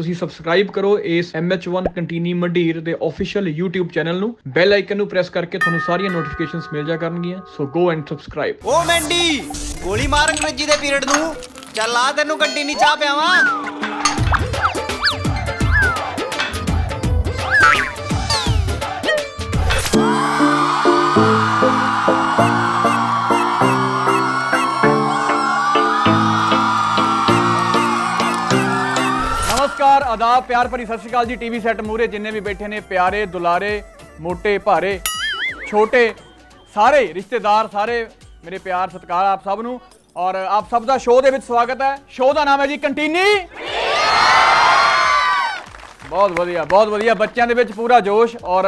ਤੁਸੀਂ ਸਬਸਕ੍ਰਾਈਬ ਕਰੋ ਇਸ MH1 ਕੰਟੀਨੀ ਮੰਡੀਰ ਦੇ ਅਫੀਸ਼ੀਅਲ YouTube ਚੈਨਲ ਨੂੰ। ਬੈਲ ਆਈਕਨ ਨੂੰ ਪ੍ਰੈਸ ਕਰਕੇ ਤੁਹਾਨੂੰ ਸਾਰੀਆਂ ਨੋਟੀਫਿਕੇਸ਼ਨਸ ਮਿਲ ਜਾ ਕਰਨਗੀਆਂ। ਸੋ ਗੋ ਐਂਡ ਸਬਸਕ੍ਰਾਈਬ ਓ ਮੈਂਡੀ, ਗੋਲੀ ਮਾਰ ਅੰਗਰੇਜ਼ੀ ਦੇ ਪੀਰੀਅਡ ਨੂੰ। ਚੱਲ ਆ ਤੈਨੂੰ ਗੱਡੀ ਚਾਹ ਪਿਆਵਾਂ। ਆਦਾਬ, ਪਿਆਰ ਭਰੀ ਸਤਿ ਸ਼੍ਰੀ ਅਕਾਲ ਜੀ। ਟੀਵੀ ਸੈੱਟ ਮੂਰੇ ਜਿੰਨੇ ਵੀ ਬੈਠੇ ਨੇ, ਪਿਆਰੇ, ਦੁਲਾਰੇ, ਮੋਟੇ, ਭਾਰੇ, ਛੋਟੇ, ਸਾਰੇ ਰਿਸ਼ਤੇਦਾਰ, ਸਾਰੇ ਮੇਰੇ ਪਿਆਰ, ਸਤਿਕਾਰ ਆਪ ਸਭ ਨੂੰ। ਔਰ ਆਪ ਸਭ ਦਾ ਸ਼ੋਅ ਦੇ ਵਿੱਚ ਸਵਾਗਤ ਹੈ। ਸ਼ੋਅ ਦਾ ਨਾਮ ਹੈ ਜੀ ਕੰਟੀਨੀ। ਬਹੁਤ ਵਧੀਆ ਬਹੁਤ ਵਧੀਆ। ਬੱਚਿਆਂ ਦੇ ਵਿੱਚ ਪੂਰਾ ਜੋਸ਼ ਔਰ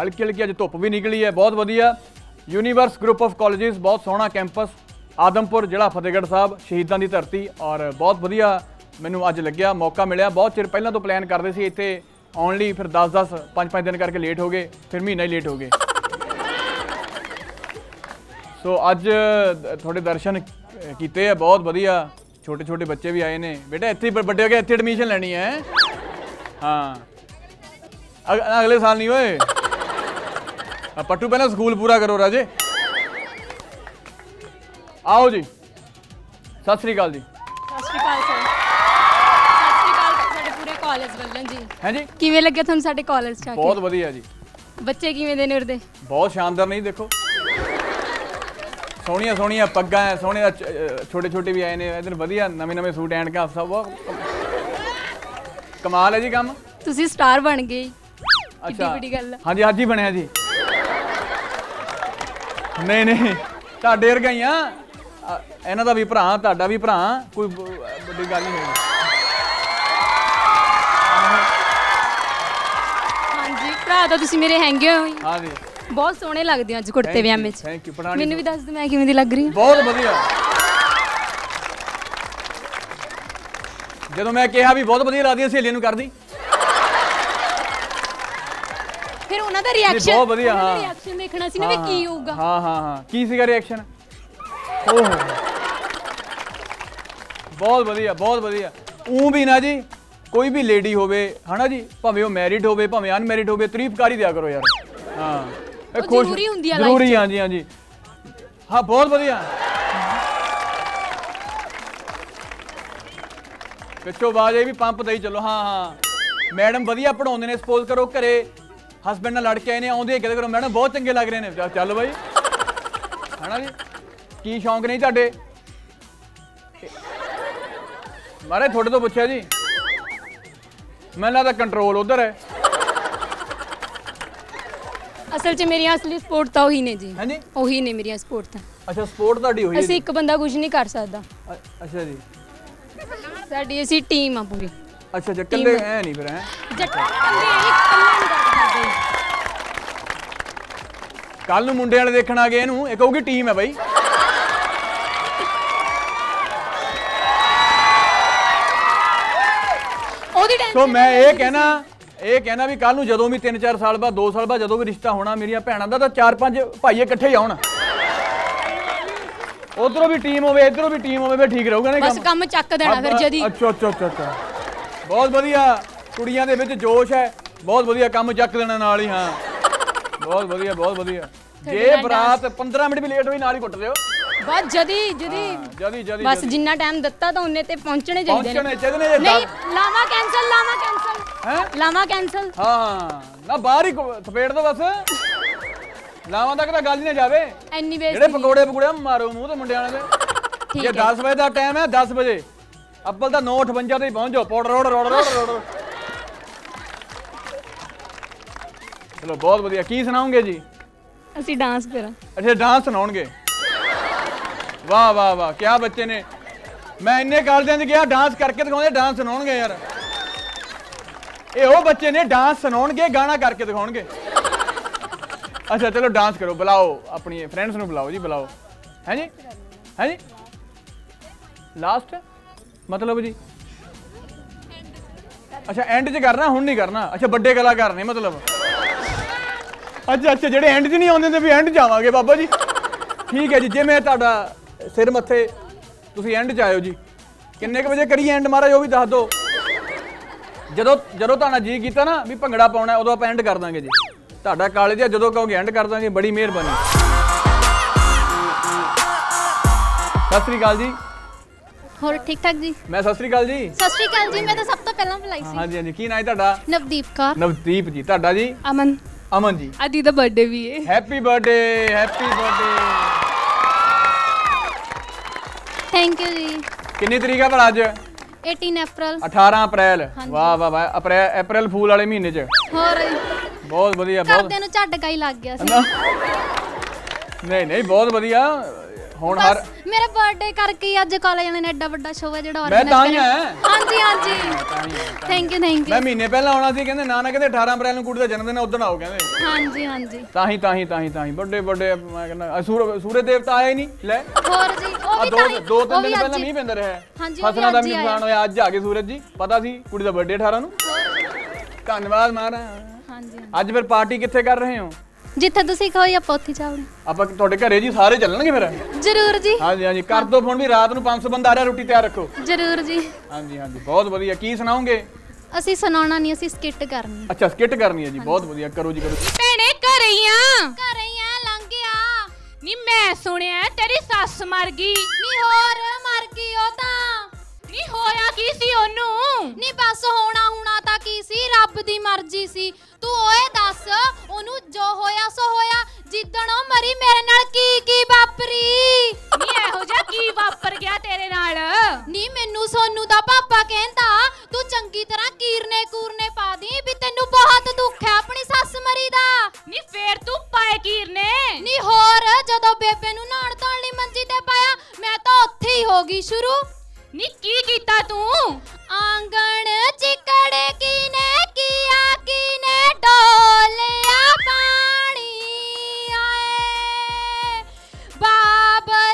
ਹਲਕੀ ਹਲਕੀ ਅੱਜ ਧੁੱਪ ਵੀ ਨਿਕਲੀ ਹੈ। ਬਹੁਤ ਵਧੀਆ। ਯੂਨੀਵਰਸ ਗਰੁੱਪ ਆਫ ਕਾਲਜਸ ਬਹੁਤ ਸੋਹਣਾ ਕੈਂਪਸ ਆਦਮਪੁਰ ਜ਼ਿਲ੍ਹਾ ਫਤਿਹਗੜ੍ਹ ਸਾਹਿਬ, ਸ਼ਹੀਦਾਂ ਦੀ ਧਰਤੀ ਔਰ ਬਹੁਤ ਵਧੀਆ ਮੈਨੂੰ ਅੱਜ ਲੱਗਿਆ ਮੌਕਾ ਮਿਲਿਆ। ਬਹੁਤ ਚਿਰ ਪਹਿਲਾਂ ਤੋਂ ਪਲਾਨ ਕਰਦੇ ਸੀ ਇੱਥੇ ਆਉਣ ਲਈ। ਫਿਰ 10 10 5 5 ਦਿਨ ਕਰਕੇ ਲੇਟ ਹੋ ਗਏ ਫਿਰ ਮਹੀਨਾ ਹੀ ਲੇਟ ਹੋ ਗਏ। ਸੋ ਅੱਜ ਦ- ਤੁਹਾਡੇ ਦਰਸ਼ਨ ਅ, ਕੀਤੇ ਆ ਬਹੁਤ ਵਧੀਆ। ਛੋਟੇ ਛੋਟੇ ਬੱਚੇ ਵੀ ਆਏ ਨੇ। ਬੇਟਾ ਇੱਥੇ ਹੀ ਬ- ਵੱਡੇ ਹੋ ਕੇ ਇੱਥੇ ਐਡਮਿਸ਼ਨ ਲੈਣੀ ਹੈ। ਹਾਂ। ਅਗ- ਅਗਲੇ ਸਾਲ ਨਹੀਂ ਓਏ। ਆ ਪੱਟੂ ਪਹਿਲਾਂ ਸਕੂਲ ਪੂਰਾ ਕਰੋ ਰਾਜੇ। ਆਓ ਜੀ। ਸਤਿ ਸ੍ਰੀ ਅਕਾਲ ਜੀ। ਸਤਿ ਸ਼੍ਰੀ ਅਕਾਲ। ਕਾਲਜ ਵੱਲੋਂ ਜੀ ਹੈ ਜੀ ਕਿਵੇਂ ਲੱਗਿਆ ਤੁਹਾਨੂੰ ਸਾਡੇ ਕਾਲਜ ਚ ਆ ਬਹੁਤ ਕੇ ਵਧੀਆ ਜੀ। ਬੱਚੇ ਕਿਵੇਂ ਦੇ ਨੇ ਉਰਦੇ ਬਹੁਤ ਸ਼ਾਨਦਾਰ ਨਹੀਂ ਦੇਖੋ। ਸੋਹਣੀਆਂ ਸੋਹਣੀਆਂ ਪੱਗਾਂ ਐ ਸੋਹਣੇ ਛੋਟੇ ਛੋਟੇ ਵੀ ਆਏ ਨੇ ਇਧਰ ਵਧੀਆ ਨਵੇਂ ਨਵੇਂ ਸੂਟ ਐਂਡ ਸਭ ਬਹੁਤ ਕਮਾਲ ਹੈ ਜੀ ਕੰਮ। ਤੁਸੀਂ ਸਟਾਰ ਬਣ ਗਏ। ਅੱਛਾ। ਵੱਡੀ ਗੱਲ ਹਾਂਜੀ ਅੱਜ ਹੀ ਬਣਿਆ ਜੀ। ਨਹੀਂ ਨਹੀਂ ਤੁਹਾਡੇ ਵਰਗਾ ਹੀ ਆ। ਇਹਨਾਂ ਦਾ ਵੀ ਭਰਾ ਤੁਹਾਡਾ ਵੀ ਭਰਾ ਕੋਈ ਵੱਡੀ ਗੱਲ ਨਹੀਂ ਹੈ ਹਾਂਜੀ ਭਰਾ ਤਾਂ ਤੁਸੀਂ ਮੇਰੇ ਹੈਂਗੇ ਹੋ ਹੀ। ਜੀ। ਬਹੁਤ ਸੋਹਣੇ ਲੱਗਦੇ ਹੋ ਅੱਜ ਕੁੜਤੇ ਪਜਾਮੇ ਚ। ਥੈਂਕ ਯੂ ਪੜਾਣੀ ਮੈਨੂੰ ਵੀ ਦੱਸ ਦਿਓ ਮੈਂ ਕਿਵੇਂ ਦੀ ਲੱਗ ਰਹੀ ਹਾਂ। ਬਹੁਤ ਵਧੀਆ। ਜਦੋਂ ਮੈਂ ਕਿਹਾ ਵੀ ਬਹੁਤ ਵਧੀਆ ਲੱਗਦੀ ਹੈ ਸਹੇਲੀਆਂ ਨੂੰ ਕਰਦੀ। ਫਿਰ ਉਹਨਾਂ ਦਾ ਰਿਐਕਸ਼ਨ ਬਹੁਤ ਵਧੀਆ, ਹਾਂ। ਰਿਐਕਸ਼ਨ ਦੇਖਣਾ ਸੀ ਨਾ ਵੀ ਕੀ ਹੋਊਗਾ। ਹਾਂ ਹਾਂ ਹਾਂ। ਕੀ ਸੀਗਾ ਰਿਐਕਸ਼ਨ ਓਹ। ਬਹੁਤ ਵਧੀਆ ਬਹੁਤ ਵਧੀਆ। ਉਹ ਵੀ ਨਾ ਜੀ ਕੋਈ ਵੀ ਲੇਡੀ ਹੋਵੇ ਹਨਾ ਜੀ? ਭਾਵੇਂ ਉਹ ਮੈਰਿਡ ਹੋਵੇ ਭਾਵੇਂ ਅਨਮੈਰਿਡ ਹੋਵੇ ਤਾਰੀਫ ਕਰ ਹੀ ਦਿਆ ਕਰੋ ਯਾਰ। ਹਾਂ। ਇਹ ਖੁਸ਼- ਜ਼ਰੂਰੀ ਹੁੰਦੀ ਆ life ਜ਼ਰੂਰੀ 'ਚ। ਹਾਂਜੀ ਹਾਂਜੀ। ਹਾਂ ਬਹੁਤ ਵਧੀਆ। ਪਿੱਛੋਂ ਆਵਾਜ਼ ਆਈ ਵੀ ਪੰਪ ਦੇਈ ਚੱਲੋ। ਹਾਂ ਹਾਂ। ਮੈਡਮ ਵਧੀਆ ਪੜਾਉਂਦੇ ਨੇ ਸਪੋਜ਼ ਕਰੋ ਘਰੇ ਹਸਬੰਡ ਨਾਲ ਲੜ ਕੇ ਆਏ ਨੇ ਆਉਂਦੇ ਕਹਿੰਦੇ ਕਰੋ। ਮੈਡਮ ਬਹੁਤ ਚੰਗੇ ਲੱਗ ਰਹੇ ਨੇ। ਚੱਲ- ਚੱਲ ਬਾਈ। ਹਨਾ ਜੀ? ਕੀ ਸ਼ੌਂਕ ਨਹੀਂ ਤੁਹਾਡੇ? ਮਾਰੇ ਤੁਹਾਡੇ ਤੋਂ ਪੁੱਛਿਆ ਜੀ। ਮੈਨੂੰ ਲੱਗਦਾ ਕੰਟਰੋਲ ਉਧਰ ਹੈ। ਅਸਲ 'ਚ ਮੇਰੀਆਂ ਅਸਲੀ ਸਪੋਰਟ ਤਾਂ ਉਹੀ ਨੇ ਜੀ। ਹਾਂਜੀ? ਉਹੀ ਨੇ ਮੇਰੀਆਂ ਸਪੋਰਟ ਤਾਂ। ਅੱਛਾ ਸਪੋਰਟ ਤੁਹਾਡੀ ਹੋਈ ਅਸੀਂ ਜੀ। ਇੱਕ ਬੰਦਾ ਕੁਝ ਨਹੀਂ ਕਰ ਸਕਦਾ। ਅੱਛਾ ਜੀ। ਸਾਡੀ ਅਸੀਂ ਟੀਮ ਆ ਪੂਰੀ। ਅੱਛਾ ਅੱਛਾ ਇਕੱਲੇ ਐ ਨਹੀਂ ਫਿਰ ਹੈ? ਜੱਟ ਕੱਲੇ ਇੱਕ ਕੱਲੇ ਨਹੀਂ ਕਰ ਸਕਦੇ। ਕੱਲ ਨੂੰ ਮੁੰਡੇ ਵਾਲੇ ਦੇਖਣ ਆ ਗਏ ਇਹਨੂੰ ਇਹ ਕਹੂਗੀ ਟੀਮ ਹੈ ਬਾਈ। ਉਹਦੀ ਟੈਨਸ਼ਨ ਸੋ ਮੈਂ ਇਹ ਕਹਿਣਾ ਇਹ ਕਹਿਣਾ ਵੀ ਕੱਲ ਨੂੰ ਜਦੋਂ ਵੀ 3-4 ਸਾਲ ਬਾਅਦ 2 ਸਾਲ ਬਾਅਦ ਜਦੋਂ ਵੀ ਰਿਸ਼ਤਾ ਹੋਣਾ ਮੇਰੀਆਂ ਭੈਣਾਂ ਦਾ ਤਾਂ 4-5 ਭਾਈ ਇਕੱਠੇ ਹੀ ਆਉਣ। ਉਧਰੋਂ ਵੀ ਟੀਮ ਹੋਵੇ ਇਧਰੋਂ ਵੀ ਟੀਮ ਹੋਵੇ ਫਿਰ ਠੀਕ ਰਹੂਗਾ ਨਾ ਬਸ ਕੰਮ? ਚੱਕ ਦੇਣਾ ਫਿਰ ਜਦੀ। ਅੱਛਾ ਅੱਛਾ ਅੱਛਾ ਅੱਛਾ। ਬਹੁਤ ਵਧੀਆ ਕੁੜੀਆਂ ਦੇ ਵਿੱਚ ਜੋਸ਼ ਹੈ। ਬਹੁਤ ਵਧੀਆ ਕੰਮ ਚੱਕ ਦੇਣਾ ਨਾਲ ਹੀ ਹਾਂ। ਬਹੁਤ ਵਧੀਆ ਬਹੁਤ ਵਧੀਆ। ਜੇ ਬਰਾਤ 15 ਮਿੰਟ ਵੀ ਲੇਟ ਹੋਈ ਨਾਲ ਹੀ ਕੁੱਟ ਦਿਓ। ਬਸ ਜਦੀ ਜਦੀ। ਜਦੀ ਜਦੀ ਬਸ। ਜਿੰਨਾ ਟਾਈਮ ਦਿੱਤਾ ਤਾਂ ਉਹਨੇ ਤੇ ਪਹੁੰਚਣੇ ਚਾਹੀਦੇ ਪਹੁੰਚਣੇ ਨੇ ਚਾਹੀਦੇ ਨੇ ਜੇ ਨਹੀਂ ਲਾਵਾ ਕੈਨਸਲ ਲਾਵਾ ਕੈਨਸਲ ਹੈ? ਲਾਵਾ ਕੈਨਸਲ ਹਾਂ ਨਾ ਬਾਹਰ ਹੀ ਥਪੇੜ ਦੋ ਬਸ। ਲਾਵਾਂ ਤੱਕ ਤਾਂ ਗੱਲ ਹੀ ਨਾ ਜਾਵੇ। ਐਨੀ ਜਿਹੜੇ ਬੇਇੱਜ਼ਤੀ ਪਕੌੜੇ ਪਕੌੜੇ ਮਾਰੋ ਮੂੰਹ ਤੇ ਮੁੰਡਿਆਂ ਦੇ ਠੀਕ ਜੇ ਹੈ। 10 ਵਜੇ ਦਾ ਟਾਈਮ ਹੈ 10 ਵਜੇ। ਅੱਬਲ ਤਾਂ 9:58 ਤੇ ਹੀ ਪਹੁੰਚ। ਜਾਓ ਪੌੜ ਰੋੜ ਰੋੜ ਰੋੜ ਰੋੜ। ਚਲੋ ਬਹੁਤ ਵਧੀਆ। ਕੀ ਸੁਣਾਉਂਗੇ ਜੀ? ਅਸੀਂ ਡਾਂਸ ਕਰਾਂ। ਅੱਛਾ ਡਾਂਸ ਸੁਣਾਉਣਗੇ। ਵਾਹ ਵਾਹ ਵਾਹ ਕੀ ਬੱਚੇ ਨੇ। ਮੈਂ ਇੰਨੇ ਕਾਲਜਾਂ 'ਚ ਗਿਆ ਡਾਂਸ ਕਰਕੇ ਦਿਖਾਉਂਦੇ ਡਾਂਸ ਸੁਣਾਉਣਗੇ ਯਾਰ। ਇਹ ਉਹ ਬੱਚੇ ਨੇ ਡਾਂਸ ਸੁਣਾਉਣਗੇ, ਗਾਣਾ ਕਰਕੇ ਦਿਖਾਉਣਗੇ। ਅੱਛਾ, ਚਲੋ ਡਾਂਸ ਕਰੋ, ਬੁਲਾਓ ਆਪਣੀ ਫਰੈਂਡਸ ਨੂੰ ਬੁਲਾਓ ਜੀ, ਬੁਲਾਓ। ਹੈ ਜੀ? ਹੈ ਜੀ? ਲਾਸਟ ਮਤਲਬ ਜੀ? ਅੱਛਾ ਐਂਡ 'ਚ ਕਰਨਾ, ਹੁਣ ਨਹੀਂ ਕਰਨਾ। ਅੱਛਾ, ਵੱਡੇ ਕਲਾਕਾਰ ਨੇ, ਮਤਲਬ। ਅੱਛਾ ਅੱਛਾ, ਜਿਹੜੇ ਐਂਡ 'ਚ ਨਹੀਂ ਆਉਂਦੇ ਤੇ ਵੀ ਐਂਡ 'ਚ ਆਵਾਂਗੇ, ਬਾਬਾ ਜੀ। ਠੀਕ ਹੈ ਜੀ, ਜੇ ਮੈਂ ਤੁਹਾਡਾ ਸਿਰ ਮੱਥੇ ਤੁਸੀਂ ਐਂਡ 'ਚ ਆਇਓ ਜੀ। ਕਿੰਨੇ ਕੁ ਵਜੇ ਕਰੀਏ ਐਂਡ ਮਹਾਰਾਜ ਉਹ ਵੀ ਦੱਸ ਦਿਓ। ਜਦੋਂ ਜਦੋਂ ਤੁਹਾਡਾ ਜੀ ਕੀਤਾ ਨਾ ਵੀ ਭੰਗੜਾ ਪਾਉਣਾ ਹੈ, ਉਦੋਂ ਆਪਾਂ ਐਂਡ ਕਰ ਦਾਂਗੇ ਜੀ। ਤੁਹਾਡਾ ਕਾਲਜ ਆ ਜਦੋਂ ਕਹੋਗੇ ਐਂਡ ਕਰ ਦਾਂਗੇ ਬੜੀ ਮਿਹਰਬਾਨੀ। ਸਤਿ ਸ੍ਰੀ ਅਕਾਲ ਜੀ। ਹੋਰ ਠੀਕ ਠਾਕ ਜੀ? ਮੈਂ ਸਤਿ ਸ੍ਰੀ ਅਕਾਲ ਜੀ। ਸਤਿ ਸ਼੍ਰੀ ਅਕਾਲ ਜੀ ਮੈਂ ਤਾਂ ਸਭ ਤੋਂ ਪਹਿਲਾਂ ਬੁਲਾਈ ਸੀ। ਹਾਂਜੀ ਹਾਂਜੀ। ਕੀ ਨਾਂ ਹੈ ਤੁਹਾਡਾ? ਨਵਦੀਪ ਕੌਰ। ਨਵਦੀਪ ਜੀ। ਤੁਹਾਡਾ ਜੀ? ਅਮਨ। ਅਮਨ ਜੀ। ਅਦੀ ਦਾ ਬਰਥਡੇ ਵੀ ਹੈ happy birthday happy birthday thank you ਜੀ। ਕਿੰਨੀ ਤਰੀਕ ਹੈ ਭਲਾ ਅੱਜ? 18 ਅਪ੍ਰੈਲ 18 ਅਪ੍ਰੈਲ ਵਾਹ ਵਾਹ ਵਾਹ। ਅਪ੍ਰੈਲ ਅਪ੍ਰੈਲ ਫੂਲ ਵਾਲੇ ਮਹੀਨੇ 'ਚ। ਹੋਰ ਬਹੁਤ ਵਧੀਆ ਬਹੁਤ ਘਰਦਿਆਂ ਨੂੰ ਝਟਕਾ ਹੀ ਲੱਗ ਗਿਆ ਸੀ। ਨਹੀਂ ਨਹੀਂ ਬਹੁਤ ਵਧੀਆ। ਹੁਣ ਹਰ ਮੇਰੇ ਬਰਥਡੇ ਕਰਕੇ ਅੱਜ ਕਾਲਜ ਵਾਲਿਆਂ ਨੇ ਐਡਾ ਵੱਡਾ ਸ਼ੋਅ ਹੈ ਜਿਹੜਾ ਮੈਂ ਤਾਂ ਹੀ। ਆਇਆ। ਹਾਂਜੀ ਹਾਂਜੀ। ਥੈਂਕ ਯੂ ਥੈਂਕ ਮੈਂ ਯੂ ਮਹੀਨੇ ਪਹਿਲਾਂ ਆਉਣਾ ਸੀ ਕਹਿੰਦੇ ਨਾ ਨਾ ਕਹਿੰਦੇ 18 ਅਪ੍ਰੈਲ ਨੂੰ ਕੁੜੀ ਦਾ ਜਨਮ ਦਿਨ ਹੈ ਉਦੋਂ ਆਓ ਕਹਿੰਦੇ। ਹਾਂਜੀ ਹਾਂਜੀ। ਤਾਂ ਹੀ ਤਾਂ ਹੀ ਤਾਂ ਹੀ ਤਾਂ ਹੀ। ਵੱਡੇ ਵੱਡੇ ਮੈਂ ਕਹਿੰਦਾ ਸੂਰਜ ਦੇਵਤਾ ਆਏ ਨਹੀਂ ਲੈ। ਹੋਰ ਜੀ ਉਹ ਵੀ ਦੋ ਦੋ ਤਿੰਨ ਦਿਨ ਪਹਿਲਾਂ ਮੀਂਹ ਪੈਂਦਾ ਰਿਹਾ। ਹਾਂਜੀ, ਫਸਲਾਂ ਦਾ ਨੁਕਸਾਨ ਹੋਇਆ ਅੱਜ ਆ ਗਏ ਸੂਰਜ ਜੀ। ਪਤਾ ਸੀ ਕੁੜੀ ਦਾ ਬਰਥਡੇ 18 ਨੂੰ। ਧੰਨਵਾਦ ਮਹਾਰਾਜ। ਹਾਂਜੀ। ਅੱਜ ਫਿਰ ਪਾਰਟੀ ਕਿੱਥੇ ਕਰ ਰਹੇ ਹੋ? ਜਿੱਥੇ ਤੁਸੀਂ ਕਹੋ ਆਪਾਂ ਉੱਥੇ ਚੱਲਦੇ ਆਪਾਂ ਤੁਹਾਡੇ ਘਰੇ ਜੀ ਸਾਰੇ ਚੱਲਣਗੇ ਫਿਰ? ਜਰੂਰ ਜੀ। ਹਾਂਜੀ ਹਾਂਜੀ। ਕਰ ਦੋ ਫੋਨ ਵੀ ਰਾਤ ਨੂੰ 500 ਬੰਦਾ ਆ ਰਿਹਾ ਰੋਟੀ ਤਿਆਰ ਰੱਖੋ। ਜਰੂਰ ਜੀ। ਹਾਂਜੀ ਹਾਂਜੀ। ਬਹੁਤ ਵਧੀਆ। ਕੀ ਸੁਣਾਓਗੇ? ਅਸੀਂ ਸੁਣਾਉਣਾ ਨਹੀਂ ਅਸੀਂ ਸਕਿੱਟ ਕਰਨੀ। ਅੱਛਾ ਸਕਿੱਟ ਕਰਨੀ ਹੈ ਜੀ। ਬਹੁਤ ਵਧੀਆ। ਕਰੋ ਜੀ ਕਰੋ ਭੈਣੇ ਘਰਈਆਂ ਘਰੇ ਹੀ ਆ ਲੰਘ ਗਿਆ। ਨੀ ਮੈਂ ਸੁਣਿਆ ਤੇਰੀ ਸੱਸ ਮਰ ਗਈ। ਨੀ ਹੋਰ ਮਰ ਗਈ ਉਹ ਤਾਂ। ਨੀ ਹੋਇਆ ਕੀ ਸੀ ਉਹਨੂੰ? ਨੀ ਬਸ ਹੋਣਾ ਹੋਣਾ ਤਾਂ ਕੀ ਸੀ? ਰੱਬ ਦੀ ਮਰਜ਼ੀ ਸੀ। ਤੂੰ ਓਏ ਦੱਸ ਉਹਨੂੰ ਜੋ ਹੋਇਆ ਸੋ ਹੋਇਆ। ਜਿੱਦਣ ਉਹ ਮਰੀ ਮੇਰੇ ਨਾਲ ਕੀ ਕੀ ਵਾਪਰੀ? ਨੀ ਇਹੋ ਜਿਹਾ ਕੀ ਵਾਪਰ ਗਿਆ ਤੇਰੇ ਨਾਲ? ਨੀ ਮੈਨੂੰ ਸੋਨੂ ਦਾ ਪਾਪਾ ਕਹਿੰਦਾ ਤੂੰ ਚੰਗੀ ਤਰ੍ਹਾਂ ਕੀਰਨੇ ਕੂਰਨੇ ਪਾ ਦੀ ਵੀ ਤੈਨੂੰ ਬਹੁਤ ਦੁੱਖ ਹੈ ਆਪਣੀ ਸੱਸ ਮਰੀ ਦਾ। ਨੀ ਫੇਰ ਤੂੰ ਪਾਏ ਕੀਰਨੇ? ਨੀ ਹੋਰ ਜਦੋਂ ਬੇਬੇ ਨੂੰ ਨਹਾਣ ਧੋਣ ਲਈ ਮੰਜੀ ਤੇ ਪਾਇਆ ਮੈਂ ਤਾਂ ਉੱਥੇ ਹੀ ਹੋ ਗਈ ਸ਼ੁਰੂ। ਨੀ ਕੀ ਕੀਤਾ ਤੂੰ? ਆਂਗਣ ਚਿਕੜ ਕੀਨੇ ਕੀਆ ਕੀਨੇ ਡੋਲਿਆ ਪਾਣੀ ਆਏ। ਬਾਬਲ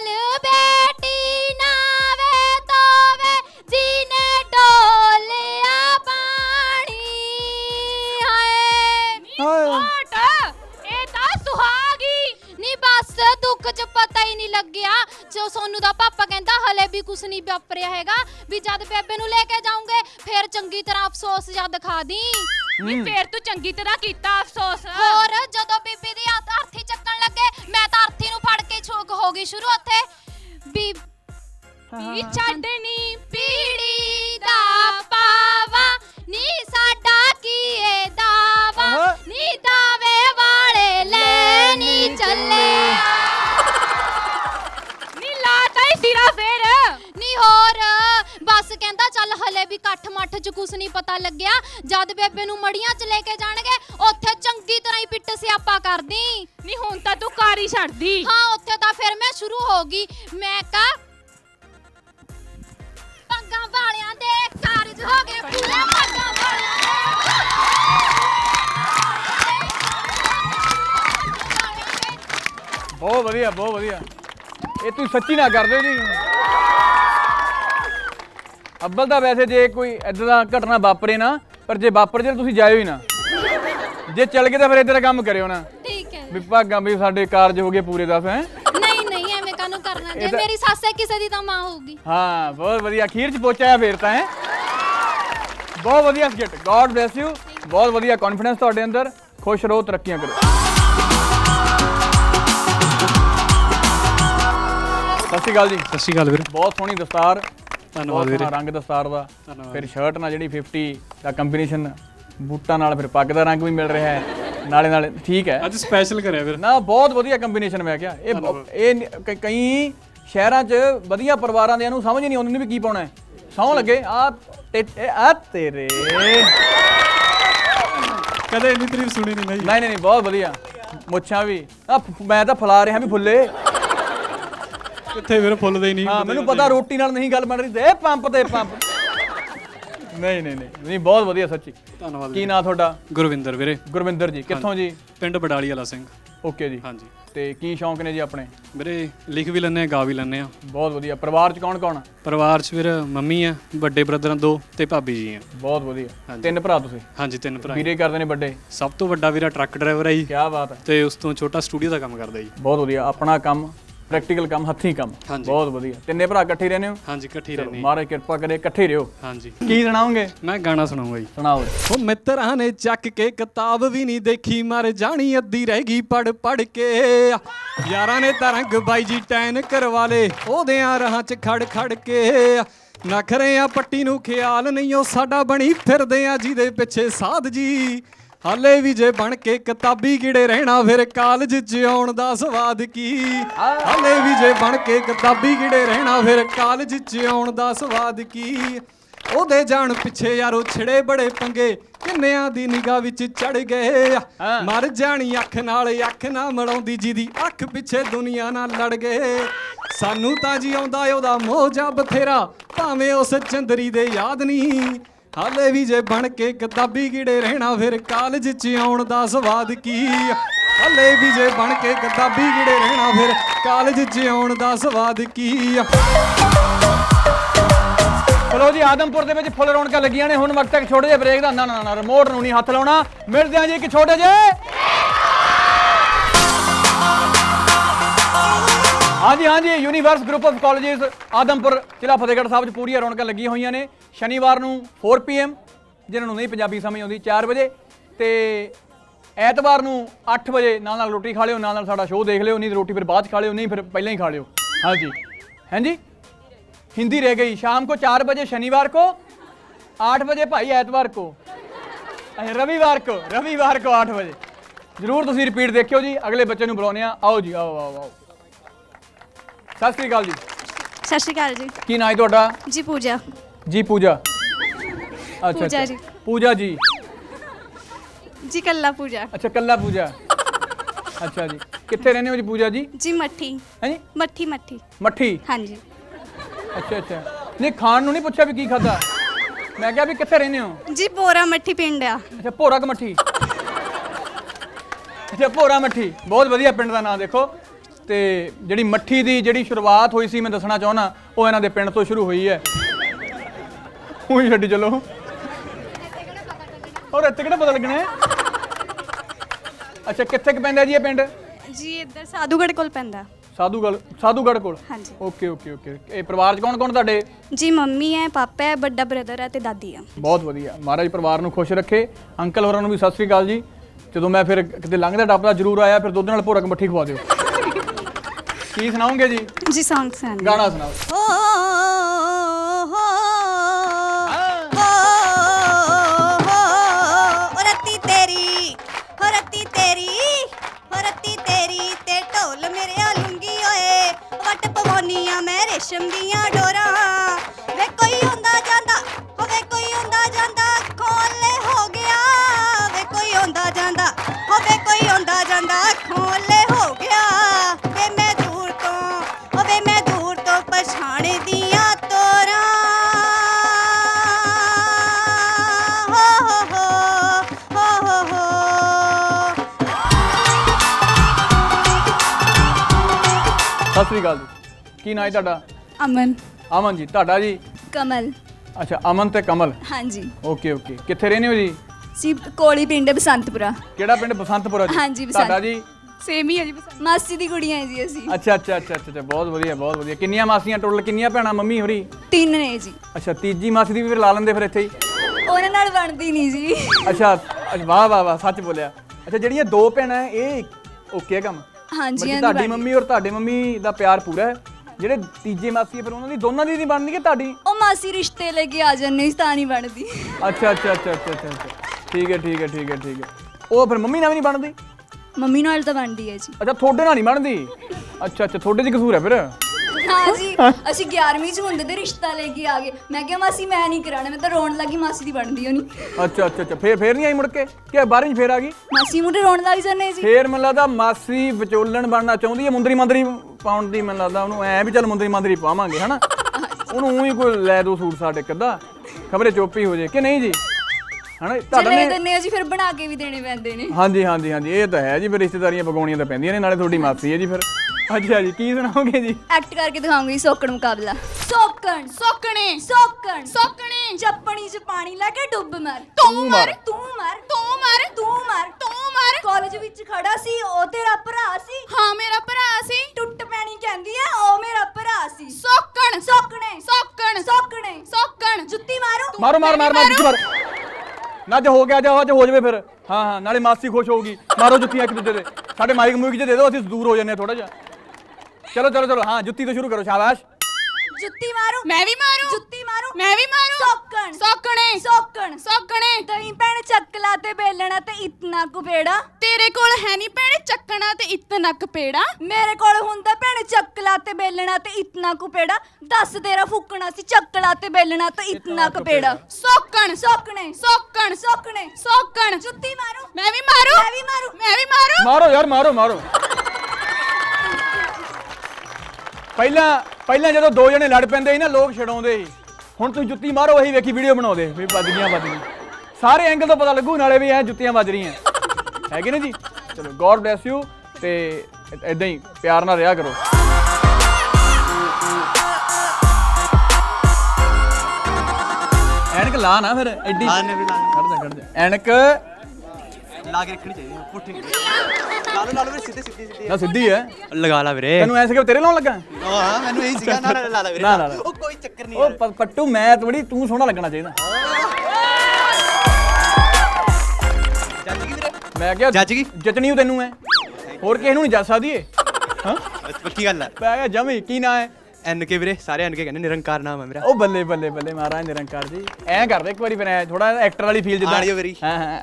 ਦੁੱਖ ਚ ਪਤਾ ਹੀ ਨਹੀਂ ਲੱਗਿਆ। ਜੋ ਸੋਨੂ ਦਾ ਪਾਪਾ ਕਹਿੰਦਾ ਹਲੇ ਵੀ ਕੁਛ ਨਹੀਂ ਵਾਪਰਿਆ ਹੈਗਾ। ਵੀ ਜਦ ਬੇਬੇ ਨੂੰ ਲੈ ਕੇ ਜਾਉਂਗੇ ਫਿਰ ਚੰਗੀ ਤਰ੍ਹਾਂ ਅਫਸੋਸ ਜਦ ਖਾ ਦੀ। ਨੀ ਫੇਰ ਤੂੰ ਚੰਗੀ ਤਰ੍ਹਾਂ ਕੀਤਾ ਅਫਸੋਸ। ਹੋਰ ਜਦੋਂ ਬੀਬੀ ਦੀ ਅਰਥੀ ਚੱਕਣ ਲੱਗੇ ਮੈਂ ਤਾਂ ਅਰਥੀ ਨੂੰ ਫੜ ਕੇ ਛੋਕ ਹੋ ਗਈ ਸ਼ੁਰੂ ਉੱਥੇ। ਵੀ ਨੀ ਛੱਡ ਨੀ ਪੀੜੀ ਦਾ ਪਾਵਾ ਨੀ ਸਾਡਾ ਕੀ ਏ ਦਾਵਾ। ਨੀ ਚ ਕੁਛ ਨਹੀਂ ਪਤਾ ਲੱਗਿਆ। ਜਦ ਬੇਬੇ ਨੂੰ ਮੜੀਆਂ ਚ ਲੈ ਕੇ ਜਾਣਗੇ ਉੱਥੇ ਚੰਗੀ ਤਰ੍ਹਾਂ ਹੀ ਪਿੱਟ ਸਿਆਪਾ ਕਰਦੀ। ਨੀ ਹੁਣ ਤਾਂ ਤੂੰ ਕਾਰ ਹੀ ਛੱਡਦੀ। ਹਾਂ ਉੱਥੇ ਤਾਂ ਫਿਰ ਮੈਂ ਸ਼ੁਰੂ ਹੋ ਗਈ। ਮੈਂ ਕਾ ਪੱਗਾਂ ਵਾਲਿਆਂ ਦੇ ਕਾਰਜ ਹੋ ਗਏ ਪੂਰੇ ਪੱਗਾਂ ਵਾਲਿਆਂ ਬਹੁਤ ਵਧੀਆ ਬਹੁਤ ਵਧੀਆ। ਇਹ ਤੁਸੀਂ ਸੱਚੀ ਨਾ ਕਰਦੇ ਜੀ। ਅੱਬਲ ਤਾਂ ਵੈਸੇ ਜੇ ਕੋਈ ਇਦਾਂ ਦਾ ਘਟਨਾ ਵਾਪਰੇ ਨਾ ਪਰ ਜੇ ਵਾਪਰ ਜੇ ਤੁਸੀਂ ਜਾਇਓ ਹੀ ਨਾ। ਜੇ ਚੱਲ ਗਏ ਤਾਂ ਫਿਰ ਇਦਾਂ ਦਾ ਕੰਮ ਕਰਿਓ ਨਾ। ਦੇ। ਠੀਕ ਹੈ। ਵੀ ਭਾਗਾਂ ਵੀ ਸਾਡੇ ਕਾਰਜ ਹੋ ਗਏ ਪੂਰੇ ਦੱਸ ਹੈ? ਨਹੀਂ ਨਹੀਂ ਐਵੇਂ ਕਾਨੂੰ ਕਰਨਾ ਜੇ? ਮੇਰੀ ਸੱਸ ਹੈ ਕਿਸੇ ਦੀ ਤਾਂ ਮਾਂ ਹੋਊਗੀ। ਹਾਂ ਬਹੁਤ ਵਧੀਆ। ਅਖੀਰ ਚ ਪਹੁੰਚਾਇਆ ਫੇਰ ਤਾਂ ਹੈ? ਬਹੁਤ ਵਧੀਆ ਸਕਿੱਟ। ਗੋਡ ਬlesਸ ਯੂ ਬਹੁਤ ਵਧੀਆ ਕੌਨਫੀਡੈਂਸ ਤੁਹਾਡੇ ਅੰਦਰ। ਖੁਸ਼ ਰਹੋ ਤਰੱਕੀਆਂ ਕਰੋ। ਸਤਿ ਸ਼੍ਰੀ ਅਕਾਲ ਜੀ। ਸਤਿ ਸ਼੍ਰੀ ਅਕਾਲ ਵੀਰ। ਬਹੁਤ ਸੋਹਣੀ ਦਸਤਾਰ। ਧੰਨਵਾਦ ਵੀਰੇ। ਰੰਗ ਦਸਤਾਰ ਦਾ। ਫਿਰ ਸ਼ਰਟ ਨਾਲ ਜਿਹੜੀ 50 ਦਾ ਕੰਬੀਨੇਸ਼ਨ ਬੂਟਾਂ ਨਾਲ ਫਿਰ ਪੱਗ ਦਾ ਰੰਗ ਵੀ ਮਿਲ ਰਿਹਾ ਹੈ ਨਾਲੇ ਨਾਲੇ ਠੀਕ ਹੈ। ਅੱਜ ਸਪੈਸ਼ਲ ਕਰਿਆ ਵੀਰ। ਨਾ ਬਹੁਤ ਵਧੀਆ ਕੰਬੀਨੇਸ਼ਨ ਮੈਂ ਕਿਹਾ। ਇਹ ਇਹ ਕਈ ਸ਼ਹਿਰਾਂ 'ਚ ਵਧੀਆ ਪਰਿਵਾਰਾਂ ਦੇ ਨੂੰ ਸਮਝ ਨਹੀਂ ਆਉਂਦੀ ਵੀ ਕੀ ਪਾਉਣਾ ਹੈ। ਸੌਂ ਲੱਗੇ ਆ ਆ ਤੇਰੇ। ਕਦੇ ਇੰਨੀ ਤਾਰੀਫ ਸੁਣੀ ਨਹੀਂ। ਨਹੀਂ ਨਹੀਂ ਬਹੁਤ ਵਧੀਆ। ਮੁੱਛਾਂ ਵੀ। ਮੈਂ ਤਾਂ ਫਲਾ ਰਿਹਾ ਵੀ ਫੁੱਲੇ। ਕਿੱਥੇ ਵੀਰ ਫੁੱਲਦੇ ਹੀ ਨਹੀਂ ਹਾਂ ਮੈਨੂੰ ਪਤਾ ਰੋਟੀ ਨਾਲ ਨਹੀਂ ਗੱਲ ਬਣ ਰਹੀ ਤੇ ਪੰਪ ਤੇ ਪੰਪ। ਨਹੀਂ ਨਹੀਂ ਨਹੀਂ। ਨਹੀਂ ਬਹੁਤ ਵਧੀਆ ਸੱਚੀ। ਧੰਨਵਾਦ ਕੀ। ਨਾਂ ਤੁਹਾਡਾ? ਗੁਰਵਿੰਦਰ ਵੀਰੇ। ਗੁਰਵਿੰਦਰ ਜੀ ਕਿੱਥੋਂ ਜੀ? ਪਿੰਡ ਬਡਾਲੀ ਵਾਲਾ ਸਿੰਘ। ਓਕੇ ਜੀ। ਹਾਂਜੀ। ਤੇ ਕੀ ਸ਼ੌਂਕ ਨੇ ਜੀ ਆਪਣੇ? ਵੀਰੇ ਲਿਖ ਵੀ ਆ ਗਾ ਵੀ ਲੈਂਦੇ ਆ। ਬਹੁਤ ਵਧੀਆ। ਪਰਿਵਾਰ 'ਚ ਕੌਣ ਕੌਣ ਆ? ਪਰਿਵਾਰ 'ਚ ਵੀਰ ਮੰਮੀ ਆ ਵੱਡੇ ਬ੍ਰਦਰ ਦੋ ਤੇ ਭਾਬੀ ਜੀ ਆ। ਬਹੁਤ ਵਧੀਆ। ਹਾਂਜੀ। ਤਿੰਨ ਭਰਾ ਤੁਸੀਂ? ਹਾਂਜੀ ਤਿੰਨ ਭਰਾ ਵੀਰੇ ਕਰਦੇ ਨੇ ਵੱਡੇ? ਸਭ ਤੋਂ ਵੱਡਾ ਵੀਰਾ ਟਰੱਕ ਡਰਾਈਵਰ ਆ ਜੀ। ਕੀ ਬਾਤ ਹੈ ਤੇ ਉਸ ਤੋਂ ਛੋਟਾ ਸਟੂਡੀਓ ਦਾ ਕੰਮ ਕਰਦਾ ਜੀ। ਬਹੁਤ ਵਧੀਆ। ਆਪਣਾ ਕੰਮ ਪ੍ਰੈਕਟੀਕਲ ਕੰਮ ਹੱਥੀਂ ਕੰਮ। ਬਹੁਤ ਵਧੀਆ। ਤਿੰਨੇ ਭਰਾ ਇਕੱਠੇ ਰਹਿੰਦੇ ਹੋ? ਹਾਂਜੀ ਇਕੱਠੀ ਰਹਿੰਦੀ ਮਹਾਰਾਜ ਕਿਰਪਾ ਕਰੇ ਇਕੱਠੇ ਰਹੋ। ਹਾਂਜੀ। ਕੀ ਸੁਣਾਓਗੇ? ਮੈਂ ਗਾਣਾ ਸੁਣਾਉਂਗਾ ਜੀ। ਸੁਣਾਓ। ਉਹ ਮਿੱਤਰਾਂ ਨੇ ਚੱਕ ਕੇ ਕਿਤਾਬ ਵੀ ਨਹੀਂ ਦੇਖੀ ਮਰ ਜਾਣੀ ਅੱਧੀ ਰਹਿ ਗਈ ਪੜ ਪੜ ਕੇ। ਯਾਰਾਂ ਨੇ ਤਾਂ ਰੰਗ ਬਾਈ ਜੀ ਟੈਨ ਕਰਵਾ ਲੇ ਉਹਦਿਆਂ ਰਾਹਾਂ 'ਚ ਖੜ ਖੜ ਕੇ। ਨਖਰੇ ਆ ਪੱਟੀ ਨੂੰ ਖਿਆਲ ਨਹੀਂ ਉਹ ਸਾਡਾ ਬਣੀ ਫਿਰਦੇ ਆ ਜਿਹਦੇ ਪਿੱਛੇ ਸਾਧ ਜੀ। ਹਾਲੇ ਵੀ ਜੇ ਬਣ ਕੇ ਕਿਤਾਬੀ ਗਿੜੇ ਰਹਿਣਾ ਫਿਰ ਕਾਲਜ 'ਚ ਆਉਣ ਦਾ ਸਵਾਦ ਕੀ? ਹਾਲੇ ਵੀ ਜੇ ਬਣ ਕੇ ਕਿਤਾਬੀ ਗਿੜੇ ਰਹਿਣਾ ਫਿਰ ਕਾਲਜ 'ਚ ਆਉਣ ਦਾ ਸਵਾਦ ਕੀ? ਉਹਦੇ ਜਾਣ ਪਿੱਛੇ ਯਾਰੋ ਛੜੇ ਬੜੇ ਪੰਗੇ ਕਿੰਨਿਆਂ ਦੀ ਨਿਗਾਹ ਵਿੱਚ ਚੜ ਗਏ। ਮਰ ਜਾਣੀ ਅੱਖ ਨਾਲ ਅੱਖ ਨਾ ਮੜਾਉਂਦੀ ਜਿਹਦੀ ਅੱਖ ਪਿੱਛੇ ਦੁਨੀਆ ਨਾਲ ਲੜ ਗਏ। ਸਾਨੂੰ ਤਾਂ ਜੀ ਆਉਂਦਾ ਉਹਦਾ ਮੋਜਾ ਬਥੇਰਾ ਭਾਵੇਂ ਉਸ ਚੰਦਰੀ ਦੇ ਯਾਦ ਨਹੀਂ ਹਾਲੇ ਵੀ ਜੇ ਬਣ ਕੇ ਕਿਤਾਬੀ ਗਿੜੇ ਰਹਿਣਾ, ਫਿਰ ਕਾਲਜ 'ਚ ਆਉਣ ਦਾ ਸਵਾਦ ਕੀ ਹਾਲੇ ਵੀ ਜੇ ਬਣ ਕੇ ਕਿਤਾਬੀ ਗਿੜੇ ਰਹਿਣਾ, ਫਿਰ ਕਾਲਜ 'ਚ ਆਉਣ ਦਾ ਸਵਾਦ ਕੀ ਚਲੋ ਜੀ, ਆਦਮਪੁਰ ਦੇ ਵਿੱਚ ਫੁੱਲ ਰੌਣਕਾਂ ਲੱਗੀਆਂ ਨੇ। ਹੁਣ ਵਕਤ ਹੈ ਛੋਟੇ ਜਿਹੇ ਬ੍ਰੇਕ ਦਾ। ਨਾ ਨਾ ਨਾ ਰਿਮੋਟ ਨੂੰ ਨਹੀਂ ਹੱਥ ਲਾਉਣਾ। ਮਿਲਦੇ ਹਾਂ ਜੀ ਇੱਕ ਛੋਟੇ ਜਿਹੇ ਹਾਂਜੀ ਹਾਂਜੀ universe group of colleges Adampur ਜ਼ਿਲ੍ਹਾ ਫਤਿਹਗੜ੍ਹ ਸਾਹਿਬ 'ਚ ਪੂਰੀਆਂ ਰੌਣਕਾਂ ਲੱਗੀਆਂ ਹੋਈਆਂ ਨੇ ਸ਼ਨੀਵਾਰ ਨੂੰ 4 ਪੀਐਮ ਜਿਨ੍ਹਾਂ ਨੂੰ ਨਹੀਂ ਪੰਜਾਬੀ ਸਮਝ ਆਉਂਦੀ 4 ਵਜੇ ਤੇ ਐਤਵਾਰ ਨੂੰ 8 ਵਜੇ ਨਾਲ ਨਾਲ ਰੋਟੀ ਖਾ ਲਿਓ ਨਾਲ ਨਾਲ ਸਾਡਾ ਸ਼ੋਅ ਦੇਖ ਲਿਓ ਨਹੀਂ ਤਾਂ ਰੋਟੀ ਫਿਰ ਬਾਅਦ 'ਚ ਖਾ ਲਿਓ ਨਹੀਂ ਫਿਰ ਪਹਿਲਾਂ ਹੀ ਖਾ ਲਿਓ ਹਾਂਜੀ ਹਾਂਜੀ हिंदी रह गई शाम को चार बजे शनिवार को आठ बजे भाई एतवार को अच्छा, रविवार को रविवार को आठ बजे ਜ਼ਰੂਰ ਤੁਸੀਂ ਰਿਪੀਟ ਦੇਖਿਓ ਜੀ ਅਗਲੇ ਬੱਚੇ ਨੂੰ ਬੁਲਾਉਂਦੇ ਆ ਆਓ ਜੀ ਆਓ ਆਓ ਆਓ ਸਤਿ ਸ੍ਰੀ ਅਕਾਲ ਜੀ। ਸਤਿ ਸ਼੍ਰੀ ਅਕਾਲ ਜੀ। ਕੀ ਨਾਂ ਹੈ ਤੁਹਾਡਾ? ਜੀ ਪੂਜਾ। ਜੀ ਪੂਜਾ। ਅੱਛਾ ਪੂਜਾ ਅੱਛਾ। ਜੀ। ਪੂਜਾ ਜੀ। ਜੀ ਕੱਲਾ ਪੂਜਾ। ਅੱਛਾ ਕੱਲਾ ਪੂਜਾ। ਅੱਛਾ ਜੀ। ਕਿੱਥੇ ਰਹਿੰਦੇ ਹੋ ਜੀ ਪੂਜਾ ਜੀ? ਜੀ ਮੱਠੀ। ਹੈ ਜੀ? ਮੱਠੀ ਮੱਠੀ। ਮੱਠੀ? ਹਾਂਜੀ। ਅੱਛਾ ਅੱਛਾ। ਨਹੀਂ ਖਾਣ ਨੂੰ ਨਹੀਂ ਪੁੱਛਿਆ ਵੀ ਕੀ ਖਾਦਾ ਮੈਂ ਕਿਹਾ ਵੀ ਕਿੱਥੇ ਰਹਿੰਦੇ ਹੋ? ਜੀ ਬੋਰਾ ਮੱਠੀ ਪਿੰਡ ਆ। ਅੱਛਾ ਭੋਰਾ ਕਮੱਠੀ ਅੱਛਾ ਭੋਰਾ ਮੱਠੀ। ਬਹੁਤ ਵਧੀਆ ਪਿੰਡ ਦਾ ਨਾਮ ਦੇਖੋ। ਤੇ ਜਿਹੜੀ ਮੱਠੀ ਦੀ ਜਿਹੜੀ ਸ਼ੁਰੂਆਤ ਹੋਈ ਸੀ ਮੈਂ ਦੱਸਣਾ ਚਾਹੁੰਦਾ ਉਹ ਇਹਨਾਂ ਦੇ ਪਿੰਡ ਤੋਂ ਸ਼ੁਰੂ ਹੋਈ ਹੈ। ਉਹੀ ਛੱਡੀ ਚਲੋ। ਹੋਰ ਇੱਥੇ ਕਿਹੜਾ ਪਤਾ ਲੱਗਣਾ ਹੈ? ਅੱਛਾ ਕਿੱਥੇ ਕੁ ਪੈਂਦਾ ਜੀ ਇਹ ਪਿੰਡ? ਜੀ ਇੱਧਰ ਸਾਧੂਗੜ ਕੋਲ ਪੈਂਦਾ। ਸਾਧੂਗੜ ਸਾਧੂਗੜ ਕੋਲ? ਹਾਂਜੀ। Okay okay okay. ਇਹ ਪਰਿਵਾਰ ਚ ਕੌਣ ਕੌਣ ਤੁਹਾਡੇ? ਜੀ ਮੰਮੀ ਹੈ ਪਾਪਾ ਹੈ ਵੱਡਾ ਬ੍ਰਦਰ ਹੈ ਤੇ ਦਾਦੀ ਆ ਬਹੁਤ ਵਧੀਆ। ਮਹਾਰਾਜ ਪਰਿਵਾਰ ਨੂੰ ਖੁਸ਼ ਰੱਖੇ। ਅੰਕਲ ਹੋਰਾਂ ਨੂੰ ਵੀ ਸਤਿ ਸ੍ਰੀ ਅਕਾਲ ਜੀ। ਜਦੋਂ ਮੈਂ ਫਿਰ ਕਿਤੇ ਲੰਘਦਾ ਟੱਪਦਾ ਜ਼ਰੂਰ ਆਇਆ ਫਿਰ ਦੁੱਧ ਨਾਲ ਭੋਰਾ ਮੱਠੀ ਖਵਾ ਦਿਓ। ਕੀ ਸੁਣਾਓਗੇ ਜੀ? ਜੀ ਸੌਂਗ ਸਨ ਗਾਣਾ ਸੁਣਾਓ। ਹੋ ਰੱਤੀ ਤੇਰੀ ਹੋ ਰੱਤੀ ਤੇਰੀ ਹੋ ਰੱਤੀ ਤੇਰੀ ਤੇ ਢੋਲ ਮੇਰੇ ਆ ਲੁੰਗੀ ਓਏ। ਵੱਟ ਪਵਾਉਣੀਆਂ ਮੈਂ ਰੇਸ਼ਮ ਦੀਆਂ ਡੋਰਾਂ। ਵੇ ਕੋਈ ਹੁੰਦਾ ਜਾਂਦਾ ਹੋਵੇ ਕੋਈ ਹੁੰਦਾ ਜਾਂਦਾ ਖੋਲੇ ਹੋ ਗਿਆ। ਵੇ ਕੋਈ ਹੁੰਦਾ ਜਾਂਦਾ ਹੋਵੇ ਕੋਈ ਹੁੰਦਾ ਜਾਂਦਾ ਖੋਲੇ ਹੋ ਗਿਆ। ਸਤਿ ਸ੍ਰੀ ਅਕਾਲ ਜੀ। ਕੀ ਨਾਂ ਹੈ ਤੁਹਾਡਾ? ਅਮਨ। ਅਮਨ ਜੀ ਤੁਹਾਡਾ ਜੀ? ਕਮਲ। ਅੱਛਾ ਅਮਨ ਤੇ ਕਮਲ। ਹਾਂਜੀ। Okay okay. ਕਿੱਥੇ ਰਹਿੰਦੇ ਹੋ ਜੀ? ਸੀ ਕੋਲੀ ਪਿੰਡ ਬਸੰਤਪੁਰਾ। ਕਿਹੜਾ ਪਿੰਡ? ਬਸੰਤਪੁਰਾ ਜੀ। ਹਾਂਜੀ। ਤੁਹਾਡਾ ਜੀ? ਸੇਮ ਹੀ ਹੈ ਜੀ ਬਸੰਤ ਮਾਸੀ ਦੀ ਕੁੜੀਆਂ ਹੈ ਜੀ ਅਸੀਂ। ਅੱਛਾ ਅੱਛਾ ਅੱਛਾ ਅੱਛਾ ਬਹੁਤ ਵਧੀਆ ਬਹੁਤ ਵਧੀਆ। ਕਿੰਨੀਆਂ ਮਾਸੀਆਂ ਟੋਟਲ? ਕਿੰਨੀਆਂ ਭੈਣਾਂ? ਮੰਮੀ ਹੋਰੀ? ਤਿੰਨ ਨੇ ਜੀ। ਅੱਛਾ ਤੀਜੀ ਮਾਸੀ ਦੀ ਵੀ ਫਿਰ ਲਾ ਲੈਂਦੇ ਫਿਰ ਇੱਥੇ ਹੀ? ਉਹਨਾਂ ਨਾਲ ਬਣਦੀ ਨਹੀਂ ਜੀ। ਅੱਛਾ ਵਾਹ ਵਾਹ ਵਾਹ। ਸੱਚ ਬੋਲਿਆ। ਅੱਛਾ ਜਿਹੜੀਆਂ ਦੋ ਭੈਣਾਂ ਇਹ ਓਕੇ ਹੈ ਕੰਮ? ਹਾਂਜੀ ਹਾਂਜੀ ਤੁਹਾਡੀ। ਮੰਮੀ ਔਰ ਤੁਹਾਡੇ ਮੰਮੀ ਦਾ ਪਿਆਰ ਪੂਰਾ ਹੈ। ਜਿਹੜੇ ਤੀਜੇ ਮਾਸੀ ਫਿਰ ਉਹਨਾਂ ਦੀ ਦੋਨਾਂ ਦੀ ਨਹੀਂ ਬਣਦੀ ਕਿ ਤੁਹਾਡੀ? ਉਹ ਮਾਸੀ ਰਿਸ਼ਤੇ ਲੈ ਕੇ ਆ ਜਾਂਦੇ ਤਾਂ ਨਹੀਂ ਬਣਦੀ। ਅੱਛਾ ਅੱਛਾ ਅੱਛਾ ਅੱਛਾ ਅੱਛਾ ਅੱਛਾ। ਠੀਕ ਹੈ ਠੀਕ ਹੈ ਠੀਕ ਹੈ ਠੀਕ ਹੈ। ਉਹ ਫਿਰ ਮੰਮੀ ਨਾਲ ਵੀ ਨਹੀਂ ਬਣਦੀ? ਮੰਮੀ ਨਾਲ ਤਾਂ ਬਣਦੀ ਹੈ ਜੀ। ਅੱਛਾ ਤੁਹਾਡੇ ਨਾਲ ਨਹੀਂ ਬਣਦੀ? ਅੱਛਾ ਅੱਛਾ ਤੁਹਾਡੇ 'ਚ ਕਸੂਰ ਹੈ ਫਿਰ। ਹਾਂ ਜੀ ਅਸੀਂ 11ਵੀਂ ਚ ਹੁੰਦੇ ਤੇ ਰਿਸ਼ਤਾ ਲੈ ਕੇ ਆ ਗਏ। ਮੈਂ ਕਿਹਾ ਮਾਸੀ ਮੈਂ ਨਹੀਂ ਕਰਾਣਾ ਮੈਂ ਤਾਂ ਰੋਣ ਲੱਗੀ ਮਾਸੀ ਦੀ ਬਣਦੀ ਹੋਣੀ। ਅੱਛਾ ਅੱਛਾ ਅੱਛਾ ਫੇਰ ਫੇਰ ਨਹੀਂ ਆਈ ਮੁੜ ਕੇ? ਕਿ 12ਵੀਂ 'ਚ ਫੇਰ ਆ ਗਈ? ਮਾਸੀ ਮੁੰਡੇ ਰੋਣ ਲੱਗ ਜਾਂਦੇ ਜੀ। ਫੇਰ ਮੈਨੂੰ ਲੱਗਦਾ ਮਾਸੀ ਵਿਚੋਲਣ ਬਣਨਾ ਚਾਹੁੰਦੀ ਹੈ ਮੁੰਦਰੀ ਮੰਦਰੀ ਪਾਉਣ ਦੀ ਮੈਨੂੰ ਲੱਗਦਾ ਉਹਨੂੰ। ਐ ਵੀ ਚੱਲ ਮੁੰਦਰੀ ਮੰਦਰੀ ਪਾਵਾਂਗੇ ਹਨਾ? ਉਹਨੂੰ ਉਹੀ ਕੋਈ ਲੈ ਦੋ ਸੂਟ ਸਾਡੇ ਕਿੱਦਾਂ ਖਬਰੇ ਚੋਪੀ ਹੋ ਜੇ ਕਿ ਨਹੀਂ ਜੀ? ਹਨਾ ਜੇ ਤੁਹਾਡਾ ਨੇ ਦਿੰਦੇ ਆ ਜੀ ਫਿਰ ਬਣਾ ਕੇ ਵੀ ਦੇਣੇ ਪੈਂਦੇ ਨੇ। ਹਾਂਜੀ ਹਾਂਜੀ ਹਾਂਜੀ ਇਹ ਤਾਂ ਹੈ ਜੀ ਫਿਰ ਰਿਸ਼ਤੇਦਾਰੀਆਂ ਪਗਾਉਣੀਆਂ ਤਾਂ ਪੈਂਦੀਆਂ ਨੇ ਨਾਲੇ ਤੁਹਾਡੀ ਮਾਸੀ ਹੈ ਜੀ ਫਿਰ। ਅੱਛਾ ਜੀ ਕੀ ਸੁਣਾਓਗੇ ਜੀ? ਐਕਟ ਕਰਕੇ ਦਿਖਾਉਂਗੀ ਸੋਕਣ ਮੁਕਾਬਲਾ। ਸੋਕਣ ਸੋਕਣੇ ਸੋਕਣ ਸੋਕਣੇ। ਚੱਪਣੀ 'ਚ ਪਾਣੀ ਲੈ ਕੇ ਡੁੱਬ ਮਰ। ਤੂੰ ਮਰ। ਤੂੰ ਮਰ ਤੂੰ ਮਰ ਤੂੰ ਮਰ ਤੂੰ ਮਰ। ਕਾਲਜ ਵਿੱਚ ਖੜਾ ਸੀ ਉਹ ਤੇਰਾ ਭਰਾ ਸੀ। ਹਾਂ ਮੇਰਾ ਭਰਾ ਸੀ। ਟੁੱਟ ਮੈਣੀ ਕਹਿੰਦੀ ਐ ਉਹ ਮੇਰਾ ਭਰਾ ਸੀ। ਸੋਕਣ ਸੋਕਣੇ ਸੋਕਣ ਸੋਕਣੇ। ਸੋਕਣ। ਜੁੱਤੀ ਮਾਰੂ। ਮਾਰੋ ਮਾਰ ਮਾਰ ਮਾਰ ਜੁੱਤੀ ਮਾਰ। ਨਾ ਜੇ ਹੋ ਗਿਆ ਜਾ ਅੱਜ ਹੋ ਜਾਵੇ ਫਿਰ। ਹਾਂ ਹਾਂ ਨਾਲੇ ਮਾਸੀ ਖੁਸ਼ ਹੋਊਗੀ। ਮਾਰੋ ਜੁੱਤੀਆਂ ਇੱਕ ਦੂਜੇ ਦੇ। ਸਾਡੇ ਮਾਈਕ ਮੂਇਕ ਜੇ ਦੇ ਦਿਓ ਅਸੀਂ ਦੂਰ ਹੋ ਜੰਨੇ ਥੋੜਾ ਜਿਹਾ। ਚਲੋ ਚਲੋ ਚਲੋ ਹਾਂ ਜੁੱਤੀ ਤੋਂ ਸ਼ੁਰੂ ਕਰੋ ਸ਼ਾਬਾਸ਼। ਜੁੱਤੀ ਮਾਰੂ। ਮੈਂ ਵੀ ਮਾਰੂ। ਜੁੱਤੀ ਮਾਰੂ। ਮੈਂ ਵੀ ਮਾਰੂ। ਸੋਕਣ। ਸੋਕਣੇ ਸੋਕਣ। ਸੋਕਣੇ ਦਹੀਂ ਭੈਣ ਚੱਕਲਾ ਤੇ ਬੇਲਣਾ ਤੇ ਇਤਨਾ ਕੁ ਬੇੜਾ ਤੇਰੇ ਕੋਲ ਹੈ ਨਹੀਂ ਭੈਣੇ ਚੱਕਣਾ ਤੇ ਇਤਨਾ ਕਪੇੜਾ ਮੇਰੇ ਕੋਲ ਹੁੰਦਾ ਭੈਣ ਚੱਕਲਾ ਤੇ ਬੇਲਣਾ ਤੇ ਇਤਨਾ ਕੁ ਪੇੜਾ। ਦੱਸ ਤੇਰਾ ਫੂਕਣਾ ਸੀ ਚੱਕਲਾ ਤੇ ਬੇਲਣਾ ਤੇ ਇਤਨਾ ਕੁ ਪੇੜਾ। ਸੋਕਣ। ਸੋਕਣੇ ਸੋਕਣ। ਸੋਕਣੇ ਸੋਕਣ। ਜੁੱਤੀ ਮਾਰੂ। ਮੈਂ ਵੀ ਮਾਰੂ। ਮੈਂ ਵੀ ਮਾਰੂ। ਮੈਂ ਵੀ ਮਾਰੂ। ਮਾਰੋ ਯਾਰ ਮਾਰੋ ਮਾਰੋ। ਪਹਿਲਾਂ ਪਹਿਲਾਂ ਜਦੋਂ ਦੋ ਜਣੇ ਲੜ ਪੈਂਦੇ ਸੀ ਨਾ ਲੋਕ ਛਡਾਉਂਦੇ ਸੀ। ਹੁਣ ਤੁਸੀਂ ਜੁੱਤੀ ਮਾਰੋ ਅਸੀਂ ਵੇਖੀ ਵੀਡੀਓ ਬਣਾਉਂਦੇ। ਵੀ ਵੱਜ ਗਈਆਂ ਵੱਜ ਗਈਆਂ ਸਾਰੇ ਐਂਗਲ ਤੋਂ ਪਤਾ ਲੱਗੂ ਨਾਲੇ ਵੀ ਐ ਜੁੱਤੀਆਂ ਵੱਜ ਰਹੀਆਂ। ਹੈਗੇ ਨਾ ਜੀ? ਚਲੋ ਗੋਡ ਬlesਸ ਯੂ ਤੇ ਇਦਾਂ ਹੀ ਪਿਆਰ ਨਾਲ ਰਿਹਾ ਕਰੋ। ਐਨਕ ਲਾ ਨਾ ਫਿਰ ਐਡੀ। ਲਾ ਨੇ ਵੀ ਲਾ। ਕੱਢ ਦੇ ਕੱਢ ਐਨਕ। ਲਾ ਕੇ ਰੱਖਣੀ ਚਾਹੀਦੀ ਹੈ ਪੁੱਠੀ ਲਓ ਲਾ ਲਓ ਵੀਰੇ ਸਿੱਧੇ ਸਿੱਧੇ ਸਿੱਧੇ। ਨਾ ਸਿੱਧੀ ਹੈ। ਲਗਾ ਲਾ ਵੀਰੇ। ਤੈਨੂੰ ਐ ਸੀ ਕਿ ਤੇਰੇ ਲਾਉਣ ਲੱਗਾ? ਹਾਂ ਮੈਨੂੰ ਇਹੀ ਸੀਗਾ ਨਾ ਨਾ ਲਾ ਲਾ ਵੀਰੇ। ਨਾ, ਨਾ, ਨਾ। ਉਹ ਕੋਈ ਚੱਕਰ ਨਹੀਂ ਉਹ ਪ- ਪੱਟੂ ਮੈਂ ਥੋੜੀ ਤੂੰ ਸੋਹਣਾ ਲੱਗਣਾ ਚਾਹੀਦਾ। ਜੱਜ ਕੀ ਵੀਰੇ? ਮੈਂ ਕਿਹਾ ਜੱਜ ਕੀ? ਜਚਣੀ ਉਹ ਤੈਨੂੰ ਐ। ਹੋਰ ਕਿਸੇ ਨੂੰ ਨਹੀਂ ਜੱਜ ਸਕਦੀ ਏ ਹਾਂ? ਪੱਕੀ ਗੱਲ ਹੈ ਮੈਂ ਕਿਹਾ ਜਮੀ ਕੀ ਨਾ ਹੈ ਐਨ ਕੇ ਵੀਰੇ ਸਾਰੇ ਐਨ ਕੇ ਕਹਿੰਦੇ ਨਿਰੰਕਾਰ ਨਾਮ ਹੈ ਮੇਰਾ। ਉਹ ਬੱਲੇ ਬੱਲੇ ਬੱਲੇ ਮਹਾਰਾਜ ਨਿਰੰਕਾਰ ਜੀ। ਐਂ ਕਰਦੇ ਇੱਕ ਵਾਰੀ ਫਿਰ ਐ ਥੋੜਾ ਐਕਟਰ ਵਾਲੀ ਫੀਲ ਜਿੱਦਾਂ। ਆ ਰਹੀ ਹੈ ਮੇਰੀ। ਹਾਂ ਹਾਂ।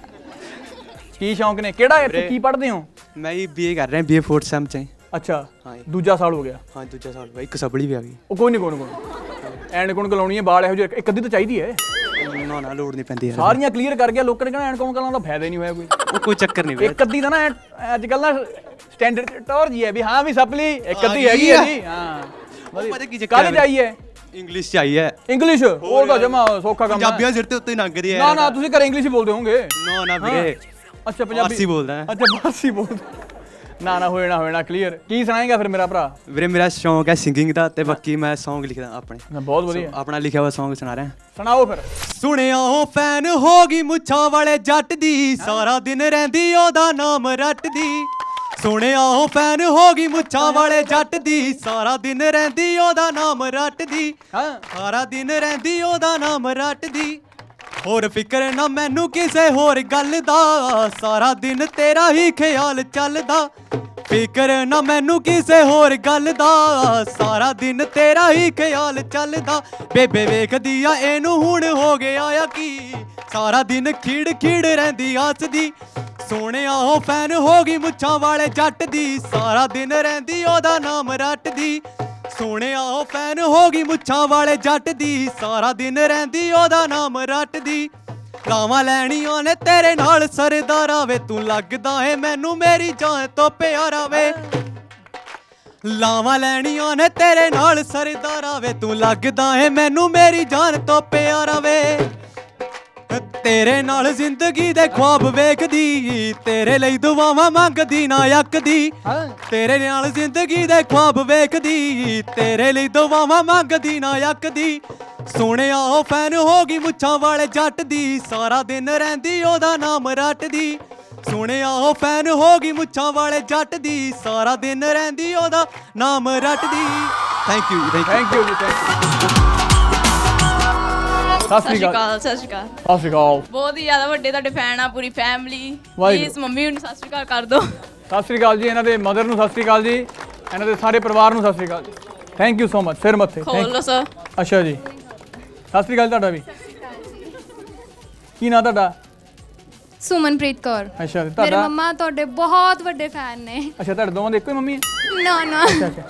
ਕੀ ਸ਼ੌਂਕ ਨੇ? ਕਿਹੜਾ ਇੱਥੇ। ਕੀ ਪੜ੍ਹਦੇ ਹੋ? ਮੈਂ ਹੀ ਬੀਏ ਕਰ ਰਿਹਾ ਬੀਏ 4th ਸੈਮ ਚ। ਅੱਛਾ ਹਾਂ ਜੀ। ਦੂਜਾ ਸਾਲ ਹੋ ਗਿਆ। ਹਾਂ ਦੂਜਾ ਸਾਲ ਬਾਈ ਇੱਕ ਸਬੜੀ ਵੀ ਆ ਗਈ। ਉਹ ਕੋਈ ਨਹੀਂ ਕੋਈ ਨਹੀਂ ਐਂਡ ਕੋਣ ਕਲਾਉਣੀ ਹੈ ਬਾਲ ਇਹੋ ਜਿਹੇ ਇੱਕ ਅੱਧੀ ਤਾਂ ਚਾਹੀਦੀ ਹੈ। ਨਾ ਨਾ ਲੋੜ ਨਹੀਂ ਪੈਂਦੀ ਯਾਰ। ਸਾਰੀਆਂ ਕਲੀਅਰ ਕਰ ਗਿਆ ਲੋਕਾਂ ਨੇ ਕਹਿਣਾ ਐਂਡ ਕੋਣ ਕਲਾਉਣ ਦਾ ਫਾਇਦਾ ਹੀ ਨਹੀਂ ਹੋਇਆ ਕੋਈ। ਉਹ ਕੋਈ ਚੱਕਰ ਨਹੀਂ ਇੱਕ ਅੱਧੀ ਦਾ ਨਾ ਅੱਜ ਕੱਲ ਨਾ ਸਟੈਂਡਰਡ ਟੌਰ ਜੀ ਹੈ ਵੀ ਹਾਂ ਵੀ ਸਪਲੀ ਇੱਕ ਆ ਅੱਧੀ ਹੈਗੀ ਹੈ ਆ। ਜੀ। ਹਾਂ। ਪਤਾ ਕੀ ਚੱਕਰ ਕਾਹਦੀ? ਚਾਹੀਏ ਇੰਗਲਿਸ਼ ਚ ਆਈ ਹੈ। ਇੰਗਲਿਸ਼ ਉਹ ਤਾਂ ਜਮਾ ਸੌਖਾ ਕੰਮ ਪੰਜਾਬੀਆਂ ਸਿਰ ਤੇ ਉੱਤੇ ਹੀ ਲੰਘਦੀ ਹੈ ਨਾ ਨਾ ਤੁਸੀਂ ਘਰੇ ਇੰਗਲਿਸ਼ ਹੀ ਬੋਲਦੇ ਹੋਵੋਗੇ। ਨਾ ਨਾ ਵੀਰੇ। ਅੱਛਾ ਪੰਜਾਬੀ ਫਾਰਸੀ ਬੋਲਦਾ ਹੈ। ਅੱਛਾ ਫਾਰਸੀ ਬੋਲਦਾ ਨਾ ਨਾ ਹੋਏ ਨਾ ਹੋਏ ਨਾ ਕਲੀਅਰ ਕੀ ਸੁਣਾਏਗਾ ਫਿਰ ਮੇਰਾ ਭਰਾ? ਵੀਰੇ ਮੇਰਾ ਸ਼ੌਂਕ ਹੈ ਸਿੰਗਿੰਗ ਦਾ ਤੇ ਬਾਕੀ ਮੈਂ Song ਲਿਖਦਾ ਆਪਣੇ। ਬਹੁਤ ਵਧੀਆ। ਆਪਣਾ ਲਿਖਿਆ ਹੋਇਆ Song ਸੁਣਾ ਰਿਹਾ। ਸੁਣਾਓ ਫਿਰ। ਸੁਣਿਆ ਫੈਨ ਹੋ ਗਈ ਮੁੱਛਾਂ ਵਾਲੇ ਜੱਟ ਦੀ। ਸਾਰਾ ਦਿਨ ਰਹਿੰਦੀ ਉਹਦਾ ਨਾਮ ਰੱਟਦੀ ਸੁਣਿਆ ਫੈਨ ਹੋ ਗਈ ਮੁੱਛਾਂ ਵਾਲੇ ਜੱਟ ਦੀ। ਸਾਰਾ ਦਿਨ ਰਹਿੰਦੀ ਉਹਦਾ ਨਾਮ ਰੱਟਦੀ ਹਾਂ। ਸਾਰਾ ਦਿਨ ਰਹਿੰਦੀ ਉਹਦਾ ਨਾਮ ਰੱਟਦੀ ਹੋਰ ਫਿਕਰ ਨਾ ਮੈਨੂੰ ਕਿਸੇ ਹੋਰ ਗੱਲ ਦਾ। ਸਾਰਾ ਦਿਨ ਤੇਰਾ ਹੀ ਖਿਆਲ ਚੱਲਦਾ। ਫਿਕਰ ਨਾ ਮੈਨੂੰ ਕਿਸੇ ਹੋਰ ਗੱਲ ਦਾ। ਸਾਰਾ ਦਿਨ ਤੇਰਾ ਹੀ ਖਿਆਲ ਚੱਲਦਾ। ਬੇਬੇ ਵੇਖਦੀ ਆ ਇਹਨੂੰ ਹੁਣ ਹੋ ਗਿਆ ਆ ਕੀ? ਸਾਰਾ ਦਿਨ ਖਿੜ ਖਿੜ ਰਹਿੰਦੀ ਆਸਦੀ ਸੋਹਣਿਆ ਉਹ ਫੈਨ ਹੋ ਗਈ ਮੁੱਛਾਂ ਵਾਲੇ ਜੱਟ ਦੀ। ਸਾਰਾ ਦਿਨ ਰਹਿੰਦੀ ਉਹਦਾ ਨਾਮ ਰੱਟਦੀ। ਸੋਹਣਿਆ ਉਹ ਫੈਨ ਹੋ ਗਈ ਮੁੱਛਾਂ ਵਾਲੇ ਜੱਟ ਦੀ। ਸਾਰਾ ਦਿਨ ਰਹਿੰਦੀ ਉਹਦਾ ਨਾਮ ਰੱਟਦੀ। ਲਾਵਾਂ ਲੈਣੀਆਂ ਨੇ ਤੇਰੇ ਨਾਲ ਸਰਦਾਰਾ ਵੇ, ਤੂੰ ਲੱਗਦਾ ਏ ਮੈਨੂੰ ਮੇਰੀ ਜਾਨ ਤੋਂ ਪਿਆਰਾ ਵੇ। ਲਾਵਾਂ ਲੈਣੀਆਂ ਨੇ ਤੇਰੇ ਨਾਲ ਸਰਦਾਰਾ ਵੇ, ਤੂੰ ਲੱਗਦਾ ਏ ਮੈਨੂੰ ਮੇਰੀ ਜਾਨ ਤੋਂ ਪਿਆਰਾ ਵੇ। ਤੇਰੇ ਨਾਲ ਜ਼ਿੰਦਗੀ ਦੇ ਖੁਆਬ ਵੇਖਦੀ ਤੇਰੇ ਲਈ ਦੁਆਵਾਂ ਮੰਗਦੀ ਨਾ ਅੱਕਦੀ। ਤੇਰੇ ਨਾਲ ਜ਼ਿੰਦਗੀ ਦੇ ਖੁਆਬ ਵੇਖਦੀ ਤੇਰੇ ਲਈ ਦੁਆਵਾਂ ਮੰਗਦੀ ਨਾ ਅੱਕਦੀ। ਸੋਹਣਿਆ ਉਹ ਫੈਨ ਹੋ ਗਈ ਮੁੱਛਾਂ ਵਾਲੇ ਜੱਟ ਦੀ ਸਾਰਾ ਦਿਨ ਰਹਿੰਦੀ ਉਹਦਾ ਨਾਮ ਰੱਟਦੀ। ਸੋਹਣਿਆ ਉਹ ਫੈਨ ਹੋ ਗਈ ਮੁੱਛਾਂ ਵਾਲੇ ਜੱਟ ਦੀ ਸਾਰਾ ਦਿਨ ਰਹਿੰਦੀ ਉਹਦਾ ਨਾਮ ਰੱਟਦੀ। Thank you thank you thank you ਸਤਿ ਸ਼੍ਰੀ ਅਕਾਲ ਸਤਿ ਸ਼੍ਰੀ ਅਕਾਲ ਸਤਿ ਸ਼੍ਰੀ ਅਕਾਲ ਬਹੁਤ ਹੀ ਜ਼ਿਆਦਾ ਵੱਡੇ ਤੁਹਾਡੇ ਫੈਨ ਆ ਪੂਰੀ ਫੈਮਿਲੀ। ਪਲੀਜ਼ ਮੰਮੀ ਨੂੰ ਸਤਿ ਸ਼੍ਰੀ ਅਕਾਲ ਕਰ ਦਿਓ ਸਤਿ ਸ਼੍ਰੀ ਅਕਾਲ ਜੀ ਇਹਨਾਂ ਦੇ ਮਦਰ ਨੂੰ ਸਤਿ ਸ਼੍ਰੀ ਅਕਾਲ ਜੀ ਇਹਨਾਂ ਦੇ ਸਾਰੇ ਪਰਿਵਾਰ ਨੂੰ ਸਤਿ ਸ਼੍ਰੀ ਅਕਾਲ ਜੀ ਥੈਂਕ ਯੂ ਸੋ ਮਚ ਸਿਰ ਮੱਥੇ ਖੋਲ ਲਓ ਸਰ ਅੱਛਾ ਜੀ ਸਤਿ ਸ਼੍ਰੀ ਅਕਾਲ ਤੁਹਾਡਾ ਵੀ ਕੀ ਨਾਂ ਤੁਹਾਡਾ ਸੁਮਨਪ੍ਰੀਤ ਕੌਰ ਅੱਛਾ ਜੀ, ਮੇਰੇ ਤੁਹਾਡਾ ਮੰਮਾ ਤੁਹਾਡੇ ਬਹੁਤ ਵੱਡੇ ਫੈਨ ਨੇ ਅੱਛਾ ਤੁਹਾਡੇ ਦੋਵਾਂ ਦੇ ਇੱਕੋ ਹੀ ਮੰਮੀ ਹੈ ਨਾ ਨਾ ਅੱਛਾ ਅੱਛਾ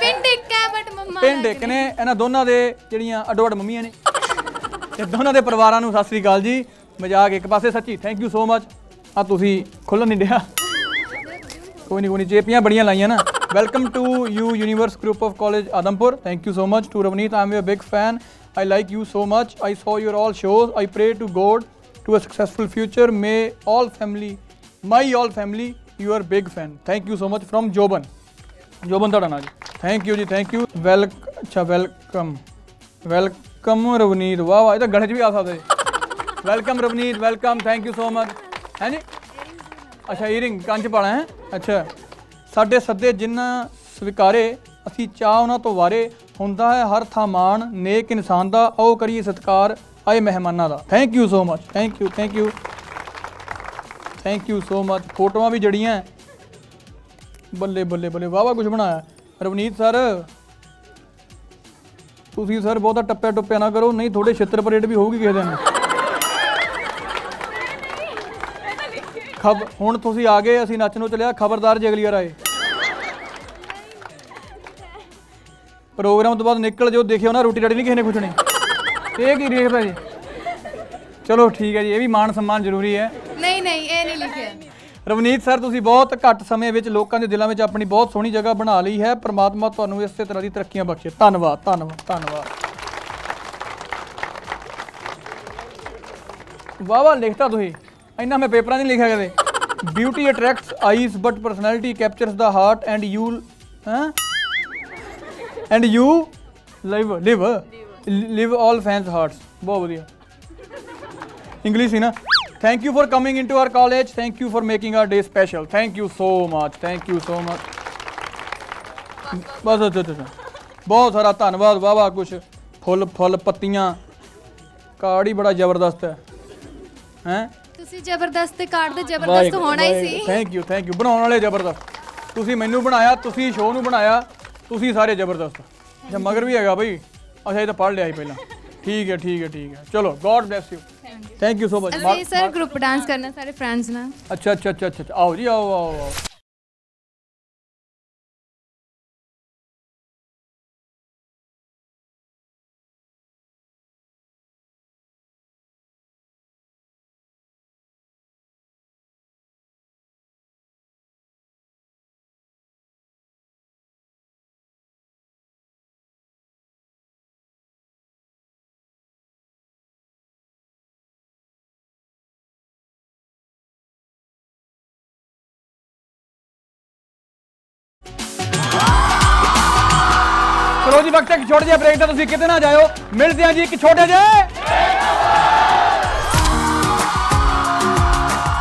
ਪਿੰਡ ਇੱਕ ਹੈ ਬਟ ਮੰਮਾ ਪਿੰਡ ਇੱਕ ਨੇ ਇਹਨਾਂ ਦੋਨਾਂ ਦੇ ਜਿਹੜੀਆਂ ਅੱਡੋ ਅੱਡ ਮੰਮੀਆਂ ਨੇ ਤੇ ਦੋਨਾਂ ਦੇ ਪਰਿਵਾਰਾਂ ਨੂੰ ਸਤਿ ਸ੍ਰੀ ਅਕਾਲ ਜੀ। ਮਜ਼ਾਕ ਇੱਕ ਪਾਸੇ ਸੱਚੀ ਥੈਂਕ ਯੂ ਸੋ ਮਚ ਆ ਤੁਸੀਂ ਖੁੱਲਣ ਨਹੀਂ ਡਿਆ ਕੋਈ ਨਹੀਂ ਕੋਈ ਨਹੀਂ ਜੇਪੀਆਂ ਬੜੀਆਂ ਲਾਈਆਂ ਨਾ। Welcome to you Universe group of college Adampur thank you so much to Ravneet I am your big fan I like you so much I so your all shows I pray to God to a successful future may all family, my all family, you are big fan thank you so much from Joban Joban ਤੁਹਾਡਾ ਨਾਂ ਜੀ। Thank you ਜੀ thank you welcome ਅੱਛਾ welcome ਵੈਲਕ welcome Ravneet ਵਾਹ ਵਾਹ ਇਹ ਤਾਂ ਗਲੇ 'ਚ ਵੀ ਆ ਸਕਦੇ। Welcome Ravneet welcome thank you so much ਹੈ ਜੀ ਅੱਛਾ ਈਅਰਿੰਗ ਕੰਨ 'ਚ ਪਾਣਾ ਹੈ। ਅੱਛਾ। ਸਾਡੇ ਸੱਦੇ ਜਿਨ੍ਹਾਂ ਸਵੀਕਾਰੇ, ਅਸੀਂ ਚਾਹ ਉਹਨਾਂ ਤੋਂ ਵਾਰੇ। ਹੁੰਦਾ ਹੈ ਹਰ ਥਾਂ ਮਾਣ, ਨੇਕ ਇਨਸਾਨ ਦਾ। ਆਓ ਕਰੀਏ ਸਤਿਕਾਰ ਆਏ ਮਹਿਮਾਨਾਂ ਦਾ। Thank you so much thank you thank you thank you so much ਫੋਟੋਆਂ ਵੀ ਜੜੀਆਂ। ਬੱਲੇ ਬੱਲੇ ਬੱਲੇ। ਵਾਹ ਵਾਹ ਕੁਝ ਬਣਾਇਆ। ਰਵਨੀਤ ਸਰ ਤੁਸੀਂ ਸਰ ਬਹੁਤਾ ਟੱਪਿਆ ਟੁੱਪਿਆ ਨਾ ਕਰੋ, ਨਹੀਂ ਥੋੜੇ ਛਿੱਤਰ ਪਰੇਡ ਵੀ ਹੋਊਗੀ ਕਿਸੇ ਦਿਨ। ਖਬ, ਹੁਣ ਤੁਸੀਂ ਆ ਗਏ, ਅਸੀਂ ਨੱਚ ਨੂੰ ਚੱਲਿਆ ਖਬਰਦਾਰ ਜੇ ਅਗਲੀ ਵਾਰ ਆਏ। ਪ੍ਰੋਗਰਾਮ ਤੋਂ ਬਾਅਦ ਨਿਕਲ ਜੋ ਦੇਖਿਓ ਨਾ ਰੋਟੀ ਰਾਟੀ ਨਹੀਂ ਕਿਸੇ ਨੇ ਪੁੱਛਣੀ ਇਹ ਕੀ ਦੇਖਦਾ ਜੀ? ਚਲੋ ਠੀਕ ਹੈ ਜੀ, ਇਹ ਵੀ ਮਾਣ ਸਨਮਾਨ ਜ਼ਰੂਰੀ ਹੈ। ਨਹੀਂ ਨਹੀਂ, ਇਹ ਨਹੀਂ ਲਿਖਿਆ। ਰਵਨੀਤ ਸਰ, ਤੁਸੀਂ ਬਹੁਤ ਘੱਟ ਸਮੇਂ ਵਿੱਚ ਲੋਕਾਂ ਦੇ ਦਿਲਾਂ ਵਿੱਚ ਆਪਣੀ ਬਹੁਤ ਸੋਹਣੀ ਜਗ੍ਹਾ ਬਣਾ ਲਈ ਹੈ। ਪ੍ਰਮਾਤਮਾ ਤੁਹਾਨੂੰ ਇਸੇ ਤਰ੍ਹਾਂ ਦੀ ਤਰੱਕੀਆਂ ਬਖਸ਼ੇ। ਧੰਨਵਾਦ ਧੰਨਵਾਦ ਧੰਨਵਾਦ। ਵਾਹ ਵਾਹ, ਲਿਖਤਾ ਤੁਸੀਂ। ਇੰਨਾ ਮੈਂ ਪੇਪਰਾਂ ਨਹੀਂ ਲਿਖਿਆ ਕਦੇ। Beauty attracts eyes but personality captures the heart and you ਹਾਂ? And you live live live all fans hearts ਬਹੁਤ ਵਧੀਆ। ਇੰਗਲਿਸ਼ ਸੀ ਨਾ? Thank you for coming into our college thank you for making our day special thank you so much thank you so much ਬਸ ਅੱਛਾ ਅੱਛਾ ਬਹੁਤ ਸਾਰਾ ਧੰਨਵਾਦ ਵਾਹ ਵਾਹ ਕੁਛ ਫੁੱਲ ਫੁੱਲ ਪੱਤੀਆਂ ਕਾਰਡ ਹੀ ਬੜਾ ਜ਼ਬਰਦਸਤ ਹੈ ਹੈ ਤੁਸੀਂ ਜ਼ਬਰਦਸਤ ਤੇ ਕਾਰਡ ਦੇ ਜ਼ਬਰਦਸਤ ਹੋਣਾ ਹੀ ਸੀ ਥੈਂਕ ਯੂ ਥੈਂਕ ਯੂ ਬਣਾਉਣ ਵਾਲੇ ਜ਼ਬਰਦਸਤ ਤੁਸੀਂ ਮੈਨੂੰ ਬਣਾਇਆ ਤੁਸੀਂ ਸ਼ੋਅ ਨੂੰ ਬਣਾਇਆ ਤੁਸੀਂ ਸਾਰੇ ਜ਼ਬਰਦਸਤ ਜਾਂ ਮਗਰ ਵੀ ਹੈਗਾ ਬਈ ਅੱਛਾ ਇਹ ਤਾਂ ਪੜ੍ਹ ਲਿਆ ਸੀ ਪਹਿਲਾਂ ਠੀਕ ਹੈ ਠੀਕ ਹੈ ਠੀਕ ਹੈ ਚਲੋ God bless you thank you so much ਅਸੀਂ ਸਰ ਗਰੁੱਪ ਡਾਂਸ ਕਰਨਾ ਸਾਰੇ ਫਰੈਂਡਸ ਨਾਲ ਅੱਛਾ ਅੱਛਾ ਅੱਛਾ ਅੱਛਾ ਆਓ ਜੀ ਆਓ ਆਓ ਆਓ ਜੀ, ਵਕਤ ਇੱਕ ਛੋਟੇ ਜਿਹੇ ਬ੍ਰੇਕ ਦਾ ਤੁਸੀਂ ਕਿਤੇ ਨਾ ਜਾਇਓ। ਮਿਲਦੇ ਹਾਂ ਜੀ ਇੱਕ ਛੋਟੇ ਜਿਹੇ।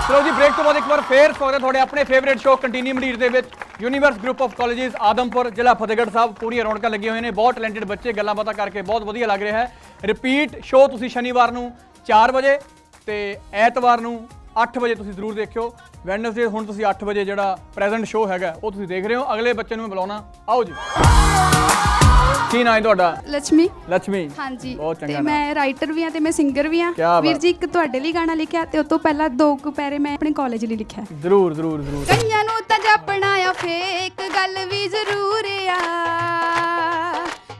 ਚਲੋ ਜੀ ਬ੍ਰੇਕ ਤੋਂ ਬਾਅਦ ਇੱਕ ਵਾਰ ਫੇਰ ਸਵਾਗਤ ਹੈ ਤੁਹਾਡੇ ਆਪਣੇ ਫੇਵਰੇਟ ਸ਼ੋਅ ਕੰਟੀਨਿਊ ਮਡੀਰ ਦੇ ਵਿੱਚ। Universe group of colleges Adampur ਜ਼ਿਲ੍ਹਾ ਫਤਿਹਗੜ੍ਹ ਸਾਹਿਬ, ਪੂਰੀਆਂ ਰੌਣਕਾਂ ਲੱਗੀਆਂ ਹੋਈਆਂ ਨੇ। ਬਹੁਤ ਟੈਲੈਂਟਡ ਬੱਚੇ ਗੱਲਾਂ ਬਾਤਾਂ ਕਰਕੇ ਬਹੁਤ ਵਧੀਆ ਲੱਗ ਰਿਹਾ ਹੈ। ਰਿਪੀਟ ਸ਼ੋਅ ਤੁਸੀਂ ਸ਼ਨੀਵਾਰ ਨੂੰ 4 ਵਜੇ ਤੇ ਐਤਵਾਰ ਨੂੰ 8 ਵਜੇ ਤੁਸੀਂ ਜ਼ਰੂਰ ਦੇਖਿਓ। ਵੈਨਸਡੇ ਹੁਣ ਤੁਸੀਂ 8 ਵਜੇ ਜਿਹੜਾ ਪ੍ਰੈਜ਼ੈਂਟ ਸ਼ੋਅ ਹੈਗਾ ਉਹ ਤੁਸੀਂ ਦੇਖ ਰਹੇ ਹੋ। ਅਗਲੇ ਬੱਚੇ ਨੂੰ ਮੈਂ ਬੁਲਾਉਣਾ। ਆਓ ਜੀ। ਕੀ ਨਾਮ ਹੈ ਤੁਹਾਡਾ? ਲక్ష్ਮੀ ਲక్ష్ਮੀ ਹਾਂਜੀ। ਬਹੁਤ ਚੰਗਾ ਨਾਮ। ਮੈਂ ਰਾਈਟਰ ਵੀ ਹਾਂ ਤੇ ਮੈਂ ਸਿੰਗਰ ਵੀ ਹਾਂ। ਵੀਰ ਜੀ ਇੱਕ ਤੁਹਾਡੇ ਲਈ ਗਾਣਾ ਲਿਖਿਆ ਤੇ ਉਸ ਪਹਿਲਾਂ ਦੋ ਕੁ ਪੈਰੇ ਮੈਂ ਆਪਣੇ ਕਾਲਜ ਲਈ ਲਿਖਿਆ। ਜ਼ਰੂਰ ਜ਼ਰੂਰ ਜ਼ਰੂਰ। ਕਈਆਂ ਨੂੰ ਤਾਂ ਜਾਪਣਾ ਆ ਫੇਕ ਗੱਲ ਵੀ ਜ਼ਰੂਰ ਆ।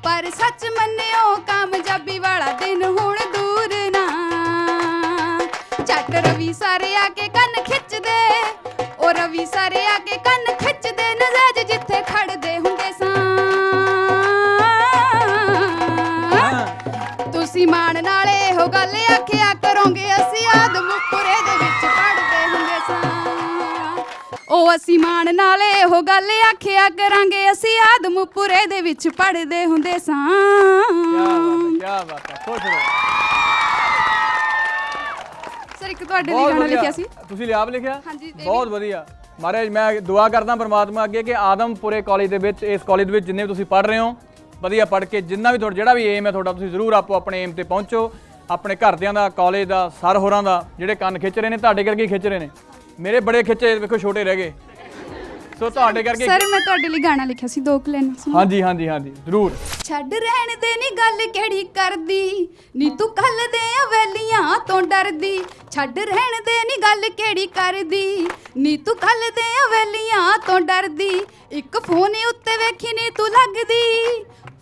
ਪਰ ਸੱਚ ਮੰਨਿਓ ਕਾਮਯਾਬੀ ਵਾਲਾ ਦਿਨ ਹੁਣ ਦੂਰ ਚੱਕ ਰਵੀ ਸਾਰੇ ਆ ਕੇ ਕੰਨ ਖਿੱਚਦੇ। ਉਹ ਰਵੀ ਸਾਰੇ ਆ ਕੇ ਕੰਨ ਖਿੱਚਦੇ ਨਜ਼ਾਜ ਜਿੱਥੇ ਖੜਦੇ ਹੁੰਦੇ ਸਾਂ। ਤੁਸੀਂ ਮਾਣ ਨਾਲ ਇਹੋ ਗੱਲ ਆਖਿਆ ਕਰੋਗੇ ਅਸੀਂ ਆਦਮਪੁਰੇ ਦੇ ਵਿੱਚ ਪੜਦੇ ਹੁੰਦੇ ਸਾਂ। ਉਹ ਅਸੀਂ ਮਾਣ ਨਾਲ ਇਹੋ ਗੱਲ ਆਖਿਆ ਕਰਾਂਗੇ ਅਸੀਂ ਆਦਮਪੁਰੇ ਦੇ ਵਿੱਚ ਪੜਦੇ ਹੁੰਦੇ ਸਾਂ। ਕੀ ਬਾਤ ਹੈ ਖੁਸ਼ ਰਹੋ। ਸਰ ਇੱਕ ਤੁਹਾਡੇ ਲਈ ਗਾਣਾ। ਲਿਖਿਆ ਸੀ। ਤੁਸੀਂ ਲਿਆਪ ਲਿਖਿਆ? ਹਾਂਜੀ, ਬਹੁਤ ਵਧੀਆ। ਮਹਾਰਾਜ ਮੈਂ ਦੁਆ ਕਰਦਾ ਪਰਮਾਤਮਾ ਅੱਗੇ ਕਿ ਆਦਮਪੁਰੇ ਕਾਲਜ ਦੇ ਵਿੱਚ ਇਸ ਕਾਲਜ ਦੇ ਵਿੱਚ ਜਿੰਨੇ ਵੀ ਤੁਸੀਂ ਪੜ ਰਹੇ ਹੋ ਵਧੀਆ ਪੜ ਕੇ ਜਿੰਨਾ ਵੀ ਤੁਹਾਡਾ ਜਿਹੜਾ ਵੀ ਏਮ ਹੈ ਤੁਹਾਡਾ ਤੁਸੀਂ ਜ਼ਰੂਰ ਆਪੋ ਆਪਣੇ ਏਮ ਤੇ ਪਹੁੰਚੋ। ਆਪਣੇ ਘਰਦਿਆਂ ਦਾ ਕਾਲਜ ਦਾ ਸਰ ਹੋਰਾਂ ਦਾ ਜਿਹੜੇ ਕੰਨ ਖਿੱਚ ਰਹੇ ਨੇ ਤੁਹਾਡੇ ਕਰਕੇ ਖਿੱਚ ਰਹੇ ਨੇ। ਮੇਰੇ ਬੜੇ ਖਿੱਚੇ ਵੇਖੋ ਛੋਟੇ ਰਹਿ ਗਏ। ਸੋ ਤੁਹਾਡੇ ਕਰਕੇ ਸਰ ਮੈਂ ਤੁਹਾਡੇ ਲਈ ਗਾਣਾ ਲਿਖਿਆ ਸੀ ਦੋ ਕਲੈਨ ਹਾਂਜੀ ਹਾਂਜੀ ਹਾਂਜੀ ਜ਼ਰੂਰ। ਛੱਡ ਰਹਿਣ ਦੇ ਨੀ ਗੱਲ ਕਿਹੜੀ ਕਰਦੀ ਨੀ ਤੂੰ ਕੱਲ ਦੇ ਅਵੇਲੀਆਂ ਤੋਂ ਡਰਦੀ। ਛੱਡ ਰਹਿਣ ਦੇ ਨੀ ਗੱਲ ਕਿਹੜੀ ਕਰਦੀ ਨੀ ਤੂੰ ਕੱਲ ਦੇ ਅਵੇਲੀਆਂ ਤੋਂ ਡਰਦੀ। ਇੱਕ ਫੋਨ ਉੱਤੇ ਵੇਖੀ ਨੀ ਤੂੰ ਲੱਗਦੀ।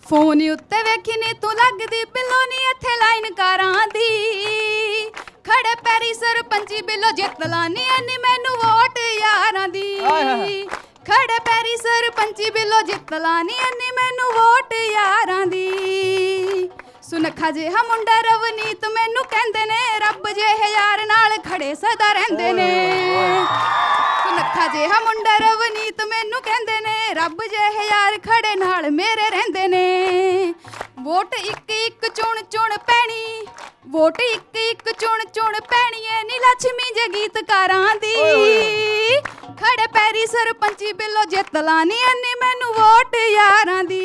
ਫੋਨ ਉੱਤੇ ਵੇਖੀ ਨੀ ਤੂੰ ਲੱਗਦੀ ਬਿੱਲੋ ਨੀ ਇੱਥੇ ਲਾਈਨ ਕਾਰਾਂ ਦੀ। ਖੜੇ ਪੈਰੀ ਸਰਪੰਚੀ ਬਿੱਲੋ ਜਿੱਤ ਲਾਨੀ ਐਨੀ ਮੈਨੂੰ ਵੋਟ ਯਾਰਾਂ ਦੀ। ਖੜੇ ਪੈਰੀ ਸਰਪੰਚੀ ਬਿੱਲੋ ਜਿੱਤ ਲਾਨੀ ਐਨੀ ਮੈਨੂੰ ਵੋਟ ਯਾਰਾਂ ਦੀ। ਸੁਨੱਖਾ ਜਿਹਾ ਮੁੰਡਾ ਰਵਨੀਤ ਮੈਨੂੰ ਕਹਿੰਦੇ ਨੇ ਰੱਬ ਜਿਹੇ ਯਾਰ ਨਾਲ ਖੜੇ ਸਦਾ ਰਹਿੰਦੇ ਨੇ। ਸੁਨੱਖਾ ਜਿਹਾ ਮੁੰਡਾ ਰਵਨੀਤ ਮੈਨੂੰ ਕਹਿੰਦੇ ਨੇ ਰੱਬ ਜਿਹੇ ਯਾਰ ਖੜੇ ਨਾਲ ਮੇਰੇ ਰਹਿੰਦੇ ਨੇ। ਵੋਟ ਇੱਕ ਇੱਕ ਚੁਣ ਚੁਣ ਪੈਣੀ ਵੋਟ ਇੱਕ ਇੱਕ ਚੁਣ ਚੁਣ ਪੈਣੀ ਐ ਨੀ ਲక్ష్ਮੀ ਜੇ ਗੀਤਕਾਰਾਂ ਦੀ। ਖੜੇ ਪੈਰੀ ਸਰਪੰਚੀ ਬਿੱਲੋ ਜਿੱਤ ਲਾਨੀ ਐਨੀ ਮੈਨੂੰ ਵੋਟ ਯਾਰਾਂ ਦੀ।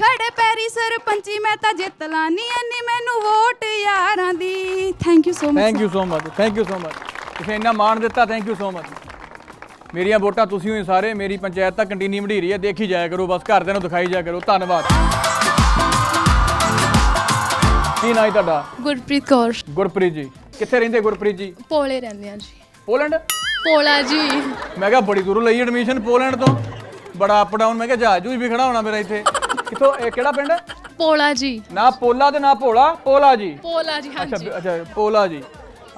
ਖੜੇ ਪੈਰੀ ਸਰਪੰਚੀ ਮੈਂ ਤਾਂ ਜਿੱਤ ਲਾਨੀ ਐਨੀ ਮੈਨੂੰ ਵੋਟ ਯਾਰਾਂ ਦੀ। Thank you so much thank you so much thank you so much ਤੁਸੀਂ ਇੰਨਾ ਮਾਣ ਦਿੱਤਾ ਥੈਂਕ ਯੂ ਸੋ ਮਚ ਮੇਰੀਆਂ ਵੋਟਾਂ ਤੁਸੀਂ ਹੋਈ ਸਾਰੇ ਮੇਰੀ ਪੰਚਾਇਤ ਤਾਂ ਕੰਟੀਨੀ ਮਢੀਰੀ ਹੈ ਦੇਖੀ ਜਾਇਆ ਕਰੋ ਬਸ ਘਰਦਿਆਂ ਨੂੰ ਦਿਖਾਈ ਜਾਇਆ ਕਰੋ ਧੰਨਵਾਦ। ਕੀ ਨਾਂ ਹੈ ਤੁਹਾਡਾ? ਗੁਰਪ੍ਰੀਤ ਕੌਰ। ਗੁਰਪ੍ਰੀਤ ਜੀ। ਕਿੱਥੇ ਰਹਿੰਦੇ ਗੁਰਪ੍ਰੀਤ ਜੀ? ਪੋਲੇ ਰਹਿੰਦੇ ਆ ਜੀ। ਪੋਲੈਂਡ? ਪੋਲਾ ਜੀ। ਮੈਂ ਕਿਹਾ ਬੜੀ ਦੂਰੋਂ ਲਈ ਐਡਮਿਸ਼ਨ ਪੋਲੈਂਡ ਤੋਂ। ਬੜਾ ਅਪ ਡਾਊਨ ਮੈਂ ਕਿਹਾ ਜਹਾਜ਼ ਵੀ ਖੜਾ ਹੋਣਾ ਮੇਰਾ ਇੱਥੇ। ਕਿੱਥੋਂ ਇਹ ਕਿਹੜਾ ਪਿੰਡ? ਹੈ ਪੋਲਾ ਜੀ। ਨਾ ਪੋਲਾ ਤੇ ਨਾ ਭੋਲਾ ਪੋਲਾ ਜੀ। ਪੋਲਾ ਜੀ ਅੱਛਾ ਅੱਛਾ ਪੋਲਾ ਜੀ।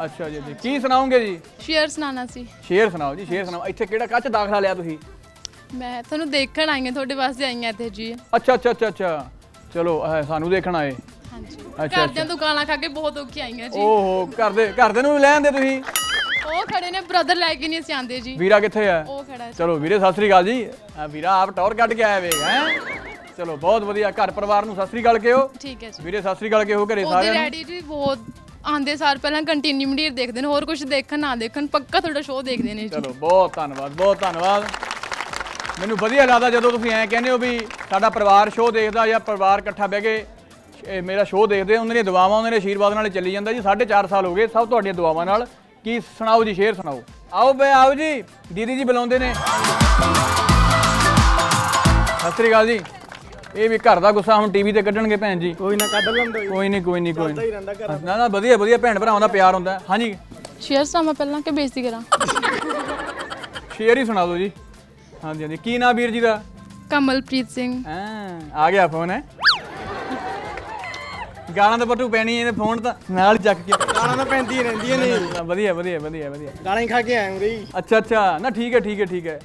ਅੱਛਾ ਜੀ ਜੀ ਕੀ ਸੁਣਾਓਗੇ ਜੀ? ਸ਼ੇਅਰ ਸੁਣਾਉਣਾ ਸੀ। ਸ਼ੇਰ ਸੁਣਾਓ ਜੀ ਸ਼ੇਰ ਸੁਣਾਓ। ਇੱਥੇ ਕਿਹੜਾ ਕੱਚ ਦਾਖਲਾ ਲਿਆ ਤੁਸੀਂ? ਮੈਂ ਤੁਹਾਨੂੰ ਦੇਖਣ ਆਈ ਹਾਂ ਤੁਹਾਡੇ ਵਾਸਤੇ ਆਈ ਹਾਂ ਇੱਥੇ ਜੀ। ਅੱਛਾ ਅੱਛਾ ਅੱਛਾ ਅੱਛਾ। ਚਲੋ ਅਹ, ਸਾਨੂੰ ਦੇਖਣ ਆਏ। ਹਾਂਜੀ। ਘਰਦਿਆਂ ਤੋਂ ਗਾਲਾਂ ਖਾ ਕੇ ਬਹੁਤ ਔਖੀ ਆਈ ਹਾਂ ਜੀ। ਓਹੋ ਘਰਦੇ ਘਰਦੇ ਨੂੰ ਵੀ ਲੈ ਆਂਦੇ ਤੁਸੀਂ? ਉਹ ਖੜੇ ਨੇ ਬ੍ਰਦਰ ਲੈ ਕੇ ਨਹੀਂ ਅਸੀਂ ਆਂਦੇ ਜੀ। ਵੀਰਾ ਕਿੱਥੇ ਆ ਉਹ ਖੜਾ। ਚਲੋ ਵੀਰੇ ਸਤਿ ਸ੍ਰੀ ਅਕਾਲ ਜੀ। ਆ ਵੀਰਾ ਆਪ ਟੌਰ ਕੱਢ ਕੇ ਆਇਆ ਵੇਖ ਹੈ? ਚਲੋ ਬਹੁਤ ਵਧੀਆ। ਘਰ ਪਰਿਵਾਰ ਨੂੰ ਸਤਿ ਸ੍ਰੀ ਅਕਾਲ ਕਿਹੋ? ਠੀਕ ਹੈ ਜੀ। ਵੀਰੇ ਸਤਿ ਸ੍ਰੀ ਅਕਾਲ ਕਿਹੋ ਘਰੇ ਉਹਦੇ ਸਾਰਿਆਂ ਨੂੰ? ਡੈਡੀ ਜੀ ਬਹੁਤ ਆਂਦੇ ਸਾਰ ਪਹਿਲਾਂ ਕੰਟੀਨਿਊ ਮੰਡੀਰ ਦੇਖਦੇ ਨੇ ਹੋਰ ਕੁਝ ਦੇਖਣ ਨਾ ਦੇਖਣ ਪੱਕਾ ਤੁਹਾਡਾ ਸ਼ੋਅ ਦੇਖਦੇ ਨੇ ਜੀ। ਚਲੋ ਬਹੁਤ ਧੰਨਵਾਦ ਬਹੁਤ ਧੰਨਵਾਦ। ਮੈਨੂੰ ਵਧੀਆ ਲੱਗਦਾ ਜਦੋਂ ਤੁਸੀਂ ਐਂ ਕਹਿੰਦੇ ਹੋ ਵੀ ਸਾਡਾ ਪਰਿਵਾਰ ਸ਼ੋਅ ਦੇਖਦਾ ਜਾਂ ਪਰਿਵਾਰ ਇਕੱਠਾ ਬਹਿ ਕੇ ਇਹ ਮੇਰਾ ਸ਼ੋਅ ਦੇਖਦੇ ਆ, ਉਹਨਾਂ ਦੀਆਂ ਦੁਆਵਾਂ ਉਹਨਾਂ ਦੇ ਆਸ਼ੀਰਵਾਦ ਨਾਲ ਚੱਲੀ ਜਾਂਦਾ ਜੀ। 4.5 ਸਾਲ ਹੋ ਗਏ ਸਭ ਤੁਹਾਡੀਆਂ ਦੁਆਵਾਂ ਨਾਲ। ਕੀ ਸੁਣਾਓ ਜੀ ਸ਼ੇਰ ਸੁਣਾਓ? ਆਓ ਬਈ ਆਓ ਜੀ। ਦੀਦੀ ਜੀ ਬੁਲਾਉਂਦੇ ਨੇ। ਸਤਿ ਸ੍ਰੀ ਅਕਾਲ ਜੀ। ਇਹ ਵੀ ਘਰ ਦਾ ਗੁੱਸਾ ਹੁਣ ਟੀਵੀ ਤੇ ਕੱਢਣਗੇ ਭੈਣ ਜੀ। ਕੋਈ ਨਾ ਕੱਢ ਲੈਂਦਾ ਕੋਈ ਨਹੀਂ ਕੋਈ ਨਹੀਂ ਕੋਈ ਨਾ। ਨਾ ਵਧੀਆ ਵਧੀਆ ਭੈਣ ਭਰਾਵਾਂ ਦਾ ਪਿਆਰ ਹੁੰਦਾ। ਹੈ। ਹਾਂਜੀ ਸ਼ੇਅਰ ਸੁਣਾਵਾਂ ਪਹਿਲਾਂ ਕਿ ਬੇਇੱਜ਼ਤੀ ਕਰਾਂ? ਸ਼ੇਰ ਹੀ ਸੁਣਾ ਦਿਓ ਜੀ। ਹਾਂਜੀ ਹਾਂਜੀ। ਕੀ ਨਾਂ ਵੀਰ ਜੀ ਦਾ? ਕਮਲਪ੍ਰੀਤ ਸਿੰਘ। ਹਾਂ ਆ ਗਿਆ ਫੋਨ ਹੈ। ਗਾਲਾਂ ਤਾਂ ਪਟੂ ਪੈਣੀ ਇਹਨੇ ਫੋਨ ਤਾਂ ਨਾਲ ਹੀ ਚੱਕ ਕੇ। ਗਾਲਾਂ ਤਾਂ ਪੈਂਦੀਆਂ ਰਹਿੰਦੀਆਂ ਨੇ। ਵਧੀਆ ਵਧੀਆ ਵਧੀਆ ਵਧੀਆ। ਗਾਲਾਂ ਹੀ ਖਾ ਕੇ ਆਏ ਉਰੇ ਅੱਛਾ ਅੱਛਾ। ਨਾ ਠੀਕ ਹੈ ਠੀਕ ਹੈ ਠੀਕ ਹੈ।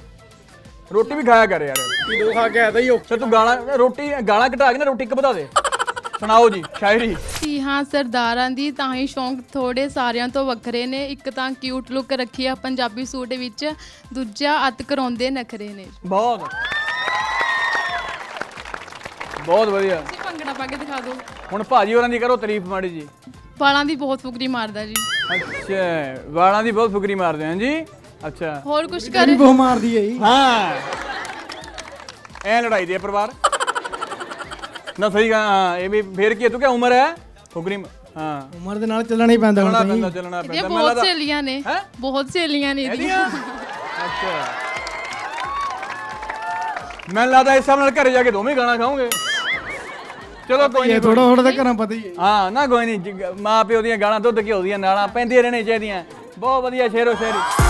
ਰੋਟੀ ਵੀ ਖਾਇਆ ਕਰ ਯਾਰ। ਕੀ ਦੋ ਖਾ ਕੇ ਆਇਆ ਤਾਂ ਹੀ ਫਿਰ ਤੂੰ ਗਾਲਾਂ ਰੋਟੀ ਗਾਲਾਂ ਘਟਾ ਕੇ ਨਾ ਰੋਟੀ ਇੱਕ ਵਧਾ ਦੇ। ਸੁਣਾਓ ਜੀ ਸ਼ਾਇਰੀ। ਤੀਹਾਂ ਸਰਦਾਰਾਂ ਦੀ ਤਾਂ ਹੀ ਸ਼ੌਂਕ ਥੋੜੇ ਸਾਰਿਆਂ ਤੋਂ ਵੱਖਰੇ ਨੇ। ਇੱਕ ਤਾਂ ਕਿਊਟ ਲੁੱਕ ਰੱਖੀ ਆ ਪੰਜਾਬੀ ਸੂਟ ਵਿੱਚ ਦੂਜਾ ਅਤ ਕਰਾਉਂਦੇ ਨਖਰੇ ਨੇ। ਬਹੁਤ। ਬਹੁਤ ਵਧੀਆ। ਤੁਸੀਂ ਭੰਗੜਾ ਪਾ ਕੇ ਦਿਖਾ ਦਿਓ। ਹੁਣ ਭਾਜੀ ਹੋਰਾਂ ਦੀ ਕਰੋ ਤਾਰੀਫ ਮਾੜੀ ਜੀ ਵਾਲਾਂ ਦੀ ਬਹੁਤ ਫੁਕਰੀ ਮਾਰਦਾ ਜੀ। ਅੱਛਾ ਵਾਲਾਂ ਦੀ ਬਹੁਤ ਫੁਕਰੀ ਮਾਰਦੇ ਹਾਂ ਜੀ। ਅੱਛਾ। ਹੋਰ ਕੁਝ ਕਰੇ ਬਹੁਤ ਮਾਰਦੀ ਹੈ ਜੀ। ਹਾਂ। ਐ ਲੜਾਈ ਦੇ ਪਰਿਵਾਰ। ਨਾ ਸਹੀ ਗਾ ਹਾਂ ਇਹ ਵੀ ਫੇਰ ਕੀ ਤੂੰ ਕਿਆ ਉਮਰ ਹੈ? ਫੁਕਰੀ ਹਾਂ। ਉਮਰ ਦੇ ਨਾਲ ਚੱਲਣਾ ਹੀ ਪੈਂਦਾ ਹੁਣ ਚੱਲਣਾ ਤਾਂ ਪੈਂਦਾ ਚੱਲਣਾ ਪੈਂਦਾ। ਬਹੁਤ ਸਹੇਲੀਆਂ ਨੇ? ਬਹੁਤ ਸਹੇਲੀਆਂ ਨੇ ਇਹਦੀਆਂ। ਅੱਛਾ। ਮੈਨੂੰ ਲੱਗਦਾ ਇਸ ਨਾਲ ਘਰੇ ਜਾ ਕੇ ਦੋਵੇਂ ਗਾਣਾ ਖਾਓਗੇ। ਚਲੋ ਕੋਈ ਨਹੀਂ ਥੋੜਾ ਥੋੜਾ ਤਾਂ ਘਰਾਂ ਪਤਾ ਹੀ ਹੈ। ਹਾਂ ਨਾ ਕੋਈ ਨਹੀਂ ਮਾਂ ਪਿਓ ਦੀਆਂ ਗਾਲਾਂ ਦੁੱਧ ਘਿਓ ਦੀਆਂ ਨਾਲਾਂ ਪੈਂਦੀਆਂ ਰਹਿਣੇ ਚਾਹੀਦੀਆਂ। ਬਹੁਤ ਵਧੀਆ ਸ਼ੇਰੋ ਸ਼ੇਰੀ।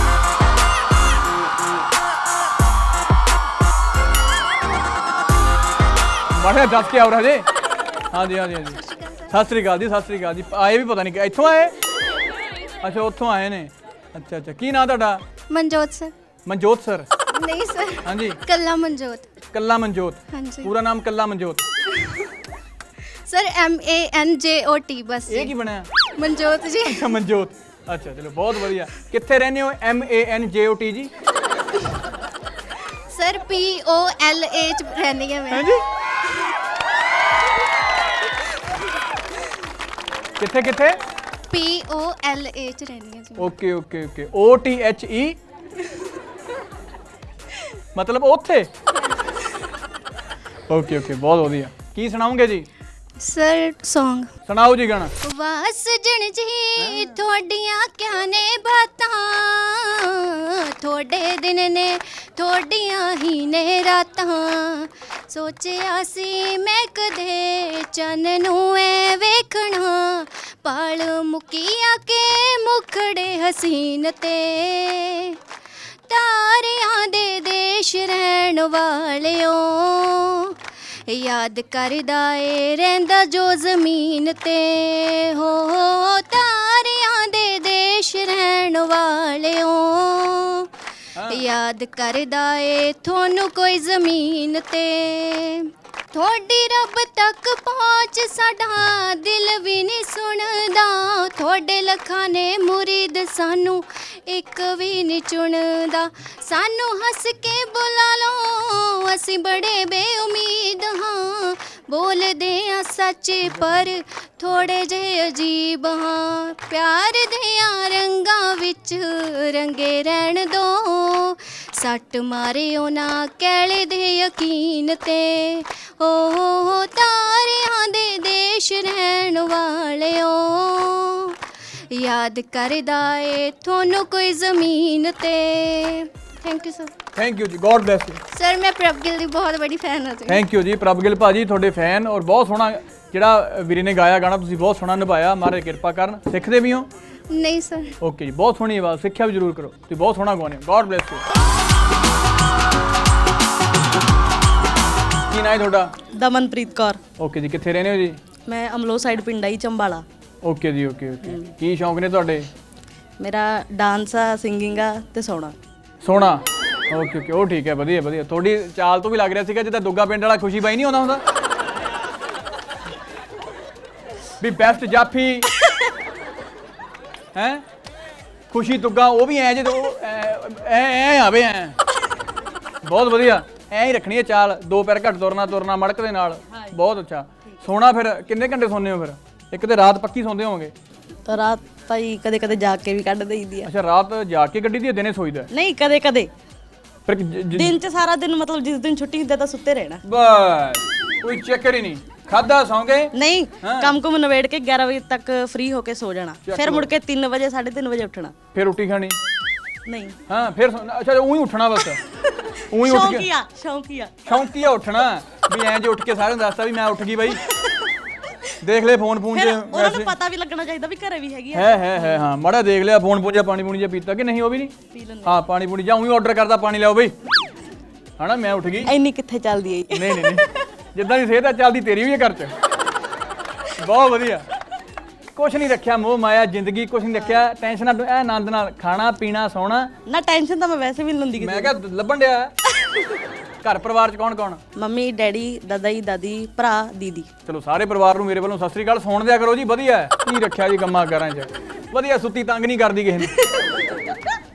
ਬੜਾ ਦੱਸ ਕੇ ਆਉ ਰਾਜੇ। ਹਾਂਜੀ ਹਾਂਜੀ ਹਾਂਜੀ। ਸਤਿ ਸ੍ਰੀ ਅਕਾਲ ਜੀ ਸਤਿ ਸ੍ਰੀ ਅਕਾਲ ਜੀ। ਆਏ ਵੀ ਪਤਾ ਨਹੀਂ ਕਿ ਇੱਥੋਂ ਆਏ? ਅੱਛਾ ਉੱਥੋਂ ਆਏ ਨੇ। ਅੱਛਾ ਅੱਛਾ। ਕੀ ਨਾਂ ਤੁਹਾਡਾ? ਮਨਜੋਤ ਸਰ। ਮਨਜੋਤ ਸਰ। ਨਹੀਂ ਸਰ। ਹਾਂਜੀ। ਕੱਲਾ ਮਨਜੋਤ। ਕੱਲਾ ਮਨਜੋਤ। ਹਾਂਜੀ। ਪੂਰਾ ਨਾਮ ਕੱਲਾ Manjot. Sir M A N J O T ਬਸ ਇਹ ਕੀ ਬਣਿਆ? ਮਨਜੋਤ ਜੀ। ਅੱਛਾ ਮਨਜੋਤ। ਅੱਛਾ ਚਲੋ ਬਹੁਤ ਵਧੀਆ। ਕਿੱਥੇ ਰਹਿੰਦੇ ਹੋ? M A N J O T ਜੀ? Sir P O L A ਚ ਰਹਿੰਦੀ ਹਾਂ ਮੈਂ ਹਾਂਜੀ ਕਿੱਥੇ ਕਿੱਥੇ ਪੀ ਓ ਐਲ ਏ ਚ ਰਹਿੰਦੀ ਹਾਂ ਜੀ okay okay okay O T H E ਮਤਲਬ ਉੱਥੇ ਓਕੇ ਓਕੇ ਬਹੁਤ ਵਧੀਆ ਕੀ ਸੁਣਾਉਂਗੇ ਜੀ ਸਰ Song ਸੁਣਾਓ ਜੀ ਗਾਣਾ। ਵਾਹ ਸਜਣ ਜੀ ਤੁਹਾਡੀਆਂ ਕਿਆ ਨੇ ਬਾਤਾਂ? ਤੁਹਾਡੇ ਦਿਨ ਨੇ ਤੁਹਾਡੀਆਂ ਹੀ ਨੇ ਰਾਤਾਂ। ਸੋਚਿਆ ਸੀ ਮੈਂ ਕਦੇ ਚੰਨ ਨੂੰ ਐ ਵੇਖਣਾ। ਪਾਲ ਮੁਕੀਆਂ ਕੇ ਮੁਖੜੇ ਹਸੀਨ ਤੇ। ਤਾਰਿਆਂ ਦੇ ਦੇਸ਼ ਰਹਿਣ ਵਾਲਿਓ ਯਾਦ ਕਰਦਾ ਏ ਰਹਿੰਦਾ ਜੋ ਜ਼ਮੀਨ ਤੇ। ਹੋ ਤਾਰਿਆਂ ਦੇ ਦੇਸ਼ ਰਹਿਣ ਵਾਲਿਓ। ਯਾਦ ਕਰਦਾ ਏ ਤੁਹਾਨੂੰ ਕੋਈ ਜ਼ਮੀਨ ਤੇ। ਤੁਹਾਡੀ ਰੱਬ ਤੱਕ ਪਹੁੰਚ ਸਾਡਾ ਦਿਲ ਵੀ ਨਹੀਂ ਸੁਣਦਾ। ਤੁਹਾਡੇ ਲੱਖਾਂ ਨੇ ਮੁਰੀਦ ਸਾਨੂੰ ਇੱਕ ਵੀ ਨਹੀਂ ਚੁਣਦਾ। ਸਾਨੂੰ ਹੱਸ ਕੇ ਬੁਲਾ ਲਓ, ਅਸੀਂ ਬੜੇ ਬੇਉਮੀਦ ਹਾਂ। ਬੋਲਦੇ ਆ ਸੱਚ, ਪਰ ਥੋੜੇ ਜਿਹੇ ਅਜੀਬ ਹਾਂ। ਪਿਆਰ ਦੇ ਰੰਗਾਂ ਵਿੱਚ ਰੰਗੇ ਰਹਿਣ ਦੋ। ਸੱਟ ਮਾਰਿਓ ਨਾ ਕਹਿਲੇ ਦੇ ਯਕੀਨ ਤੇ। ਓ ਹੋ ਤਾਰਿਆਂ ਦੇ ਦੇਸ਼ ਰਹਿਣ ਵਾਲਿਓ। ਯਾਦ ਕਰਦਾ ਏ ਤੁਹਾਨੂੰ ਕੋਈ ਜ਼ਮੀਨ ਤੇ। Thank you sir thank you ਜੀ ਗੋਡ ਬlesਸ ਯੂ ਸਰ ਮੈਂ ਪ੍ਰਭ ਗਿੱਲ ਦੀ ਬਹੁਤ ਵੱਡੀ ਫੈਨ ਹਾਂ ਜੀ ਥੈਂਕ ਯੂ ਜੀ ਪ੍ਰਭਗਿਲ ਭਾਜੀ ਤੁਹਾਡੇ ਫੈਨ ਔਰ ਬਹੁਤ ਸੋਹਣਾ ਜਿਹੜਾ ਵੀਰੇ ਨੇ ਗਾਇਆ ਗਾਣਾ ਤੁਸੀਂ ਬਹੁਤ ਸੋਹਣਾ ਨਿਭਾਇਆ। ਮਹਾਰਾਜ ਕਿਰਪਾ ਕਰਨ। ਸਿੱਖਦੇ ਵੀ ਹੋ? ਨਹੀਂ ਸਰ ਓਕੇ ਜੀ ਬਹੁਤ ਸੋਹਣੀ ਆਵਾਜ਼। ਸਿੱਖਿਆ ਵੀ ਜ਼ਰੂਰ ਕਰੋ। ਤੁਸੀਂ ਬਹੁਤ ਸੋਹਣਾ ਗਾਉਂਦੇ ਹੋ। ਗੋਡ ਬlesਸ ਯੂ ਕੀ ਨਾਂ ਹੈ ਤੁਹਾਡਾ? ਦਮਨਪ੍ਰੀਤ ਕੌਰ। ਓਕੇ ਜੀ ਕਿੱਥੇ ਰਹਿੰਦੇ ਹੋ ਜੀ ਮੈਂ ਅਮਲੋ ਸਾਈਡ ਪਿੰਡ ਆਈ ਚੰਬਾਲਾ। ਓਕੇ ਜੀ ਓਕੇ ਓਕੇ ਕੀ ਸ਼ੌਂਕ ਨੇ ਤੁਹਾਡੇ? ਮੇਰਾ ਡਾਂਸ ਆ ਸਿੰਗਿੰਗ ਆ ਤੇ ਸੋਣਾ। ਸੋਹਣਾ। ਓਕੇ ਓਕੇ ਉਹ ਠੀਕ ਹੈ ਵਧੀਆ ਵਧੀਆ। ਤੁਹਾਡੀ ਚਾਲ ਤੋਂ ਵੀ ਲੱਗ ਰਿਹਾ ਸੀਗਾ ਜਿੱਦਾਂ ਦੁੱਗਾ ਪਿੰਡ ਵਾਲਾ ਖੁਸ਼ੀ ਬਾਈ ਨਹੀਂ ਆਉਂਦਾ ਹੁੰਦਾ? ਵੀ ਬੈਸਟ ਜਾਫੀ। ਹੈ? ਖੁਸ਼ੀ ਦੁੱਗਾ ਉਹ ਵੀ ਐ ਜਦੋਂ ਐ ਐ ਆਵੇ ਐ। ਬਹੁਤ ਵਧੀਆ। ਐ ਹੀ ਰੱਖਣੀ ਹੈ ਚਾਲ। ਦੋ ਪੈਰ ਘੱਟ ਤੁਰਨਾ ਤੁਰਨਾ ਮੜਕ ਦੇ ਨਾਲ। ਬਹੁਤ ਅੱਛਾ। ਸੋਣਾ ਫਿਰ ਕਿੰਨੇ ਘੰਟੇ ਸੌਂਦੇ ਹੋ ਫਿਰ? ਇੱਕ ਤੇ ਰਾਤ ਪੱਕੀ ਸੌਂਦੇ ਹੋਵੋਗੇ? ਤਾਂ ਤਾਈ ਕਦੇ ਕਦੇ ਜਾ ਕੇ ਵੀ ਕੱਢ ਦੇਈਦੀ ਆ। ਅੱਛਾ ਰਾਤ ਜਾ ਕੇ ਗੱਡੀ ਦੀ ਦਿਨੇ ਸੋਈਦਾ? ਹੈ? ਨਹੀਂ ਕਦੇ ਕਦੇ। ਫਿਰ ਜ- ਜ- ਦਿਨ ਚ ਸਾਰਾ ਦਿਨ ਮਤਲਬ ਜਿਸ ਦਿਨ ਛੁੱਟੀ ਹੁੰਦੀ ਤਾਂ ਸੁੱਤੇ ਰਹਿਣਾ। ਬਸ ਕੋਈ ਚੱਕਰ ਹੀ ਨਹੀਂ। ਖਾਦਾ ਸੌਂਗੇ? ਨਹੀਂ ਹਾਂ। ਕੰਮ ਕੁਮ ਨਵੇੜ ਕੇ 11 ਵਜੇ ਤੱਕ ਫ੍ਰੀ ਹੋ ਕੇ ਸੋ ਜਾਣਾ। ਚੱਕ ਫਿਰ। ਮੁੜ ਕੇ 3 ਵਜੇ 3:30 ਵਜੇ ਉੱਠਣਾ। ਫਿਰ ਰੋਟੀ ਖਾਣੀ? ਨਹੀਂ। ਹਾਂ ਫਿਰ ਸੌਂ- ਅੱਛਾ ਉਹੀ ਉੱਠਣਾ ਬਸ। ਉਹੀ ਉੱਠ ਕੇ ਸ਼ੌਂਕੀਆ ਸ਼ੌਂਕੀਆ। ਸ਼ੌਂਕੀਆ ਉੱਠਣਾ। ਵੀ ਐਂ ਜੇ ਉੱਠ ਕੇ ਸਾਰਿਆਂ ਨੂੰ ਦੱਸਤਾ ਵੀ ਮੈਂ ਉੱਠ ਗਈ ਬਾਈ। ਦੇਖ ਲੈ ਫੋਨ ਫੋਨ ਫਿਰ ਜੇ ਉਹਨਾਂ ਨੂੰ ਪਤਾ ਵੀ ਲੱਗਣਾ ਚਾਹੀਦਾ ਵੀ ਘਰੇ ਵੀ ਹੈਗੀ ਆ। ਹੈ ਹੈ ਹੈ ਹਾਂ ਮੜਾ ਦੇਖ ਲਿਆ ਫੋਨ ਪੂੰਜਾ ਪਾਣੀ ਪੂਣੀ ਜਿਹਾ ਪੀਤਾ ਕਿ ਨਹੀਂ ਉਹ ਵੀ ਨਹੀਂ? ਹਾਂ ਪਾਣੀ ਪੂਣੀ ਜਾਂ ਉਹੀ ਆਰਡਰ ਕਰਦਾ ਪਾਣੀ ਲਿਆਓ ਬਈ। ਹਨਾ ਮੈਂ ਉੱਠ ਗਈ। ਇੰਨੀ ਕਿੱਥੇ ਚੱਲਦੀ ਏ ਨਹੀਂ ਨਹੀਂ ਨਹੀਂ। ਜਿੱਦਾਂ ਦੀ ਸਿਹਤ ਆ ਚੱਲਦੀ ਤੇਰੀ ਵੀ ਹੈ ਘਰ 'ਚ। ਬਹੁਤ ਵਧੀਆ। ਕੁਛ ਨਹੀਂ ਰੱਖਿਆ ਮੋਹ ਮਾਇਆ ਜ਼ਿੰਦਗੀ ਕੁਛ ਨਹੀਂ ਰੱਖਿਆ ਟੈਨਸ਼ਨਾਂ ਤੋਂ ਐ ਆਨੰਦ ਨਾਲ ਖਾਣਾ ਪੀਣਾ ਸੌਣਾ। ਨਾ ਟੈਨਸ਼ਨ ਤਾਂ ਮੈਂ ਵੈਸੇ ਵੀ ਨੀ ਲੈਂਦੀ ਮੈਂ ਕਿਹਾ ਲੱਭਣ ਡਿਆ। ਘਰ ਪਰਿਵਾਰ 'ਚ ਕੌਣ ਕੌਣ? ਮੰਮੀ ਡੈਡੀ ਦਾਦਾ ਜੀ ਦਾਦੀ ਭਰਾ ਦੀਦੀ। ਚਲੋ ਸਾਰੇ ਪਰਿਵਾਰ ਨੂੰ ਮੇਰੇ ਵੱਲੋਂ ਸਤਿ ਸ੍ਰੀ ਅਕਾਲ ਸੌਣ ਦਿਆ ਕਰੋ ਜੀ ਵਧੀਆ। ਕੀ ਰੱਖਿਆ ਜੀ ਕੰਮਾਂ ਕਾਰਾਂ 'ਚ? ਵਧੀਆ ਸੁੱਤੀ ਤੰਗ ਨਹੀਂ ਕਰਦੀ ਕਿਸੇ ਨੂੰ।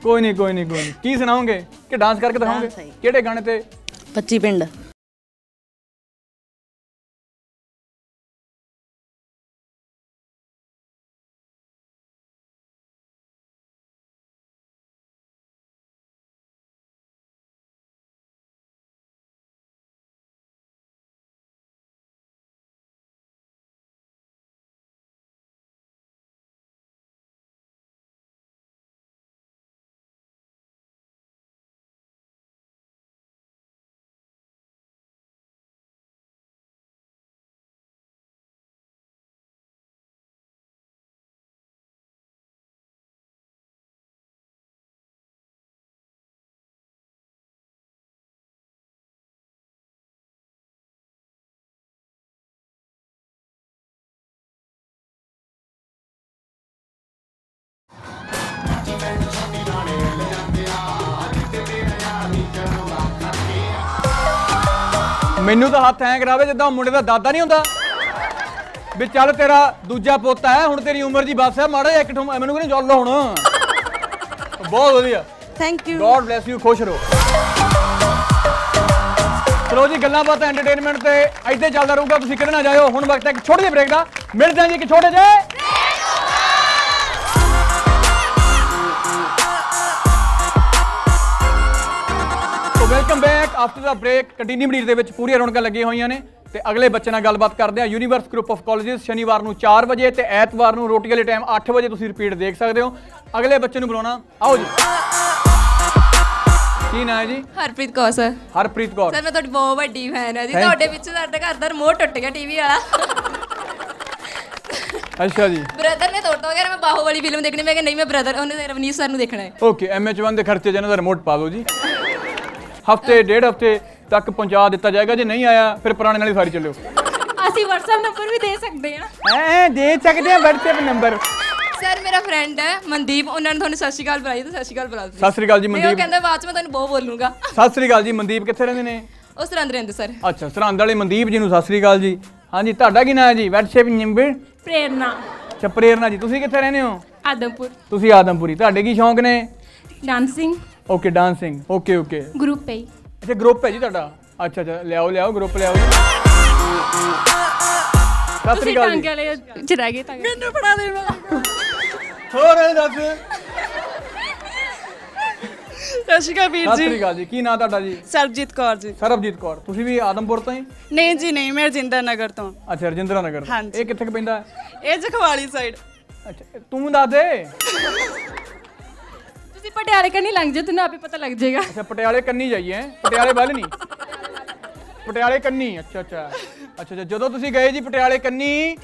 ਕੋਈ ਨਹੀਂ ਕੋਈ ਨਹੀਂ ਕੋਈ ਨਹੀਂ। ਕੀ ਸੁਣਾਓਗੇ? ਕਿ ਡਾਂਸ ਕਰਕੇ ਦਿਖਾਓਗੇ? ਹੈ। ਕਿਹੜੇ ਗਾਣੇ ਤੇ? 25 ਪਿੰਡ। ਮੈਨੂੰ ਤਾਂ ਹੱਥ ਐਂ ਕਰਾਵੇ ਜਿੱਦਾਂ ਮੁੰਡੇ ਦਾ ਦਾਦਾ ਨਹੀਂ ਹੁੰਦਾ। ਵੀ ਚੱਲ ਤੇਰਾ ਦੂਜਾ ਪੁੱਤ ਹੈ ਹੁਣ ਤੇਰੀ ਉਮਰ ਦੀ ਬਸ ਹੈ ਮਾੜਾ ਜਿਹਾ ਇੱਕ ਠੁਮ ਮੈਨੂੰ ਕਹਿੰਦੇ ਚੱਲ ਹੁਣ। ਬਹੁਤ ਵਧੀਆ। Thank you God bless you ਖੁਸ਼ ਰਹੋ। ਚਲੋ ਜੀ ਗੱਲਾਂ ਬਾਤਾਂ ਐਂਟਰਟੇਨਮੈਂਟ ਤੇ ਇੱਥੇ ਚੱਲਦਾ ਰਹੂਗਾ। ਤੁਸੀਂ ਕਿਤੇ ਨਾ ਜਾਇਓ। ਹੁਣ ਵਕਤ ਹੈ ਇੱਕ ਛੋਟੇ ਜਿਹੇ ਬ੍ਰੇਕ ਦਾ। ਮਿਲਦੇ ਹਾਂ ਜੀ ਇੱਕ ਛੋਟੇ ਜਿਹੇ ਆਫਟਰ ਦਾ ਬ੍ਰੇਕ ਕੰਟੀਨਿਊ ਮਨੀਰ ਦੇ ਵਿੱਚ ਪੂਰੀਆਂ ਰੌਣਕਾਂ ਲੱਗੀਆਂ ਹੋਈਆਂ ਨੇ ਤੇ ਅਗਲੇ ਬੱਚੇ ਨਾਲ ਗੱਲਬਾਤ ਕਰਦੇ ਹਾਂ। ਯੂਨੀਵਰਸ ਗਰੁੱਪ ਆਫ ਕਾਲਜਸ ਸ਼ਨੀਵਾਰ ਨੂੰ 4 ਵਜੇ ਤੇ ਐਤਵਾਰ ਨੂੰ ਰੋਟੀ ਵਾਲੇ ਟਾਈਮ 8 ਵਜੇ ਤੁਸੀਂ ਰਿਪੀਟ ਦੇਖ ਸਕਦੇ ਹੋ। ਅਗਲੇ ਬੱਚੇ ਨੂੰ ਬੁਲਾਉਣਾ। ਆਓ ਜੀ। ਕੀ ਨਾਂ ਹੈ ਜੀ? ਹਰਪ੍ਰੀਤ ਕੌਰ ਸਰ। ਹਰਪ੍ਰੀਤ ਕੌਰ। ਸਰ ਮੈਂ ਤੁਹਾਡੀ ਬਹੁਤ ਵੱਡੀ ਫੈਨ ਹਾਂ ਜੀ। ਤੁਹਾਡੇ ਪਿੱਛੇ ਸਾਡੇ ਘਰ ਦਾ ਰਿਮੋਟ ਟੁੱਟ ਗਿਆ ਟੀਵੀ ਵਾਲਾ। ਅੱਛਾ ਜੀ। ਬ੍ਰਦਰ ਨੇ ਤੋੜਤਾ ਗਿਆ ਮੈਂ ਬਾਹੂਬਲੀ ਫਿਲਮ ਦੇਖਣੀ। ਮੈਂ ਕਿਹਾ ਨਹੀਂ ਮੈਂ ਬ੍ਰਦਰ ਉਹਨੇ ਰਵਨੀਤ ਸਰ ਨੂੰ ਦੇਖਣਾ ਹੈ। ਓਕੇ ਐਮਐਚ1 ਦੇ ਖਰਚੇ ਜਨਾਂ ਦਾ ਰਿਮੋਟ ਪਾ ਦਿਓ ਜੀ। ਹਫ਼ਤੇ ਡੇਢ ਹਫ਼ਤੇ ਤੱਕ ਪਹੁੰਚਾ ਦਿੱਤਾ ਜਾਏਗਾ। ਜੇ ਨਹੀਂ ਆਇਆ ਫਿਰ ਪੁਰਾਣੇ ਨਾਲ ਹੀ ਸਾਰੀ ਚੱਲਿਓ। ਅਸੀਂ WhatsApp ਨੰਬਰ ਵੀ ਦੇ ਸਕਦੇ ਹਾਂ। ਐ ਦੇ ਸਕਦੇ ਆ WhatsApp ਨੰਬਰ ਸਰ ਮੇਰਾ ਫਰੈਂਡ ਹੈ ਮਨਦੀਪ। ਉਹਨਾਂ ਨੇ ਤੁਹਾਨੂੰ ਸਤਿ ਸ਼੍ਰੀ ਅਕਾਲ ਬੁਲਾਈ ਤਾਂ ਸਤਿ ਸ਼੍ਰੀ ਅਕਾਲ ਬੁਲਾ ਦਿਓ। ਸਤਿ ਸ਼੍ਰੀ ਅਕਾਲ ਜੀ ਨਹੀਂ, ਉਹ ਮਨਦੀਪ। ਕਹਿੰਦਾ ਬਾਅਦ ਚ ਮੈਂ ਤੁਹਾਨੂੰ ਬਹੁਤ ਬੋਲੂੰਗਾ। ਸਤਿ ਸ਼੍ਰੀ ਅਕਾਲ ਜੀ ਮਨਦੀਪ ਕਿੱਥੇ ਰਹਿੰਦੇ ਨੇ? ਉਸ ਤਰ੍ਹਾਂ ਦੇ ਰਹਿੰਦੇ ਸਰ ਅੱਛਾ ਸਰਹੰਦ ਵਾਲੇ ਮਨਦੀਪ ਜੀ ਨੂੰ ਸਤਿ ਸ਼੍ਰੀ ਅਕਾਲ ਜੀ। ਹਾਂਜੀ ਤੁਹਾਡਾ ਕੀ ਨਾਮ ਹੈ ਜੀ? WhatsApp number Prerna. ਅੱਛਾ ਪ੍ਰੇਰਨਾ ਜੀ ਤੁਸੀਂ ਕਿੱਥੇ ਰਹਿੰਦੇ ਹੋ? ਆਦਮਪੁਰ। ਤੁਸੀਂ ਆਦਮਪੁਰੀ ਤੁਹਾਡੇ ਕੀ ਸ਼ੌਂਕ ਨੇ? Dancing. Okay dancing okay okay group ਹੈ ਅੱਛਾ ਗਰੁੱਪ ਹੈ ਜੀ ਤੁਹਾਡਾ? ਅੱਛਾ ਅੱਛਾ ਲਿਆਓ ਲਿਆਓ ਗਰੁੱਪ ਲਿਆਓ ਜੀ। ਸਤਿ ਸ਼੍ਰੀ ਤੁਸੀਂ ਅਕਾਲ ਜੀ। ਟਾਂਗੇ ਵਾਲੇ ਚ ਰਹਿ ਗਏ ਤਾਂ। ਮੈਨੂੰ ਫੜਾ ਦੇ ਹੋਰ ਇਹ ਦੱਸ। ਸਤਿ ਸ਼੍ਰੀ ਅਕਾਲ ਵੀਰ ਸਤਿ ਸ੍ਰੀ ਜੀ ਅਕਾਲ ਜੀ। ਕੀ ਨਾਂ ਤੁਹਾਡਾ ਜੀ? ਸਰਬਜੀਤ ਕੌਰ ਜੀ। ਸਰਬਜੀਤ ਕੌਰ। ਤੁਸੀਂ ਵੀ ਆਦਮਪੁਰ ਤੋਂ ਹੀ? ਨਹੀਂ ਜੀ ਨਹੀਂ ਮੈਂ ਰਜਿੰਦਰ ਨਗਰ ਤੋਂ। ਅੱਛਾ ਰਜਿੰਦਰਾ ਨਗਰ। ਇਹ ਕਿੱਥੇ ਪੈਂਦਾ? ਹੈ? ਇਹ ਜਖਵਾਲੀ ਸਾਈਡ ਅੱਛਾ ਤੂੰ ਦੱਸ ਦੇ। ਪਟਿਆਲੇ ਕੰਨੀ ਲੰਘ ਜਾਓ ਤੁਹਾਨੂੰ ਆਪੇ ਪਤਾ ਲੱਗ ਜਾਏਗਾ। ਅੱਛਾ ਪਟਿਆਲੇ ਕੰਨੀ ਜਾਈਏ? ਪਟਿਆਲੇ ਵੱਲ ਨਹੀਂ ਪਟਿਆਲੇ ਕੰਨੀ ਅੱਛਾ ਅੱਛਾ। ਅੱਛਾ ਜਦੋਂ ਤੁਸੀਂ ਗਏ ਜੀ ਪਟਿਆਲੇ ਕੰਨੀ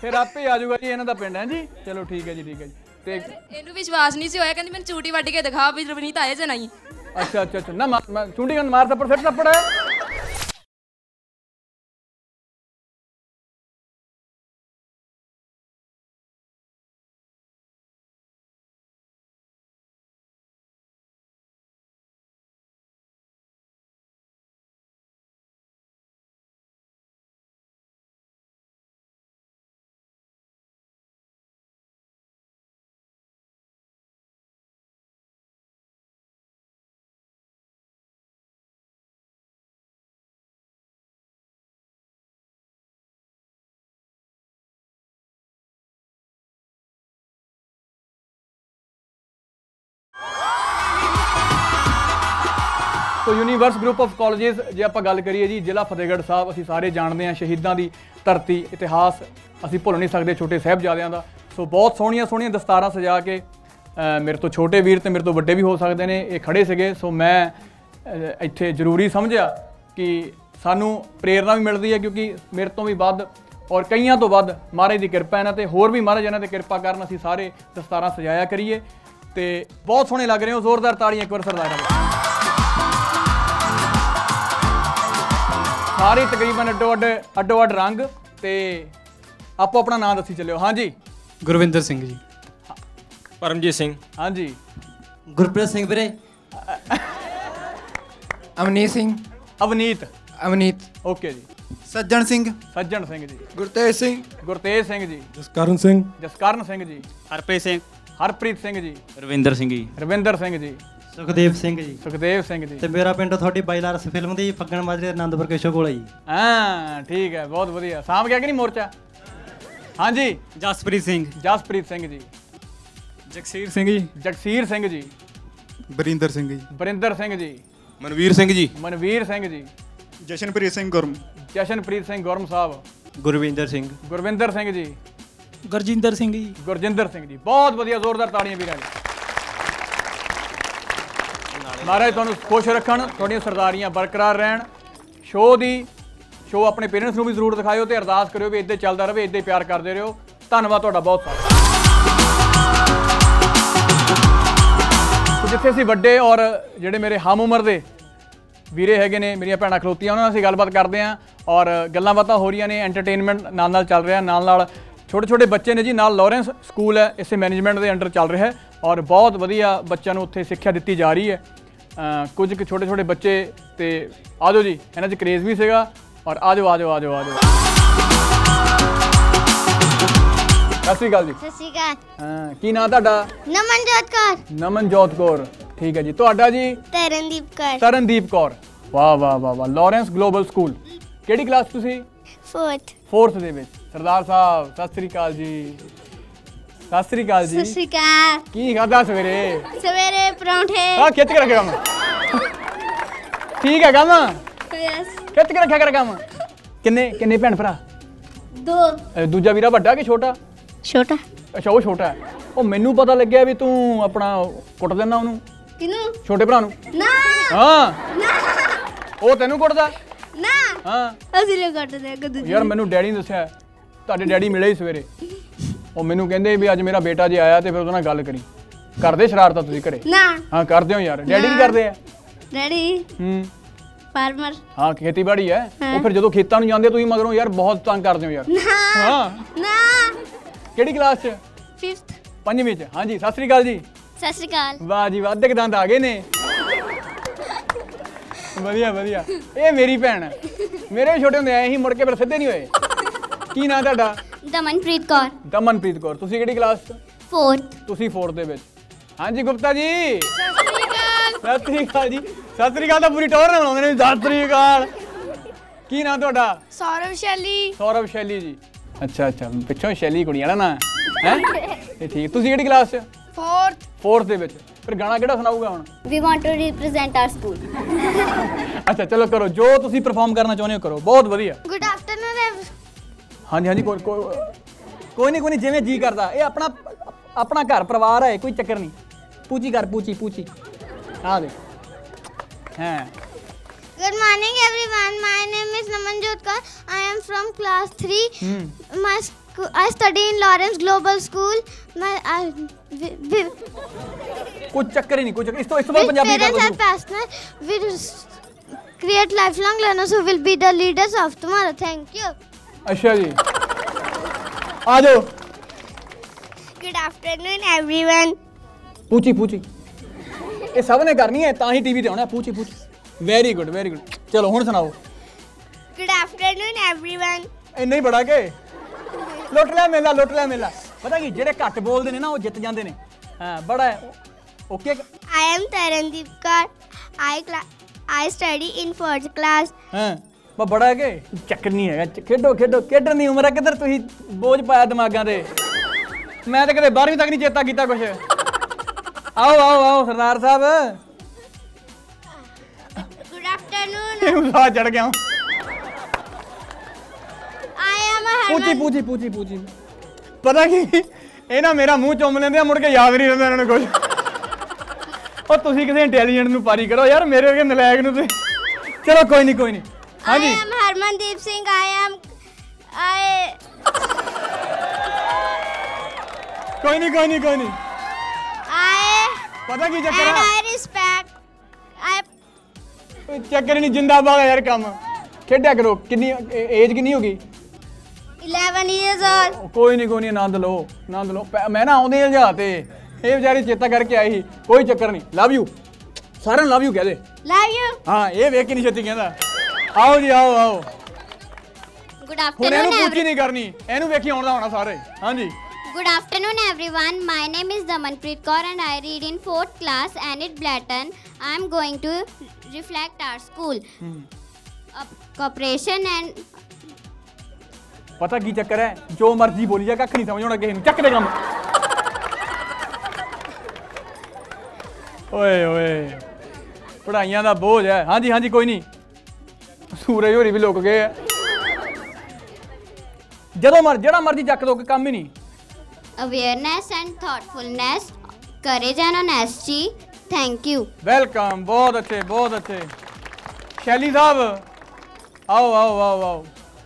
ਫਿਰ ਆਪੇ ਆ ਜਾਊਗਾ ਜੀ ਇਹਨਾਂ ਦਾ ਪਿੰਡ ਹੈ ਜੀ? ਚਲੋ ਠੀਕ ਹੈ ਜੀ ਠੀਕ ਹੈ ਜੀ। ਤੇ ਇਹਨੂੰ ਵਿਸ਼ਵਾਸ ਨਹੀਂ ਸੀ ਹੋਇਆ ਕਹਿੰਦੀ ਮੈਨੂੰ ਚੂਟੀ ਵੱਢ ਕੇ ਦਿਖਾ ਵੀ ਰਵਨੀਤ ਆਏ ਜਾਂ ਨਹੀਂ। ਅੱਛਾ ਅੱਛਾ ਅੱਛਾ। ਨਾ ਮਾ- ਮੈਂ ਚੁੰਡੀ ਗੰਨ ਮਾਰ ਥੱਪੜ ਫਿਰ ਥੱਪੜ। ਹੈ so Universe group of colleges ਜੇ ਆਪਾਂ ਗੱਲ ਕਰੀਏ ਜੀ, ਜ਼ਿਲ੍ਹਾ ਫਤਿਹਗੜ੍ਹ ਸਾਹਿਬ, ਅਸੀਂ ਸਾਰੇ ਜਾਣਦੇ ਹਾਂ ਸ਼ਹੀਦਾਂ ਦੀ ਧਰਤੀ, ਇਤਿਹਾਸ, ਅਸੀਂ ਭੁੱਲ ਨਹੀਂ ਸਕਦੇ ਛੋਟੇ ਸਾਹਿਬਜ਼ਾਦਿਆਂ ਦਾ। ਸੋ ਬਹੁਤ ਸੋਹਣੀਆਂ ਸੋਹਣੀਆਂ ਦਸਤਾਰਾਂ ਸਜਾ ਕੇ ਮੇਰੇ ਤੋਂ ਛੋਟੇ ਵੀਰ ਤੇ ਮੇਰੇ ਤੋਂ ਵੱਡੇ ਵੀ ਹੋ ਸਕਦੇ ਨੇ, ਇਹ ਖੜੇ ਸੀਗੇ। ਸੋ ਮੈਂ ਇੱਥੇ ਜ਼ਰੂਰੀ ਸਮਝਿਆ ਕਿ ਸਾਨੂੰ ਪ੍ਰੇਰਣਾ ਵੀ ਮਿਲਦੀ ਹੈ ਕਿਉਂਕਿ ਮੇਰੇ ਤੋਂ ਵੀ ਵੱਧ ਔਰ ਕਈਆਂ ਤੋਂ ਵੱਧ ਮਹਾਰਾਜ ਦੀ ਕਿਰਪਾ ਇਹਨਾਂ ਤੇ, ਹੋਰ ਵੀ ਮਹਾਰਾਜ ਇਹਨਾਂ ਤੇ ਕਿਰਪਾ ਕਰਨ, ਅਸੀਂ ਸਾਰੇ ਦਸਤਾਰਾਂ ਸਜਾਇਆ ਕਰੀਏ। ਤੇ ਬਹੁਤ ਸੋਹਣੇ ਲੱਗ ਰਹੇ ਹੋ, ਜ਼ੋਰਦਾਰ ਤਾੜੀਆਂ ਇੱਕ ਵਾਰ ਸਰਦਾਰਾਂ ਨੂੰ ਸਾਰੇ ਤਕਰੀਬਨ ਅੱਡੋ ਅੱਡ ਅੱਡੋ ਅੱਡ ਰੰਗ ਤੇ ਆਪੋ ਆਪਣਾ ਨਾਮ ਦੱਸੀ ਚੱਲਿਓ। ਹਾਂਜੀ। ਗੁਰਵਿੰਦਰ ਸਿੰਘ ਜੀ। ਪਰਮਜੀਤ ਸਿੰਘ। ਹਾਂਜੀ। ਗੁਰਪ੍ਰੀਤ ਸਿੰਘ ਵੀਰੇ। ਅਵਨੀਤ ਸਿੰਘ। ਅਵਨੀਤ। ਅਵਨੀਤ। ਓਕੇ ਜੀ। ਸੱਜਣ ਸਿੰਘ। ਸੱਜਣ ਸਿੰਘ ਜੀ। ਗੁਰਤੇਜ ਸਿੰਘ। ਗੁਰਤੇਜ ਸਿੰਘ ਜੀ। ਜਸਕਰਨ ਸਿੰਘ। ਜਸਕਰਨ ਸਿੰਘ ਜੀ। ਹਰਪ੍ਰੀਤ ਸਿੰਘ। ਹਰਪ੍ਰੀਤ ਸਿੰਘ ਜੀ। ਰਵਿੰਦਰ ਸਿੰਘ ਜੀ। ਰਵਿੰਦਰ ਸਿੰਘ ਜੀ। ਸੁਖਦੇਵ ਸਿੰਘ ਜੀ ਸੁਖਦੇਵ ਸਿੰਘ ਜੀ ਤੇ ਮੇਰਾ ਪਿੰਡ ਤੁਹਾਡੀ ਬਾਈਲਾਰਸ ਫਿਲਮ ਦੀ ਫੱਗਣ ਮਾਜਰੇ ਆਨੰਦਪੁਰ ਕੇਸ਼ੋ ਕੋਲ ਹੈ ਜੀ ਹਾਂ ਠੀਕ ਹੈ ਬਹੁਤ ਵਧੀਆ ਸਾਂਭ ਗਿਆ ਕਿ ਨਹੀਂ ਮੋਰਚਾ ਹਾਂਜੀ ਜਸਪ੍ਰੀਤ ਸਿੰਘ ਜਸਪ੍ਰੀਤ ਸਿੰਘ ਜੀ ਜਗਸੀਰ ਸਿੰਘ ਜੀ ਜਗਸੀਰ ਸਿੰਘ ਜੀ ਬਰਿੰਦਰ ਸਿੰਘ ਜੀ ਬਰਿੰਦਰ ਸਿੰਘ ਜੀ ਮਨਵੀਰ ਸਿੰਘ ਜੀ ਮਨਵੀਰ ਸਿੰਘ ਜੀ ਜਸ਼ਨਪ੍ਰੀਤ ਸਿੰਘ ਗੁਰਮ ਜਸ਼ਨਪ੍ਰੀਤ ਸਿੰਘ ਗੁਰਮ ਸਾਹਿਬ ਗੁਰਵਿੰਦਰ ਸਿੰਘ ਗੁਰਵਿੰਦਰ ਸਿੰਘ ਜੀ ਗੁਰਜਿੰਦਰ ਸਿੰਘ ਜੀ ਗੁਰਜਿੰਦਰ ਸਿੰਘ ਜੀ ਬਹੁਤ ਵਧੀਆ ਜ਼ੋਰਦਾਰ ਤਾੜੀਆਂ ਵੀਰਾਂ ਲਈ ਮਹਾਰਾਜ, ਤੁਹਾਨੂੰ ਖੁਸ਼ ਰੱਖਣ, ਤੁਹਾਡੀਆਂ ਸਰਦਾਰੀਆਂ ਬਰਕਰਾਰ ਰਹਿਣ। ਸ਼ੋਅ ਦੀ, ਸ਼ੋਅ ਆਪਣੇ ਪੇਰੈਂਟਸ ਨੂੰ ਵੀ ਜ਼ਰੂਰ ਦਿਖਾਇਓ ਤੇ ਅਰਦਾਸ ਕਰਿਓ ਵੀ ਇੱਦਾਂ ਚੱਲਦਾ ਰਹੇ, ਇੱਦਾਂ ਹੀ ਪਿਆਰ ਕਰਦੇ ਰਹੋ। ਧੰਨਵਾਦ ਤੁਹਾਡਾ ਬਹੁਤ ਸਾਰਾ। ਜਿੱਥੇ ਅਸੀਂ ਵੱਡੇ ਔਰ ਜਿਹੜੇ ਮੇਰੇ ਹਮ ਉਮਰ ਦੇ ਵੀਰੇ ਹੈਗੇ ਨੇ, ਮੇਰੀਆਂ ਭੈਣਾਂ ਖਲੋਤੀਆਂ, ਉਹਨਾਂ ਨਾਲ ਅਸੀਂ ਗੱਲਬਾਤ ਕਰਦੇ ਆਂ ਔਰ ਗੱਲਾਂ ਬਾਤਾਂ ਹੋ ਰਹੀਆਂ ਨੇ ਐਂਟਰਟੇਨਮੈਂਟ ਨਾਲ ਨਾਲ ਚੱਲ ਰਿਹਾ, ਨਾਲ ਨਾਲ ਛੋਟੇ ਛੋਟੇ ਬੱਚੇ ਨੇ ਜੀ, ਨਾਲ ਲਾਰੈਂਸ ਸਕੂਲ ਹੈ, ਇਸੇ ਮੈਨੇਜਮੈਂਟ ਦੇ ਅੰਡਰ ਚੱਲ ਰਿਹਾ ਹੈ ਔਰ ਬਹੁਤ ਵਧੀਆ ਬੱਚਿਆਂ ਨੂੰ ਉੱਥੇ ਸਿੱਖਿਆ ਦਿੱਤੀ ਜਾ ਰਹੀ ਹੈ। ਕੁਝ ਕੁ ਛੋਟੇ ਛੋਟੇ ਬੱਚੇ ਤੇ ਆਜੋ ਜੀ ਇਹਨਾਂ 'ਚ ਕਰੇਜ਼ ਵੀ ਸੀਗਾ ਔਰ ਆਜੋ ਆਜੋ ਆਜੋ ਆਜੋ। ਸਤਿ ਸ਼੍ਰੀ ਅਕਾਲ ਜੀ। ਸਤਿ ਸ਼੍ਰੀ ਅਕਾਲ। ਹਾਂ ਕੀ ਨਾਂ ਤੁਹਾਡਾ? ਨਮਨਜੋਤ ਕੌਰ। ਨਮਨਜੋਤ ਕੌਰ ਠੀਕ ਹੈ ਜੀ। ਤੁਹਾਡਾ ਜੀ? ਤਰਨਦੀਪ ਕੌਰ। ਤਰਨਦੀਪ ਕੌਰ। ਵਾਹ ਵਾਹ ਵਾਹ ਵਾਹ। ਲਾਰੈਂਸ ਗਲੋਬਲ ਸਕੂਲ ਕਿਹੜੀ ਕਲਾਸ ਤੁਸੀਂ? ਫੋਰਥ 4th ਦੇ ਵਿੱਚ। ਸਰਦਾਰ ਸਾਹਿਬ ਸਤਿ ਸ੍ਰੀ ਅਕਾਲ ਜੀ। ਸਤਿ ਸ੍ਰੀ ਅਕਾਲ ਜੀ। ਸਤਿ ਸ਼੍ਰੀ ਅਕਾਲ। ਕੀ ਖਾਦਾ ਸਵੇਰੇ? ਸਵੇਰੇ ਪਰੌਂਠੇ। ਆ ਖਿੱਚ ਕੇ ਰੱਖਿਆ ਕੰਮ। ਠੀਕ ਹੈ ਕੰਮ? ਯਸ ਖਿੱਚ ਕੇ ਰੱਖਿਆ ਕਰ ਕੰਮ। ਕਿੰਨੇ ਕਿੰਨੇ ਭੈਣ ਭਰਾ? ਦੋ। ਦੂਜਾ ਵੀਰਾ ਵੱਡਾ ਕਿ ਛੋਟਾ? ਛੋਟਾ। ਅੱਛਾ ਉਹ ਛੋਟਾ ਹੈ। ਉਹ ਮੈਨੂੰ ਪਤਾ ਲੱਗਿਆ ਵੀ ਤੂੰ ਆਪਣਾ ਕੁੱਟ ਦਿੰਦਾ ਉਹਨੂੰ। ਕਿਨੂੰ? ਛੋਟੇ ਭਰਾ ਨੂੰ। ਨਾ। ਹਾਂ। ਉਹ ਤੈਨੂੰ ਕੁੱਟਦਾ? ਨਾ। ਹਾਂ। ਅਸੀਂ ਲੈ ਕੱਟਦੇ ਇੱਕ ਦੂਜੇ ਯਾਰ ਮੈਨੂੰ ਡੈਡੀ ਨੇ ਦੱਸਿਆ। ਤੁਹਾਡੇ ਡੈਡੀ ਮਿਲੇ ਹੀ ਸਵੇਰੇ। ਉਹ ਮੈਨੂੰ ਕਹਿੰਦੇ ਵੀ ਅੱਜ ਮੇਰਾ ਬੇਟਾ ਜੇ ਆਇਆ ਤੇ ਫਿਰ ਉਹਦੇ ਨਾਲ ਗੱਲ ਕਰੀ। ਕਰਦੇ ਸ਼ਰਾਰਤਾਂ ਤੁਸੀਂ ਘਰੇ? ਨਾ। ਹਾਂ ਕਰਦੇ ਹੋ ਯਾਰ। ਡੈਡੀ ਨਾ। ਕਰਦੇ ਆ? ਡੈਡੀ? ਹੂੰ। ਫਾਰਮਰ। ਹਾਂ ਖੇਤੀਬਾੜੀ ਹੈ। ਹਾਂ। ਉਹ ਫਿਰ ਜਦੋਂ ਖੇਤਾਂ ਨੂੰ ਜਾਂਦੇ ਤੁਸੀਂ ਮਗਰੋਂ ਯਾਰ ਬਹੁਤ ਤੰਗ ਕਰਦੇ ਹੋ ਯਾਰ। ਹਾਂ। ਨਾ। ਕਿਹੜੀ ਕਲਾਸ 'ਚ? 5th ਪੰਜਵੀਂ 'ਚ। ਹਾਂਜੀ ਸਤਿ ਸ੍ਰੀ ਅਕਾਲ ਜੀ। ਸਤਿ ਸ਼੍ਰੀ ਅਕਾਲ। ਵਾਹ ਜੀ ਵਾਹ ਅੱਧੇ ਦੰਦ ਆ ਗਏ ਨੇ। ਵਧੀਆ ਵਧੀਆ। ਇਹ ਮੇਰੀ ਭੈਣ ਹੈ। ਮੇਰੇ ਵੀ ਛੋਟੇ ਹੁੰਦੇ ਆਏ ਸੀ ਮੁੜ ਕੇ ਫਿਰ ਸਿੱਧੇ ਨਹੀਂ ਹੋਏ। ਕੀ ਨਾਂ ਤੁਹਾਡਾ? ਦਮਨਪ੍ਰੀਤ ਕੌਰ। ਦਮਨਪ੍ਰੀਤ ਕੌਰ। ਤੁਸੀਂ ਕਿਹੜੀ ਕਲਾਸ 'ਚ? ਫੋਰਥ। ਤੁਸੀਂ 4th ਦੇ ਵਿੱਚ। ਹਾਂਜੀ ਗੁਪਤਾ ਜੀ। ਸਤਿ ਸ੍ਰੀ ਅਕਾਲ। ਜੀ। ਸਤਿ ਸ੍ਰੀ ਅਕਾਲ ਤਾਂ ਪੂਰੀ ਟੌਰ ਨਾਲ ਆਉਂਦੇ ਨੇ। ਸਤਿ ਸ੍ਰੀ ਅਕਾਲ। ਕੀ ਨਾਂ ਤੁਹਾਡਾ? ਸੌਰਵ ਸ਼ੈਲੀ। ਸੌਰਵ ਸ਼ੈਲੀ ਜੀ। ਅੱਛਾ ਅੱਛਾ। ਪਿੱਛੋਂ ਸ਼ੈਲੀ ਕੁੜੀਆਂ ਦਾ ਨਾਂ। ਹੈ? ਇਹ ਠੀਕ। ਤੁਸੀਂ ਕਿਹੜੀ ਕਲਾਸ 'ਚ? ਫੋਰਥ। 4th ਦੇ ਵਿੱਚ। ਫਿਰ ਗਾਣਾ ਕਿਹੜਾ ਸੁਣਾਊਗਾ ਹੁਣ? We want to represent our school. ਅੱਛਾ ਚਲੋ ਕਰੋ। ਜੋ ਤੁਸੀਂ ਪਰਫਾਰਮ ਕਰਨਾ ਚਾਹੁੰਦੇ ਹੋ ਕਰੋ। ਬਹੁਤ ਵਧੀਆ। Good afternoon, everyone. ਹਾਂਜੀ ਹਾਂਜੀ ਕੋਈ ਕੋਈ ਕੋਈ ਨਹੀਂ ਕੋਈ ਨਹੀਂ ਜਿਵੇਂ ਜੀ ਕਰਦਾ ਇਹ ਆਪਣਾ ਆਪਣਾ ਘਰ ਪਰਿਵਾਰ ਹੈ ਕੋਈ ਚੱਕਰ ਨਹੀਂ ਪੂਚੀ ਕਰ ਪੂਚੀ ਪੂਚੀ ਆ ਦੇ ਹਾਂ Good morning, everyone. My name is Namanjot Kaur. I am from class 3. ਹੂੰ My sc- I study in Lawrence Global School. My I, we, we, ਕੋਈ ਚੱਕਰ ਹੀ ਨਹੀਂ ਕੋਈ ਚੱਕਰ ਇਸ ਤੋਂ ਇਸ ਤੋਂ ਬਾਅਦ with ਪੰਜਾਬੀ ਕਰ parents are ਦੋ passionate. We s- create lifelong learners who will be the leaders of tomorrow. Thank you. ਅੱਛਾ ਜੀ। ਆ ਜਾਓ। Good afternoon, everyone. ਪੂਚੀ ਪੂਚੀ। ਇਹ ਸਭ ਨੇ ਕਰਨੀ ਹੈ ਤਾਂ ਹੀ ਟੀਵੀ ਤੇ ਆਉਣਾ ਪੂਚੀ ਪੂਚੀ। ਵੈਰੀ ਗੁੱਡ ਵੈਰੀ ਗੁੱਡ ਚਲੋ ਹੁਣ ਸੁਣਾਓ। Good afternoon, everyone. ਇੰਨਾ ਹੀ ਬੜਾ ਕੇ। ਲੁੱਟ ਲਿਆ ਮੇਲਾ ਲੁੱਟ ਲਿਆ ਮੇਲਾ। ਪਤਾ ਕੀ ਜਿਹੜੇ ਘੱਟ ਬੋਲਦੇ ਨੇ ਨਾ ਉਹ ਜਿੱਤ ਜਾਂਦੇ ਨੇ। ਹਾਂ ਬੜਾ okay I am Tarandeep Kaur. I cla- I study in fourth class. ਹਾਂ। ਬਾ ਬੜਾ ਕੇ ਚੱਕਰ ਨਹੀਂ ਹੈਗਾ। ਖੇਡੋ ਖੇਡੋ। ਖੇਡਣ ਦੀ ਉਮਰ ਹੈ ਕਿੱਧਰ ਤੁਸੀਂ ਬੋਝ ਪਾਇਆ ਦਿਮਾਗਾਂ ਤੇ? ਮੈਂ ਤਾਂ ਕਦੇ 12ਵੀਂ ਤੱਕ ਨਹੀਂ ਚੇਤਾ ਕੀਤਾ ਕੁਛ। ਆਓ ਆਓ ਆਓ ਸਰਦਾਰ ਸਾਹਿਬ। Afternoon. ਇਹਨੂੰ ਸਾਹ ਚੜ ਗਿਆ। Herman. ਪੂਚੀ ਪੂਚੀ ਪੂਚੀ ਪਤਾ ਕੀ? ਇਹ ਨਾ ਮੇਰਾ ਮੂੰਹ ਚੁੰਮ ਲੈਂਦੇ ਆ ਮੁੜ ਕੇ ਯਾਦ ਨਹੀਂ ਰਹਿੰਦਾ ਇਹਨਾਂ ਨੂੰ ਕੁਝ ਉਹ ਤੁਸੀਂ ਕਿਸੇ ਇੰਟੈਲੀਜੈਂਟ ਨੂੰ ਪਾਰੀ ਕਰੋ। ਯਾਰ ਮੇਰੇ ਵਰਗੇ ਨਲਾਇਕ ਨੂੰ ਤੁਸੀਂ ਚਲੋ ਕੋਈ ਨਹੀਂ ਕੋਈ ਨਹੀਂ। I ਹਾਂਜੀ am Harmandeep Singh. I am. I. ਕੋਈ ਨਹੀਂ ਕੋਈ ਨਹੀਂ ਕੋਈ ਨਹੀਂ I. ਪਤਾ ਕੀ ਚੱਕਰ And ਆ I respect. I. ਕੋਈ ਚੱਕਰ ਹੀ ਨਹੀਂ ਜਿੰਦਾਬਾਦ ਆ ਯਾਰ ਕੰਮ ਖੇਡਿਆ ਕਰੋ ਕਿੰਨੀ ਏਜ ਕਿੰਨੀ ਹੋ ਗਈ 11 years old. ਕੋਈ ਨਹੀਂ ਕੋਈ ਨਹੀਂ ਆਨੰਦ ਲਓ ਆਨੰਦ ਲਓ ਪੈ- ਮੈਂ ਨਾ ਆਉਂਦੇ ਹਜਾ ਤੇ ਇਹ ਵਿਚਾਰੀ ਚੇਤਾ ਕਰਕੇ ਆਈ ਸੀ ਕੋਈ ਚੱਕਰ ਨਹੀਂ ਲਵ ਯੂ ਸਾਰਿਆਂ ਨੂੰ ਲਵ ਯੂ ਕਹਦੇ Love you. ਹਾਂ ਇਹ ਵੇਖ ਕੇ ਨਹੀਂ ਛੇਤੀ ਕਹਿੰਦਾ ਆਓ ਜੀ ਆਓ ਆਓ Good ਹੁਣ ਇਹਨੂੰ afternoon, ਪੁੱਛੀ everyone. ਨਹੀਂ ਕਰਨੀ ਇਹਨੂੰ ਵੇਖੀ ਆਉਂਦਾ ਹੋਣਾ ਸਾਰੇ ਹਾਂਜੀ Good afternoon, everyone. My name is Damanpreet Kaur, and I read in fourth class, Annette Blatton. I am going to reflect our school. Uh, cooperation and ਪਤਾ ਕੀ ਚੱਕਰ ਹੈ ਜੋ ਮਰਜ਼ੀ ਬੋਲੀ ਜਾ ਕੱਖ ਨਹੀਂ ਸਮਝ ਆਉਣਾ ਕਿਸੇ ਨੂੰ ਚੱਕ ਦੇ ਕੰਮ ਓਏ ਓਏ ਪੜਾਈਆਂ ਦਾ ਬੋਝ ਹੈ ਹਾਂਜੀ ਹਾਂਜੀ ਕੋਈ ਨਹੀਂ ਸੂਰਜ ਹੋਰੀ ਵੀ ਲੁਕ ਗਏ ਆ ਜਦੋਂ ਮਰ ਜਿਹੜਾ ਮਰਜ਼ੀ ਚੱਕ ਦੋ ਕੰਮ ਹੀ ਨਹੀਂ awareness and thoughtfulness, courage and honesty. Thank you. Welcome ਬਹੁਤ ਅੱਛੇ ਬਹੁਤ ਅੱਛੇ ਸ਼ੈਲੀ ਸਾਹਿਬ ਆਓ ਆਓ ਆਓ ਆਓ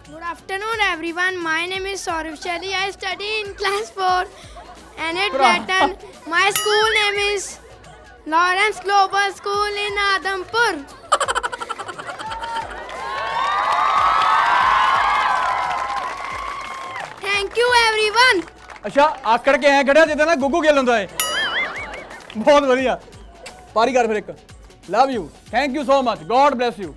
Good afternoon, everyone. My name is Saurav Shelly. I study in class 4. Annette Bra- Bratton. My school name is Lawrence Global School in Adampur. You, ਅੱਛਾ ਆਕੜ ਕੇ ਐ ਖੜਿਆ ਜਿੱਦਾਂ ਨਾ ਗੁੱਗੂ ਗਿੱਲ ਹੁੰਦਾ ਏ। ਬਹੁਤ ਵਧੀਆ। ਪਾਰੀ ਕਰ ਫਿਰ ਇੱਕ। Love you thank you so much God bless you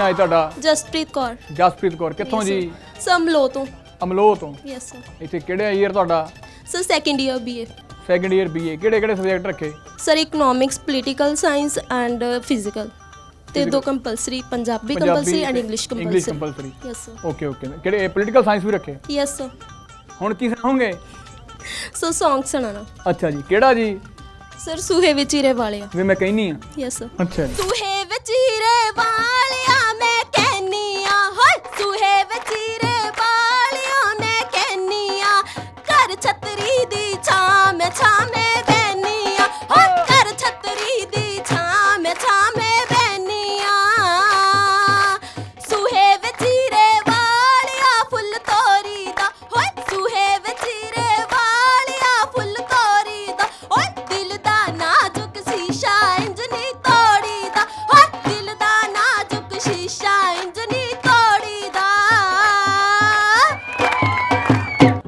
ਨਾਂ ਹੈ ਤੁਹਾਡਾ? ਜਸਪ੍ਰੀਤ ਕੌਰ। ਜਸਪ੍ਰੀਤ ਕੌਰ ਕਿੱਥੋਂ ਜੀ. ਸਮਲੋ ਤੋਂ। ਅਮਲੋਹ ਤੋਂ? ਯੈਸ ਸਰ ਇੱਥੇ ਕਿਹੜਾ ਈਅਰ ਤੁਹਾਡਾ? Sir second year BA second year BA ਕਿਹੜੇ ਕਿਹੜੇ ਸਬਜੈਕਟ ਰੱਖੇ? Sir economics political science and physical ਤੇ ਦੋ compulsory Punjabi compulsory and English English compulsory compulsory yes sir okay okay ਕਿਹੜੇ ਪੋਲੀਟੀਕਲ ਸਾਇੰਸ ਵੀ ਰੱਖੇ? ਯੈਸ ਸਰ ਹੁਣ ਕੀ ਸੁਣਾਓਗੇ? ਸੋ Song ਸੁਣਾਣਾ ਅੱਛਾ ਜੀ ਕਿਹੜਾ ਜੀ? ਸਰ ਸੂਹੇ ਵਿੱਚ ਹੀਰੇ ਵਾਲਿਆ ਵੀ ਮੈਂ ਕਹਿਨੀ ਆ। ਯੈਸ ਸਰ ਅੱਛਾ ਸੂਹੇ ਵਿੱਚ ਹੀਰੇ ਵਾਲਿਆ ਮੈਂ ਕਹਿਨੀ ਆ ਹੋਏ ਸੂਹੇ ਵਿੱਚ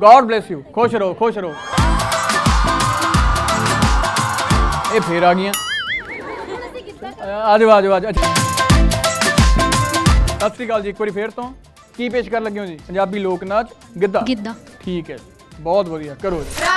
ਗੋਡ ਬlesਸ ਯੂ ਖੁਸ਼ ਰਹੋ ਖੁਸ਼ ਰਹੋ। ਇਹ ਫੇਰ ਆ ਗਈਆਂ। ਆ ਜਾਓ ਆ ਜਾਓ ਆ ਜਾਓ ਅੱਛਾ। ਸਤਿ ਸ਼੍ਰੀ ਅਕਾਲ ਜੀ ਇੱਕ ਵਾਰੀ ਫੇਰ ਤੋਂ। ਕੀ ਪੇਸ਼ ਕਰਨ ਲੱਗੇ ਹੋ ਜੀ? ਪੰਜਾਬੀ ਲੋਕ ਨਾਚ ਗਿੱਧਾ। ਗਿੱਧਾ। ਠੀਕ ਹੈ। ਬਹੁਤ ਵਧੀਆ ਕਰੋ ਜੀ।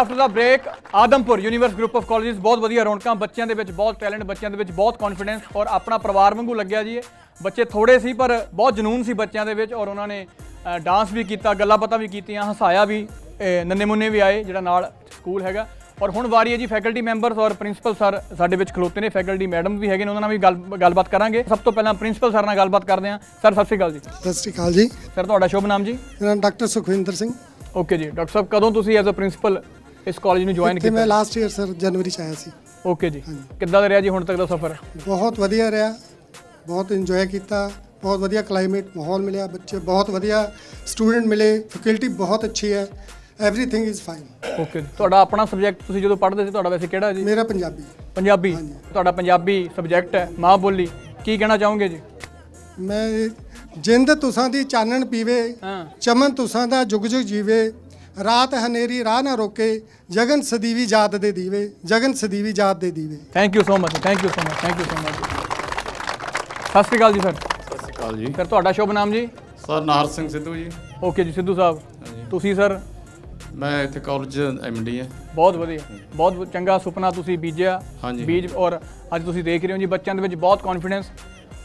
After the break Adampur Universe group of colleges ਬਹੁਤ ਵਧੀਆ ਰੌਣਕਾਂ ਬੱਚਿਆਂ ਦੇ ਵਿੱਚ ਬਹੁਤ ਟੈਲੈਂਟ ਬੱਚਿਆਂ ਦੇ ਵਿੱਚ ਬਹੁਤ ਕੌਨਫੀਡੈਂਸ ਔਰ ਆਪਣਾ ਪਰਿਵਾਰ ਵਾਂਗੂ ਲੱਗਿਆ ਜੀ ਬੱਚੇ ਥੋੜੇ ਸੀ ਪਰ ਬਹੁਤ ਜਨੂਨ ਸੀ ਬੱਚਿਆਂ ਦੇ ਵਿੱਚ ਔਰ ਉਹਨਾਂ ਨੇ ਡਾਂਸ ਵੀ ਕੀਤਾ ਗੱਲਾਂ ਬਾਤਾਂ ਵੀ ਕੀਤੀਆਂ ਹਸਾਇਆ ਵੀ ਨੰਨੇ ਮੁੰਨੇ ਵੀ ਆਏ ਜਿਹੜਾ ਨਾਲ ਸਕੂਲ ਹੈਗਾ। ਔਰ ਹੁਣ ਵਾਰੀ ਹੈ ਜੀ ਫੈਕਲਟੀ ਮੈਂਬਰਸ ਔਰ ਪ੍ਰਿੰਸੀਪਲ ਸਰ ਸਾਡੇ ਵਿੱਚ ਖਲੋਤੇ ਨੇ ਫੈਕਲਟੀ ਮੈਡਮ ਵੀ ਹੈਗੇ ਨੇ ਉਹਨਾਂ ਨਾਲ ਵੀ ਗੱਲ ਗੱਲਬਾਤ ਕਰਾਂਗੇ। ਸਭ ਤੋਂ ਪਹਿਲਾਂ ਪ੍ਰਿੰਸੀਪਲ ਸਰ ਨਾਲ ਗੱਲਬਾਤ ਕਰਦੇ ਹਾਂ। ਸਰ ਸਤਿ ਸ਼੍ਰੀ ਅਕਾਲ ਜੀ। ਸਤਿ ਸ਼੍ਰੀ ਅਕਾਲ ਜੀ। ਸਰ ਤੁਹਾਡਾ ਸ਼ੁਭ ਨਾਮ ਜੀ? ਮੇਰਾ ਨਾਮ ਡਾਕਟਰ ਸੁਖਵਿੰਦਰ ਸਿੰਘ। ਓਕੇ ਜੀ ਡਾਕਟਰ ਸਾਹਿਬ ਕਦੋਂ ਤੁਸੀਂ ਐਜ਼ ਅ ਪ੍ਰਿੰਸੀਪਲ ਇਸ ਕਾਲਜ ਨੂੰ ਜੁਆਇਨ ਇੱਥੇ ਮੈਂ ਕੀਤਾ? ਲਾਸਟ ਈਅਰ ਸਰ ਜਨਵਰੀ ਚ ਆਇਆ ਸੀ। ਓਕੇ ਜੀ। ਕਿੱਦਾਂ ਦਾ ਰਿਹਾ ਜੀ ਹੁਣ ਤੱਕ ਦਾ ਸਫ਼ਰ? ਬਹੁਤ ਵਧੀਆ ਰਿਹਾ। ਬਹੁਤ ਇੰਜੋਏ ਕੀਤਾ। ਬਹੁਤ ਵਧੀਆ ਕਲਾਈਮੇਟ ਮਾਹੌਲ ਮਿਲਿਆ ਬੱਚੇ ਬਹੁਤ ਵਧੀਆ ਸਟੂਡੈਂਟ ਮਿਲੇ। ਫੈਕਲਟੀ ਬਹੁਤ ਅੱਛੀ ਹੈ। ਐਵਰੀਥਿੰਗ ਇਜ਼ ਫਾਈਨ ਓਕੇ ਤੁਹਾਡਾ ਆਪਣਾ ਸਬਜੈਕਟ ਤੁਸੀਂ ਜਦੋਂ ਪੜ੍ਹਦੇ ਸੀ ਤੁਹਾਡਾ ਵੈਸੇ ਕਿਹੜਾ ਜੀ? ਮੇਰਾ ਪੰਜਾਬੀ। ਪੰਜਾਬੀ। ਤੁਹਾਡਾ ਪੰਜਾਬੀ ਸਬਜੈਕਟ ਹੈ ਮਾਂ ਬੋਲੀ। ਕੀ ਕਹਿਣਾ ਚਾਹੋਗੇ ਜੀ? ਮੈਂ ਜਿੰਦ ਤੁਸਾਂ ਦੀ ਚਾਨਣ ਪੀਵੇ ਚਮਨ ਤੁਸਾਂ ਦਾ ਜੁਗ ਜੁਗ ਜੀਵੇ ਰਾਤ ਹਨੇਰੀ ਰਾਹ ਨਾ ਰੋਕੇ ਜਗਨ ਸਦੀਵੀ ਜਾਤ ਦੇ ਦੀਵੇ ਜਗਨ ਸਦੀਵੀ ਜਾਤ ਦੇ ਦੀਵੇ। Thank you so much thank you so much thank you so much ਸਤਿ ਸ਼੍ਰੀ ਅਕਾਲ ਜੀ ਸਰ ਸਤਿ ਸ਼੍ਰੀ ਅਕਾਲ ਜੀ। ਸਰ ਤੁਹਾਡਾ ਸ਼ੁਭ ਨਾਮ ਜੀ? ਸਰ ਨਾਰ ਸਿੰਘ ਸਿੱਧੂ ਜੀ। ਓਕੇ ਜੀ ਸਿੱਧੂ ਸਾਹਿਬ। ਤੁਸੀਂ ਸਰ ਮੈਂ ਇੱਥੇ ਕਾਲਜ ਐਮਡੀ ਹੈ ਬਹੁਤ ਵਧੀਆ। ਬਹੁਤ ਚੰਗਾ ਸੁਪਨਾ ਤੁਸੀਂ ਬੀਜਿਆ। ਹਾਂਜੀ। ਬੀਜ ਔਰ ਅੱਜ ਤੁਸੀਂ ਦੇਖ ਰਹੇ ਹੋ ਜੀ ਬੱਚਿਆਂ ਦੇ ਵਿੱਚ ਬਹੁਤ ਕੌਨਫੀਡੈਂਸ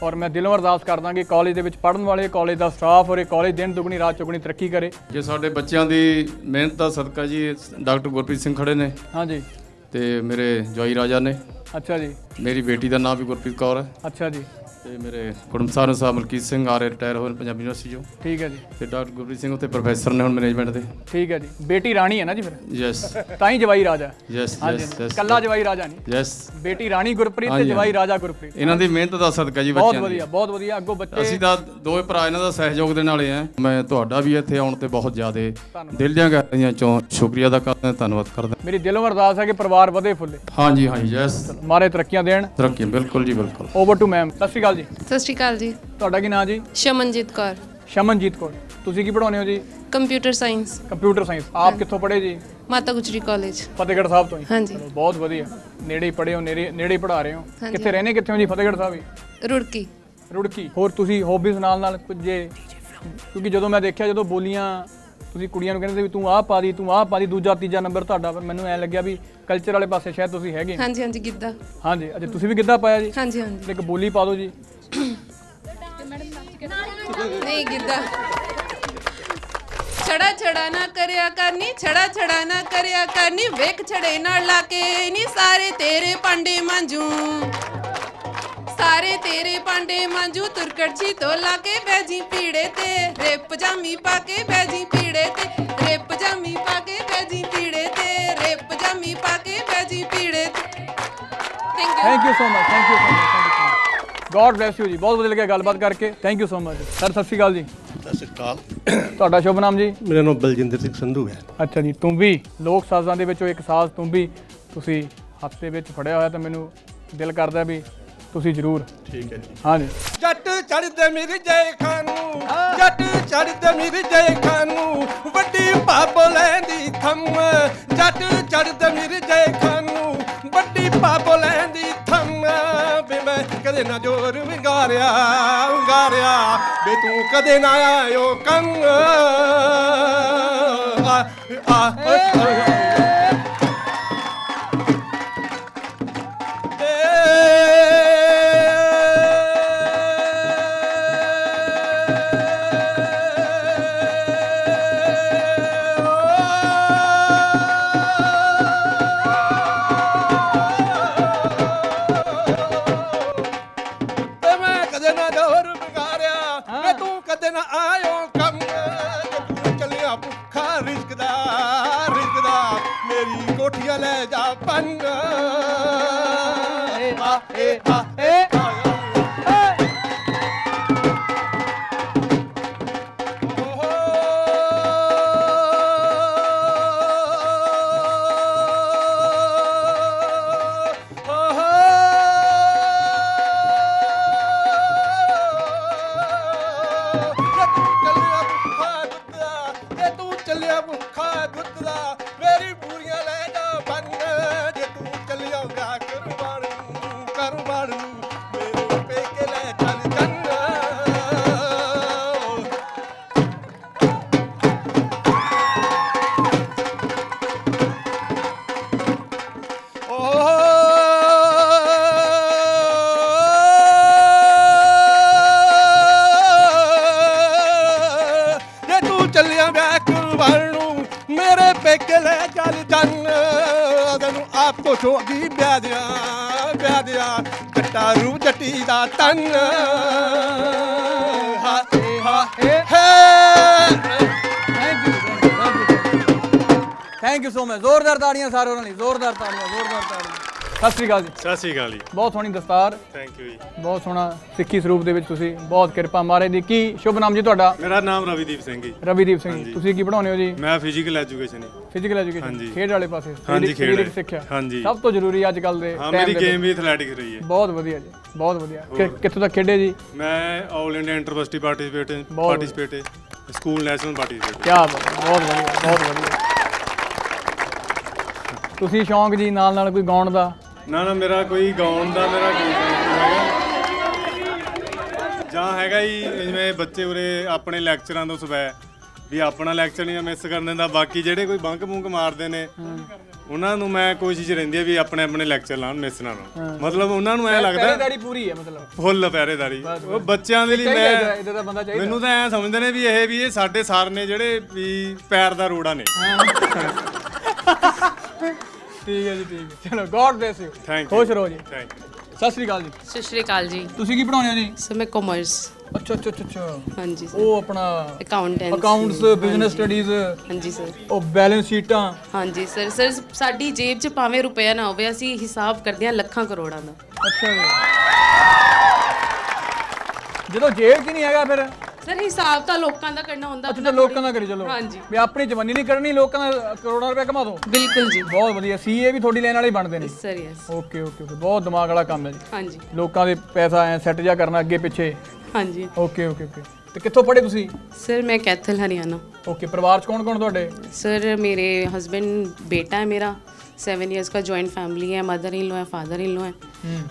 ਔਰ ਮੈਂ ਦਿਲੋਂ ਅਰਦਾਸ ਕਰਦਾ ਕਿ ਕਾਲਜ ਦੇ ਵਿੱਚ ਪੜ੍ਹਨ ਵਾਲੇ ਕਾਲਜ ਦਾ ਸਟਾਫ ਔਰ ਇਹ ਕਾਲਜ ਦਿਨ ਦੁਗਣੀ ਰਾਤ ਚੌਗਣੀ ਤਰੱਕੀ ਕਰੇ। ਜੇ ਸਾਡੇ ਬੱਚਿਆਂ ਦੀ ਮਿਹਨਤ ਦਾ ਸਦਕਾ ਜੀ ਡਾਕਟਰ ਗੁਰਪ੍ਰੀਤ ਸਿੰਘ ਖੜੇ ਨੇ। ਹਾਂਜੀ। ਤੇ ਮੇਰੇ ਜਵਾਈ ਰਾਜਾ ਨੇ। ਅੱਛਾ ਜੀ। ਮੇਰੀ ਬੇਟੀ ਦਾ ਨਾਮ ਵੀ ਗੁਰਪ੍ਰੀਤ ਕੌਰ ਹੈ। ਅੱਛਾ ਜੀ। ਤੇ ਮੇਰੇ ਕੁੜਮਸਾਰ ਸਾਹਿਬ ਮਲਕੀਤ ਸਿੰਘ ਆਰੇ ਰਿਟਾਇਰ ਹੋਏ ਪੰਜਾਬੀ ਯੂਨੀਵਰਸਿਟੀ ਚੋਂ। ਠੀਕ ਹੈ ਜੀ। ਤੇ ਡਾਕਟਰ ਗੁਰਪ੍ਰੀਤ ਸਿੰਘ ਉੱਥੇ ਪ੍ਰੋਫੈਸਰ ਨੇ ਹੁਣ ਮੈਨੇਜਮੈਂਟ ਦੇ। ਠੀਕ ਹੈ ਜੀ। ਬੇਟੀ ਰਾਣੀ ਹੈ ਨਾ ਜੀ ਫਿਰ? ਯੈਸ ਤਾਂ ਹੀ ਜਵਾਈ ਰਾਜਾ। ਯੈਸ ਯੈਸ ਕੱਲਾ ਜਵਾਈ ਰਾਜਾ ਨਹੀਂ। ਯੈਸ ਬੇਟੀ ਰਾਣੀ ਗੁਰਪ੍ਰੀਤ ਤੇ ਜਵਾਈ। ਰਾਜਾ ਗੁਰਪ੍ਰੀਤ। ਇਹਨਾਂ ਦੀ ਮਿਹਨਤ ਦਾ ਸਦਕਾ ਜੀ ਬਹੁਤ ਬੱਚਿਆਂ ਦੀ। ਵਧੀਆ ਬਹੁਤ ਵਧੀਆ। ਅੱਗੋਂ ਬੱਚੇ ਅਸੀਂ ਤਾਂ ਦੋਵੇਂ ਭਰਾ ਇਹਨਾਂ ਦਾ ਸਹਿਯੋਗ ਦੇ ਨਾਲੇ ਆ। ਮੈਂ ਤੁਹਾਡਾ ਵੀ ਇੱਥੇ ਆਉਣ ਤੇ ਬਹੁਤ ਜ਼ਿਆਦਾ ਦਿਲ ਦੀਆਂ ਗਹਿਰਾਈਆਂ ਚੋਂ ਸ਼ੁਕਰੀਆ ਅਦਾ ਕਰਦਾ ਧੰਨਵਾਦ ਕਰਦਾ। ਮੇਰੀ ਦਿਲੋਂ ਅਰਦਾਸ ਹੈ ਕਿ ਪਰਿਵਾਰ ਵਧੇ ਫੁੱਲੇ। ਹਾਂਜੀ ਹਾਂਜੀ ਯੈਸ ਮਾਰੇ ਤਰੱਕੀਆਂ ਦੇਣ। ਤਰੱਕੀ ਬਿਲਕੁਲ ਜੀ ਬਿਲਕੁਲ। ਓਵਰ ਟੂ ਮੈਮ ਸਤਿ ਸ਼੍ਰੀ ਅਕਾਲ ਜੀ। ਸਤਿ ਸ਼੍ਰੀ ਅਕਾਲ ਜੀ। ਤੁਹਾਡਾ ਕੀ ਨਾਮ ਜੀ? ਸ਼ਮਨਜੀਤ ਕੌਰ। ਸ਼ਮਨਜੀਤ ਕੌਰ। ਤੁਸੀਂ ਕੀ ਪੜਾਉਂਦੇ ਹੋ ਜੀ? Computer science. Computer science. ਆਪ ਕਿੱਥੋਂ ਪੜ੍ਹੇ ਜੀ? ਮਾਤਾ ਗੁਜਰੀ ਕਾਲਜ। ਫਤਿਹਗੜ੍ਹ ਸਾਹਿਬ ਤੋਂ ਹੀ ਹਾਂਜੀ। ਬਹੁਤ ਵਧੀਆ। ਨੇੜੇ ਹੀ ਪੜ੍ਹੇ ਹੋ ਨੇੜੇ ਨੇੜੇ ਪੜ੍ਹਾ ਰਹੇ ਹੋ। ਕਿੱਥੇ ਰਹਿੰਦੇ ਕਿੱਥੇ ਹੋ ਜੀ ਫਤਿਹਗੜ੍ਹ ਸਾਹਿਬ ਹੀ ਰੁੜਕੀ। ਰੁੜਕੀ। ਹੋਰ ਤੁਸੀਂ ਹੌਬੀਜ਼ ਨਾਲ ਨਾਲ ਕੁਝ ਜੇ ਕਿਉਂਕਿ ਜਦੋਂ ਮੈਂ ਦੇਖਿਆ ਜਦੋਂ ਬੋਲੀਆਂ ਤੁਸੀਂ ਕੁੜੀਆਂ ਨੂੰ ਕਹਿੰਦੇ ਵੀ ਤੂੰ ਆਹ ਪਾ ਦੀ ਤੂੰ ਆਹ ਪਾ ਦੀ ਦੂਜਾ ਤੀਜਾ ਨੰਬਰ ਤੁਹਾਡਾ। ਪਰ ਮੈਨੂੰ ਐ ਲੱਗਿਆ ਵੀ ਕਲਚਰ ਵਾਲੇ ਪਾਸੇ ਸ਼ਾਇਦ ਤੁਸੀਂ ਹੈਗੇ ਹਾਂਜੀ ਹਾਂਜੀ ਗਿੱਧਾ। ਹਾਂਜੀ ਅੱਛਾ ਤੁਸੀਂ ਵੀ ਗਿੱਧਾ ਪਾਇਆ ਜੀ? ਹਾਂਜੀ ਹਾਂਜੀ। ਇੱਕ ਬੋਲੀ ਪਾ ਦਿਓ ਜੀ। ਨਹੀਂ ਗਿੱਧਾ। ਛੜਾ ਛੜਾ ਨਾ ਕਰਿਆ ਕਰਨੀ ਛੜਾ ਛੜਾ ਨਾ ਕਰਿਆ ਕਰਨੀ। ਵੇਖ ਛੜੇ ਨਾਲ ਲਾ ਕੇ ਨੀ ਸਾਰੇ ਤੇਰੇ ਪਾਂਡੇ ਮਾਂਜੂ। ਸਾਰੇ ਤੇਰੇ ਪਾਂਡੇ ਮਾਂਜੂ ਤੁਰਕੜਚੀ ਤੋਂ ਲਾ ਕੇ ਬੈਜੀ ਪੀੜੇ ਤੇ। ਰੇ ਪਜਾਮੀ ਪਾ ਕੇ ਬੈਜੀ ਪੀੜੇ ਤੇ। ਰੇ ਪਜਾਮੀ ਪਾ ਕੇ ਬੈਜੀ ਪੀੜੇ ਤੇ। ਰੇ ਪਜਾਮੀ ਪਾ ਕੇ ਬੈਜੀ ਪੀੜੇ ਤੇ। Thank thank you so much thank you so much God bless you ਜੀ। ਬਹੁਤ ਵਧੀਆ ਲੱਗਿਆ ਗੱਲਬਾਤ ਕਰਕੇ। Thank you so much sir ਸਤਿ ਸ਼੍ਰੀ ਅਕਾਲ ਜੀ। ਸਤਿ ਸ਼੍ਰੀ ਅਕਾਲ। ਤੁਹਾਡਾ ਸ਼ੁਭ ਨਾਮ ਜੀ? ਮੇਰਾ ਨਾਮ ਬਲਜਿੰਦਰ ਸਿੰਘ ਸੰਧੂ ਹੈ। ਅੱਛਾ ਜੀ ਤੁੰਬੀ ਲੋਕ ਸਾਜ਼ਾਂ ਦੇ ਵਿੱਚੋਂ ਇੱਕ ਸਾਜ਼ ਤੁੰਬੀ ਤੁਸੀਂ ਹੱਥ ਦੇ ਵਿੱਚ ਫੜਿਆ ਹੋਇਆ ਤਾਂ ਮੈਨੂੰ ਦਿਲ ਕਰਦਾ ਵੀ ਤੁਸੀਂ ਜ਼ਰੂਰ। ਠੀਕ ਹੈ ਜੀ। ਹਾਂਜੀ। ਜੱਟ ਚੜਦੇ ਮੇਰੇ ਜੈ ਖਾਨੂੰ ਜੱਟ ਚੜਦੇ ਮੇਰੇ ਜੈ ਖਾਨੂੰ ਵੱਡੀ ਪਾਪੋ ਲੈਂਦੀ ਥੰਮ। ਜੱਟ ਚੜਦੇ ਮੇਰੇ ਜੈ ਖਾਨੂੰ ਵੱਡੀ ਪਾਪੋ ਲੈਂਦੀ ਥੰਮ। ਵੇ ਮੈਂ ਕਦੇ ਨਾ ਜੋਰ ਵਿੰਗਾਰਿਆ ਵਿੰਗਾਰਿਆ ਵੇ ਤੂੰ ਕਦੇ ਨਾ ਆਇਓ ਕੰਨ। ਆ ਆ, ਥੈਂਕ ਯੂ ਸੋ ਮਚ ਜ਼ੋਰਦਾਰ ਤਾੜੀਆਂ ਸਾਰਿਆਂ ਲਈ ਜ਼ੋਰਦਾਰ ਤਾੜੀਆਂ ਜ਼ੋਰਦਾਰ ਤਾੜੀਆਂ। ਸਤਿ ਸ਼੍ਰੀ ਅਕਾਲ ਜੀ। ਸਤਿ ਸ਼੍ਰੀ ਅਕਾਲ ਜੀ। ਬਹੁਤ ਸੋਹਣੀ ਦਸਤਾਰ। ਥੈਂਕ ਯੂ ਜੀ। ਬਹੁਤ ਸੋਹਣਾ ਸਿੱਖੀ ਸਰੂਪ ਦੇ ਵਿੱਚ ਤੁਸੀਂ ਬਹੁਤ ਕਿਰਪਾ ਮਹਾਰਾਜ ਦੀ ਕੀ ਸ਼ੁਭ ਨਾਮ ਜੀ ਤੁਹਾਡਾ? ਮੇਰਾ ਨਾਮ ਰਵੀਦੀਪ ਸਿੰਘ ਜੀ। ਰਵੀਦੀਪ ਸਿੰਘ ਜੀ। ਤੁਸੀਂ ਕੀ ਪੜਾਉਂਦੇ ਹੋ ਜੀ? ਮੈਂ ਫਿਜ਼ੀਕਲ ਐਜੂਕੇਸ਼ਨ ਜੀ। Physical education. ਖੇਡ ਵਾਲੇ ਪਾਸੇ। ਹਾਂਜੀ, ਖੇਡ। ਸਿੱਖਿਆ। ਹਾਂਜੀ। ਸਭ ਤੋਂ ਜ਼ਰੂਰੀ ਅੱਜ ਕੱਲ ਦੇ ਹਾਂ ਮੇਰੀ ਗੇਮ। ਵੀ ਐਥਲੈਟਿਕ ਰਹੀ ਹੈ। ਬਹੁਤ ਵਧੀਆ ਜੀ। ਬਹੁਤ ਵਧੀਆ। ਕਿੱਥੋਂ ਤੱਕ ਖੇਡੇ ਜੀ? ਮੈਂ all India intervarsity participate participate school national participate ਕੀ ਬਾਤ ਬਹੁਤ ਵਧੀਆ ਬਹੁਤ ਵਧੀਆ। ਤੁਸੀਂ ਸ਼ੌਂਕ ਜੀ ਨਾਲ ਨਾਲ ਕੋਈ ਗਾਉਣ ਦਾ? ਨਾ ਨਾ ਮੇਰਾ ਕੋਈ ਗਾਉਣ ਦਾ ਮੇਰਾ ਕੋਈ ਹੈਗਾ। ਜਾਂ ਹੈਗਾ ਹੀ ਜਿਵੇਂ ਬੱਚੇ ਉਰੇ ਆਪਣੇ ਲੈਕਚਰਾਂ ਤੋਂ ਸਵੈ ਵੀ ਆਪਣਾ ਲੈਕਚਰ ਨਹੀਂ ਮਿਸ ਕਰਨ ਦਿੰਦਾ ਬਾਕੀ ਜਿਹੜੇ ਕੋਈ ਬੰਕ ਬੁੰਕ ਮਾਰਦੇ ਨੇ ਉਹਨਾਂ ਨੂੰ ਮੈਂ ਕੋਸ਼ਿਸ਼ ਰਹਿੰਦੀ ਹੈ ਵੀ ਆਪਣੇ ਆਪਣੇ ਲੈਕਚਰ ਲਾਉਣ ਮਿਸ ਨਾ। ਲਾਉਣ। ਮਤਲਬ ਉਹਨਾਂ ਨੂੰ ਐ ਲੱਗਦਾ ਪਹਿਰੇਦਾਰੀ ਪੂਰੀ ਹੈ ਮਤਲਬ। ਫੁੱਲ ਪਹਿਰੇਦਾਰੀ। ਉਹ ਬੱਚਿਆਂ ਦੇ ਲਈ ਮੈਂ। ਮੈਨੂੰ ਤਾਂ ਐ ਸਮਝਦੇ ਨੇ ਵੀ ਇਹ ਵੀ ਇਹ ਸਾਡੇ ਸਰ ਨੇ ਜਿਹੜੇ ਵੀ ਪੈਰ ਦਾ ਰੋੜਾ ਨੇ। ਠੀਕ ਹੈ ਜੀ ਠੀਕ ਹੈ। ਚਲੋ God bless you Thank you. ਖੁਸ਼ ਰਹੋ ਜੀ। ਥੈਂਕ ਸਤਿ ਸ਼੍ਰੀ ਅਕਾਲ ਜੀ। ਸਤਿ ਸ਼੍ਰੀ ਅਕਾਲ ਜੀ। ਤੁਸੀਂ ਕੀ ਪੜਾਉਂਦੇ ਹੋ ਜੀ? ਸਰ ਮੈਂ ਕਾਮਰਸ ਅੱਛਾ ਅੱਛਾ ਅੱਛਾ ਅੱਛਾ। ਹਾਂਜੀ ਸਰ। ਉਹ ਆਪਣਾ ਅਕਾਊਂਟੈਂਟ ਅਕਾਊਂਟਸ ਬਿਜ਼ਨਸ ਸਟੱਡੀਜ਼ ਹਾਂਜੀ ਸਰ। ਉਹ ਬੈਲੈਂਸ ਸ਼ੀਟਾਂ ਹਾਂਜੀ ਸਰ। ਸਰ ਸਾਡੀ ਜੇਬ 'ਚ ਭਾਵੇਂ ਰੁਪਇਆ ਨਾ ਹੋਵੇ ਅਸੀਂ ਹਿਸਾਬ ਕਰਦੇ ਹਾਂ ਲੱਖਾਂ ਕਰੋੜਾਂ ਦਾ। ਅੱਛਾ ਜੀ। ਜਦੋਂ ਜੇਬ 'ਚ ਨਹੀਂ ਹੈਗਾ ਫਿਰ? ਸਰ ਹਿਸਾਬ ਤਾਂ ਲੋਕਾਂ ਦਾ ਕਰਨਾ ਹੁੰਦਾ ਅੱਛਾ ਲੋਕਾਂ ਦਾ ਕਰੀ ਚਲੋ। ਹਾਂਜੀ। ਵੀ ਆਪਣੀ ਜਵਾਨੀ ਨਹੀਂ ਕਰਨੀ ਲੋਕਾਂ ਦਾ ਕਰੋੜਾਂ ਰੁਪਏ ਕਮਾ ਦੋ। ਬਿਲਕੁਲ ਜੀ। ਬਹੁਤ ਵਧੀਆ। ਸੀਏ ਵੀ ਤੁਹਾਡੀ ਲੈਣ ਵਾਲੇ ਬਣਦੇ ਨੇ। ਸਰ ਯੈਸ ਓਕੇ ਓਕੇ ਬਹੁਤ ਦਿਮਾਗ ਵਾਲਾ ਕੰਮ ਹੈ ਜੀ। ਹਾਂਜੀ। ਲੋਕਾਂ ਦੇ ਪੈਸਾ ਐ ਸੈੱਟ ਜਾ ਕਰਨਾ ਅੱਗੇ ਪਿੱਛੇ। ਹਾਂਜੀ। ਓਕੇ ਓਕੇ ਓਕੇ ਤੇ ਕਿੱਥੋਂ ਪੜ੍ਹੇ ਤੁਸੀਂ? ਸਰ ਮੈਂ ਕੈਥਲ ਹਰਿਆਣਾ। ਓਕੇ ਪਰਿਵਾਰ ਚ ਕੌਣ ਕੌਣ ਤੁਹਾਡੇ? ਸਰ ਮੇਰੇ ਹਸਬੰਡ ਬੇਟਾ ਹੈ ਮੇਰਾ। 7 ਇਅਰਸ ਦਾ ਜੁਆਇੰਟ ਫੈਮਿਲੀ ਹੈ ਮਦਰ ਇਨ ਲੋ ਹੈ ਫਾਦਰ ਇਨ ਲੋ ਹੈ।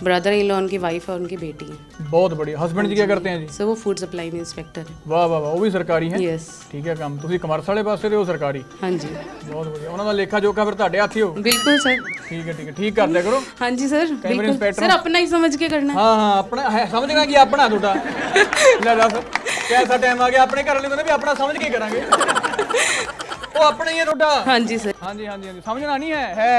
ब्रदर इन लॉ उनकी वाइफ है उनकी बेटी है ਬਹੁਤ बढ़िया ਹਸਬੰਡ ਜੀ ਕੀ ਕਰਤੇ हैं जी सर वो फूड सप्लाई में इंस्पेक्टर है ਵਾਹ ਵਾਹ ਵਾਹ ਉਹ ਵੀ ਸਰਕਾਰੀ ਹੈ ਯੈਸ ਠੀਕ ਹੈ ਕੰਮ ਤੁਸੀਂ ਕਮਰਸ ਵਾਲੇ ਪਾਸੇ ਤੇ ਉਹ ਸਰਕਾਰੀ ਹਾਂਜੀ ਬਹੁਤ ਵਧੀਆ ਉਹਨਾਂ ਦਾ ਲੇਖਾ ਜੋਖਾ ਫਿਰ ਤੁਹਾਡੇ ਹੱਥ ਹੀ ਹੋ बिल्कुल सर ਠੀਕ ਹੈ ਠੀਕ ਹੈ ਠੀਕ ਕਰ ਦਿਆ ਕਰੋ हाँ जी सर ਕਈ ਵਾਰੀ बिल्कुल इंस्पेक्टर सर अपना ही समझ के करना है ਹਾਂ ਹਾਂ ਆਪਣਾ ਹੈ ਸਮਝਣਾ ਕੀ ਆਪਣਾ ਤੁਹਾਡਾ ਲੈ ਦੱਸ ਕਿਹਦਾ ਟਾਈਮ ਆ ਗਿਆ ਆਪਣੇ ਘਰ ਵਾਲੇ ਕਹਿੰਦੇ ਵੀ ਆਪਣਾ ਸਮਝ ਕੇ ਕਰਾਂਗੇ ਉਹ ਆਪਣਾ ਹੀ ਹੈ ਤੁਹਾਡਾ ਹਾਂਜੀ ਸਰ ਹਾਂਜੀ ਹਾਂਜੀ ਹਾਂਜੀ ਸਮਝਣਾ ਨਹੀਂ ਹੈ ਹੈ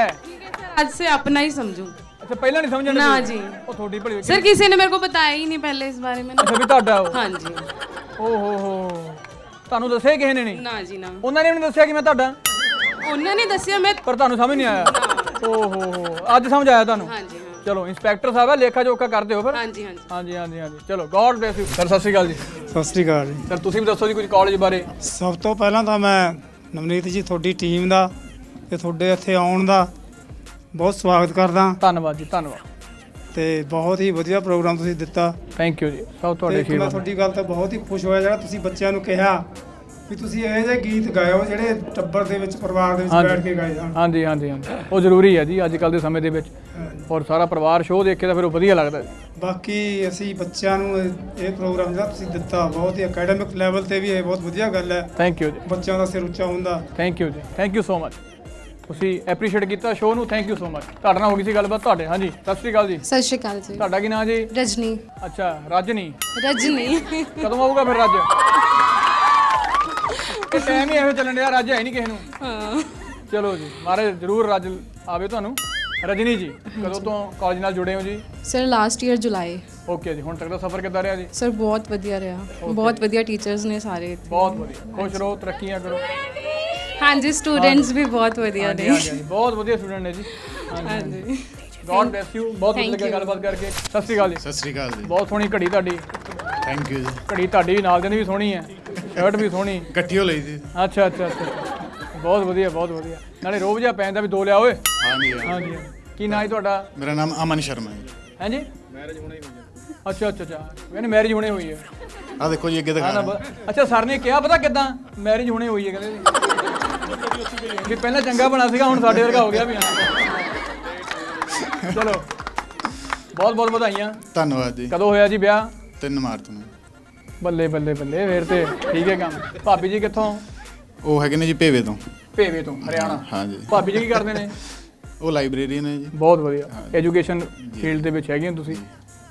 आज से अपना ही समझूं ਅੱਛਾ ਪਹਿਲਾਂ ਨਹੀਂ ਸਮਝਣ ਨਾ ਜੀ। ਉਹ ਤੁਹਾਡੀ ਭਲੀ ਸਰ ਕਿਸੇ ਨੇ ਮੇਰੇ ਕੋ ਬਤਾਇਆ ਹੀ ਨਹੀਂ ਪਹਿਲੇ ਇਸ ਬਾਰੇ ਮੈਨੂੰ। ਅੱਛਾ ਵੀ ਤੁਹਾਡਾ ਉਹ। ਹਾਂਜੀ। ਓ ਹੋ ਹੋ। ਤੁਹਾਨੂੰ ਦੱਸਿਆ ਕਿਸੇ ਨੇ ਨਹੀਂ? ਨਾ ਜੀ ਨਾ। ਉਹਨਾਂ ਨੇ ਮੈਨੂੰ ਦੱਸਿਆ ਕਿ ਮੈਂ ਤੁਹਾਡਾ? ਉਹਨਾਂ ਨੇ ਦੱਸਿਆ ਮੈਂ ਪਰ ਤੁਹਾਨੂੰ ਸਮਝ ਨਹੀਂ ਆਇਆ। ਓ ਹੋ ਹੋ। ਅੱਜ ਸਮਝ ਆਇਆ ਤੁਹਾਨੂੰ? ਹਾਂਜੀ ਚਲੋ ਇੰਸਪੈਕਟਰ ਸਾਹਿਬ ਆ ਲੇਖਾ ਜੋਖਾ ਕਰਦੇ ਹੋ ਫਿਰ? ਹਾਂਜੀ ਹਾਂਜੀ। ਹਾਂਜੀ ਹਾਂਜੀ ਹਾਂਜੀ। ਚਲੋ ਗੋਡ ਬlesਸ ਯੂ ਸਰ ਸਤਿ ਸ਼੍ਰੀ ਅਕਾਲ ਜੀ। ਸਤਿ ਸ਼੍ਰੀ ਅਕਾਲ ਜੀ। ਸਰ ਤੁਸੀਂ ਵੀ ਦੱਸੋ ਜੀ ਕੁਝ ਕਾਲਜ ਬਾਰੇ। ਸਭ ਤੋਂ ਪਹਿਲਾਂ ਤਾਂ ਮੈਂ ਨਵਨੀਤ ਜੀ ਤੁਹਾਡੀ ਟੀਮ ਦਾ ਤੇ ਤੁਹਾਡੇ ਇੱਥੇ ਆਉਣ ਦਾ ਬਹੁਤ ਸਵਾਗਤ ਕਰਦਾ। ਧੰਨਵਾਦ ਜੀ ਧੰਨਵਾਦ। ਤੇ ਬਹੁਤ ਹੀ ਵਧੀਆ ਪ੍ਰੋਗਰਾਮ ਤੁਸੀਂ ਦਿੱਤਾ। ਥੈਂਕ ਯੂ ਜੀ ਸਭ ਤੁਹਾਡੇ ਇੱਕ ਮੈਂ ਤੁਹਾਡੀ ਗੱਲ ਤੋਂ ਬਹੁਤ ਹੀ ਖੁਸ਼ ਹੋਇਆ ਜਿਹੜਾ ਤੁਸੀਂ ਬੱਚਿਆਂ ਨੂੰ ਕਿਹਾ ਵੀ ਤੁਸੀਂ ਇਹੋ ਜਿਹੇ ਗੀਤ ਗਾਇਓ ਜਿਹੜੇ ਟੱਬਰ ਦੇ ਵਿੱਚ ਪਰਿਵਾਰ ਦੇ ਵਿੱਚ ਬੈਠ ਕੇ ਗਾਏ ਜਾਣ। ਹਾਂਜੀ ਹਾਂਜੀ ਹਾਂਜੀ। ਉਹ ਜ਼ਰੂਰੀ ਹੈ ਜੀ ਅੱਜ ਕੱਲ ਦੇ ਸਮੇਂ ਦੇ ਵਿੱਚ। ਔਰ ਸਾਰਾ ਪਰਿਵਾਰ ਸ਼ੋਅ ਦੇਖੇ ਤਾਂ ਫਿਰ ਉਹ ਵਧੀਆ ਲੱਗਦਾ ਬਾਕੀ ਅਸੀਂ ਬੱਚਿਆਂ ਨੂੰ ਇਹ ਇਹ ਪ੍ਰੋਗਰਾਮ ਜਿਹੜਾ ਤੁਸੀਂ ਦਿੱਤਾ ਬਹੁਤ ਹੀ ਅਕੈਡਮਿਕ ਲੈਵਲ ਤੇ ਵੀ ਇਹ ਬਹੁਤ ਵਧੀਆ ਗੱਲ ਹੈ। ਥੈਂਕ ਯੂ ਜੀ। ਬੱਚਿਆਂ ਦਾ ਸਿਰ ਉੱਚਾ ਹੁੰਦਾ। ਥੈਂਕ ਯੂ ਜੀ। ਥੈਂਕ ਯੂ ਸੋ ਮਚ ਤੁਸੀਂ ਐਪਰੀਸ਼ੀਏਟ ਕੀਤਾ ਸ਼ੋਅ ਨੂੰ ਥੈਂਕ ਯੂ ਸੋ ਮਚ ਤੁਹਾਡੇ ਨਾਲ ਹੋ ਗਈ ਸੀ ਗੱਲਬਾਤ ਤੁਹਾਡੇ ਹਾਂਜੀ ਸਤਿ ਸ਼੍ਰੀ ਅਕਾਲ ਜੀ। ਸਤਿ ਸ਼੍ਰੀ ਅਕਾਲ ਜੀ। ਤੁਹਾਡਾ ਕੀ ਨਾਮ ਜੀ? ਰਜਨੀ। ਅੱਛਾ ਰਜਨੀ। ਰਜਨੀ। ਕਦੋਂ ਆਊਗਾ ਫਿਰ ਰੱਜ? ਕਿ ਟਾਈਮ ਹੀ ਇਹੋ ਚੱਲਣ ਡਿਆ ਰੱਜ ਹੈ ਨਹੀਂ ਕਿਸੇ ਨੂੰ। ਹਾਂ। ਚਲੋ ਜੀ ਮਾਰੇ ਜਰੂਰ ਰੱਜ ਆਵੇ ਤੁਹਾਨੂੰ। ਰਜਨੀ ਜੀ ਕਦੋਂ ਤੋਂ ਕਾਲਜ ਨਾਲ ਜੁੜੇ ਹੋ ਜੀ? Sir last year July okay ਜੀ ਹੁਣ ਤੱਕ ਦਾ ਸਫ਼ਰ ਕਿੱਦਾਂ ਰਿਹਾ ਜੀ? ਸਰ ਬਹੁਤ ਵਧੀਆ ਰਿਹਾ। ਬਹੁਤ ਵਧੀਆ ਟੀਚਰਸ ਨੇ ਸਾਰੇ। ਬਹੁਤ ਵਧੀਆ। ਖੁਸ਼ ਰਹੋ ਤਰੱਕੀਆਂ ਕਰੋ। ਹਾਂਜੀ ਸਟੂਡੈਂਟਸ ਵੀ ਬਹੁਤ ਵਧੀਆ ਨੇ। ਹਾਂਜੀ, ਹਾਂਜੀ, ਬਹੁਤ ਵਧੀਆ ਸਟੂਡੈਂਟ ਨੇ ਜੀ। ਹਾਂਜੀ ਗੋਡ ਬlesਸ ਯੂ ਬਹੁਤ ਵਧੀਆ ਲੱਗਿਆ you. ਗੱਲਬਾਤ ਕਰਕੇ। ਸਤਿ ਸ਼੍ਰੀ ਅਕਾਲ ਜੀ। ਸਤਿ ਸ਼੍ਰੀ ਅਕਾਲ ਜੀ। ਬਹੁਤ ਸੋਹਣੀ ਘੜੀ ਤੁਹਾਡੀ। ਥੈਂਕ ਯੂ ਜੀ। ਘੜੀ ਤੁਹਾਡੀ ਵੀ ਨਾਲ ਦੀ ਵੀ ਸੋਹਣੀ ਹੈ। ਸ਼ਰਟ ਵੀ ਸੋਹਣੀ। ਇਕੱਠੀ ਹੋ ਲਈ ਸੀ। ਅੱਛਾ ਅੱਛਾ ਅੱਛਾ ਬਹੁਤ ਵਧੀਆ ਬਹੁਤ ਵਧੀਆ। ਨਾਲੇ ਰੋਬ ਜਿਹਾ ਪੈਂਦਾ ਵੀ ਦੋ ਲਿਆ ਓਏ। ਹਾਂਜੀ ਹਾਂਜੀ। ਕੀ ਨਾਂ ਹੈ ਤੁਹਾਡਾ? ਮੇਰਾ ਨਾਮ ਅਮਨ ਸ਼ਰਮਾ ਹੈ ਹਾਂਜੀ ਮੈਰਿਜ ਹੁਣੇ ਹੋਈ ਹੈ। ਅੱਛਾ ਅੱਛਾ ਅੱਛਾ। ਕਹਿੰਦੇ ਮੈਰਿਜ ਹੁਣੇ ਹੋਈ ਹੈ। ਆ ਦੇਖੋ ਜੀ ਅੱਗੇ ਦਿਖਾ ਅੱਛਾ ਸਰ ਨੇ ਕਿਹਾ ਪਤਾ ਕਿਦਾਂ? ਮੈਰਿਜ ਹੁਣੇ ਹੋਈ ਹੈ ਕਹਿੰਦੇ ਵੀ ਪਹਿਲਾਂ ਚੰਗਾ ਬਣਾ ਸੀਗਾ ਹੁਣ ਸਾਡੇ ਵਰਗਾ ਹੋ ਗਿਆ ਵੀ ਹਾਂ ਚਲੋ। ਬਹੁਤ ਬਹੁਤ ਵਧਾਈਆਂ। ਧੰਨਵਾਦ ਜੀ। ਕਦੋਂ ਹੋਇਆ ਜੀ ਵਿਆਹ? 3 ਮਾਰਚ ਨੂੰ। ਬੱਲੇ ਬੱਲੇ ਬੱਲੇ ਫੇਰ ਤੇ ਠੀਕ ਹੈ ਕੰਮ। ਭਾਬੀ ਜੀ ਕਿੱਥੋਂ? ਉਹ ਹੈਗੇ ਨੇ ਜੀ ਭੇਵੇ ਤੋਂ। ਭੇਵੇ ਤੋਂ ਹਰਿਆਣਾ। ਹਾਂਜੀ। ਭਾਬੀ ਜੀ ਕੀ ਕਰਦੇ ਨੇ? ਉਹ ਲਾਇਬ੍ਰੇਰੀਅਨ ਨੇ ਜੀ। ਬਹੁਤ ਵਧੀਆ। ਐਜੂਕੇਸ਼ਨ ਫੀਲਡ ਦੇ ਵਿੱਚ ਹੈਗੇ ਹੋ ਤੁਸੀਂ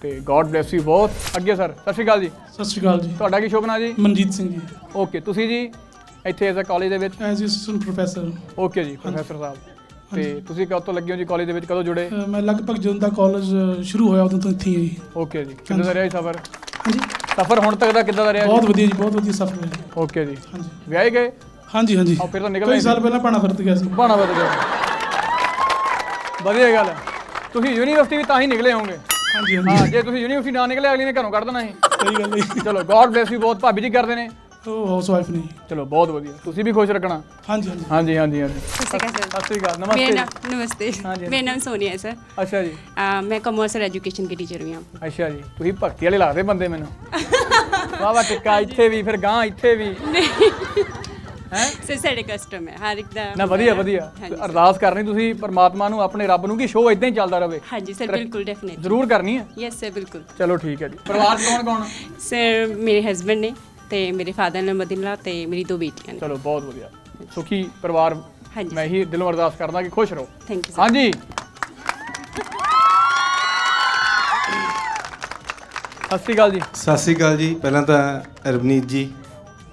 ਤੇ ਗੋਡ ਬlesਸ ਯੂ ਬਹੁਤ। ਅੱਗੇ ਸਰ ਸਤਿ ਸ਼੍ਰੀ ਅਕਾਲ ਜੀ। ਸਤਿ ਸ਼੍ਰੀ ਅਕਾਲ ਜੀ। ਤੁਹਾਡਾ ਕੀ ਸ਼ੁਭ ਨਾਂ ਜੀ? ਮਨਜੀਤ ਸਿੰਘ ਜੀ। ਓਕੇ ਤੁਸੀਂ ਜੀ? ਇੱਥੇ ਐਜ਼ ਅ ਕਾਲਜ ਦੇ ਵਿੱਚ? ਐਜ਼ ਅਸਿਸਟੈਂਟ ਪ੍ਰੋਫੈਸਰ ਓਕੇ ਜੀ ਪ੍ਰੋਫੈਸਰ ਸਾਹਿਬ। ਤੇ ਤੁਸੀਂ ਕਦੋਂ ਤੋਂ ਲੱਗੇ ਹੋ ਜੀ ਕਾਲਜ ਦੇ ਵਿੱਚ? ਕਦੋਂ ਜੁੜੇ? ਮੈਂ ਲਗਭਗ ਜਦੋਂ ਦਾ ਕਾਲਜ ਸ਼ੁਰੂ ਹੋਇਆ ਉਦੋਂ ਤੋਂ ਇੱਥੇ ਹੀ ਜੀ। ਓਕੇ ਜੀ। ਦਾ ਰਿਹਾ ਜੀ ਸਫ਼ਰ? ਹਾਂਜੀ। ਸਫ਼ਰ ਹੁਣ ਤੱਕ ਦਾ ਕਿੱਦਾਂ ਦਾ ਰਿਹਾ ਬਹੁਤ ਵਧੀਆ ਜੀ ਬਹੁਤ ਵਧੀਆ ਸਫ਼ਰ ਹੈ ਓਕੇ ਜੀ। ਹਾਂਜੀ। ਵਿਆਹੇ ਗਏ? ਹਾਂਜੀ ਹਾਂਜੀ। ਆਹ ਫਿਰ ਤਾਂ ਨਿਕਲ ਕਈ ਸਾਲ। ਪਹਿਲਾਂ ਪਾਣਾ ਵਰਤ ਗਿਆ ਸੀ। ਬਾਣਾ ਵਧ ਗਿਆ। ਵਧੀਆ ਗੱਲ ਹੈ। ਤੁਸੀਂ ਯੂਨੀਵਰਸਿਟੀ ਵੀ ਤਾਂ ਹੀ ਨਿਕਲੇ ਹੋਵੋਗੇ। ਹਾਂਜੀ ਹਾਂ ਜੇ ਤੁਸੀਂ ਯੂਨੀਵਰਸਿਟੀ ਨਾ ਨਿਕਲੇ ਅਗਲੀ ਨੇ ਘਰੋਂ ਕੱਢ ਦੇਣਾ ਸੀ। ਸਹੀ ਗੱਲ ਹੈ ਚਲੋ ਗੋਡ ਬlesਸ ਯੂ ਬਹੁਤ। ਭਾਬੀ ਜੀ ਕਰਦੇ ਨੇ। ਉਹ ਹਾਊਸ ਵਾਈਫ ਨੇ ਚਲੋ ਬਹੁਤ ਵਧੀਆ ਤੁਸੀਂ ਵੀ ਖੁਸ਼ ਰੱਖਣਾ ਹਾਂਜੀ ਹਾਂਜੀ ਹਾਂਜੀ ਹਾਂਜੀ ਹਾਂਜੀ ਸਤਿ ਸ਼੍ਰੀ ਅਕਾਲ ਸਤਿ ਸ਼੍ਰੀ ਅਕਾਲ मेरा ਨਮਸਤੇ नाम नमस्ते ਹਾਂਜੀ। मेरा नाम सोनिया है सर ਅੱਛਾ ਜੀ आ, मैं कॉमर्स और एजुकेशन की टीचर हुई हूँ ਅੱਛਾ ਜੀ ਤੁਸੀਂ ਭਗਤੀ ਵਾਲੇ ਲੱਗਦੇ ਬੰਦੇ ਮੈਨੂੰ ਵਾਹ ਵਾਹ ਟਿੱਕਾ ਇੱਥੇ ਵੀ ਫਿਰ ਗਾਂ ਇੱਥੇ ਵੀ ਹੈ सर साढ़े कस्टम है हर एक दा ਨਾ ਵਧੀਆ ਵਧੀਆ हाँ जी ਅਰਦਾਸ ਕਰਨੀ ਤੁਸੀਂ ਪਰਮਾਤਮਾ ਨੂੰ ਆਪਣੇ ਰੱਬ ਨੂੰ ਕਿ ਸ਼ੋਅ ਇਦਾਂ ਹੀ ਚੱਲਦਾ ਰਹੇ हाँ जी सर बिल्कुल डेफिनेट ਜ਼ਰੂਰ ਕਰਨੀ ਹੈ यस सर बिल्कुल ਚਲੋ ਠੀਕ ਹੈ ਜੀ ਪਰਿਵਾਰ 'ਚ ਕੌਣ ਕੌਣ सर मेरे हस्बैंड ने ਤੇ ਮੇਰੇ ਫਾਦਰ ਨੇ ਮਦਿਨਾ ਤੇ ਮੇਰੀ ਦੋ ਬੇਟੀਆਂ ਨੇ। ਚਲੋ ਬਹੁਤ ਵਧੀਆ। ਸੁਖੀ ਪਰਿਵਾਰ ਹਾਂਜੀ। ਮੈਂ ਹੀ ਦਿਲੋਂ ਅਰਦਾਸ ਕਰਦਾ ਕਿ ਖੁਸ਼ ਰਹੋ। ਥੈਂਕ ਯੂ ਹਾਂਜੀ। ਸਤਿ ਸ਼੍ਰੀ ਅਕਾਲ ਜੀ। ਸਤਿ ਸ੍ਰੀ ਅਕਾਲ ਜੀ। ਪਹਿਲਾਂ ਤਾਂ ਰਵਨੀਤ ਜੀ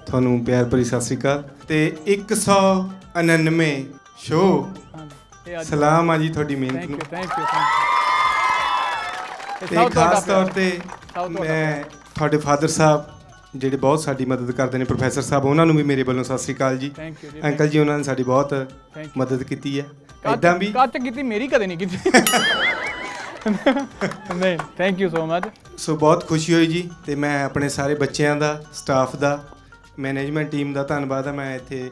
ਤੁਹਾਨੂੰ ਪਿਆਰ ਭਰੀ ਸਤਿ ਸ੍ਰੀ ਅਕਾਲ। ਤੇ 199 ਸ਼ੋ ਇਹ ਅੱਜ- ਸਲਾਮ ਆ ਜੀ ਤੁਹਾਡੀ ਮਿਹਨਤ ਥੈਂਕ ਨੂੰ। ਯੂ ਥੈਂਕ ਯੂ ਤੇ ਖਾਸ ਤੌਰ ਤੇ ਮੈਂ ਤੁਹਾਡੇ ਫਾਦਰ ਸਾਹਿਬ ਜਿਹੜੇ ਬਹੁਤ ਸਾਡੀ ਮਦਦ ਕਰਦੇ ਨੇ ਪ੍ਰੋਫੈਸਰ ਸਾਹਿਬ ਉਹਨਾਂ ਨੂੰ ਵੀ ਮੇਰੇ ਵੱਲੋਂ ਸਤਿ ਸ੍ਰੀ ਅਕਾਲ ਜੀ। ਅੰਕਲ ਜੀ ਉਹਨਾਂ ਨੇ ਸਾਡੀ ਬਹੁਤ. ਮਦਦ ਕੀਤੀ ਹੈ। ਇਦਾਂ ਵੀ ਕੱਟ ਕੀਤੀ ਮੇਰੀ ਕਦੇ ਨਹੀਂ ਕੀਤੀ। ਨਹੀਂ thank you so much so ਬਹੁਤ ਖੁਸ਼ੀ ਹੋਈ ਜੀ ਤੇ ਮੈਂ ਆਪਣੇ ਸਾਰੇ ਬੱਚਿਆਂ ਦਾ ਸਟਾਫ ਦਾ ਮੈਨੇਜਮੈਂਟ ਟੀਮ ਦਾ ਧੰਨਵਾਦ ਆ ਮੈਂ ਇੱਥੇ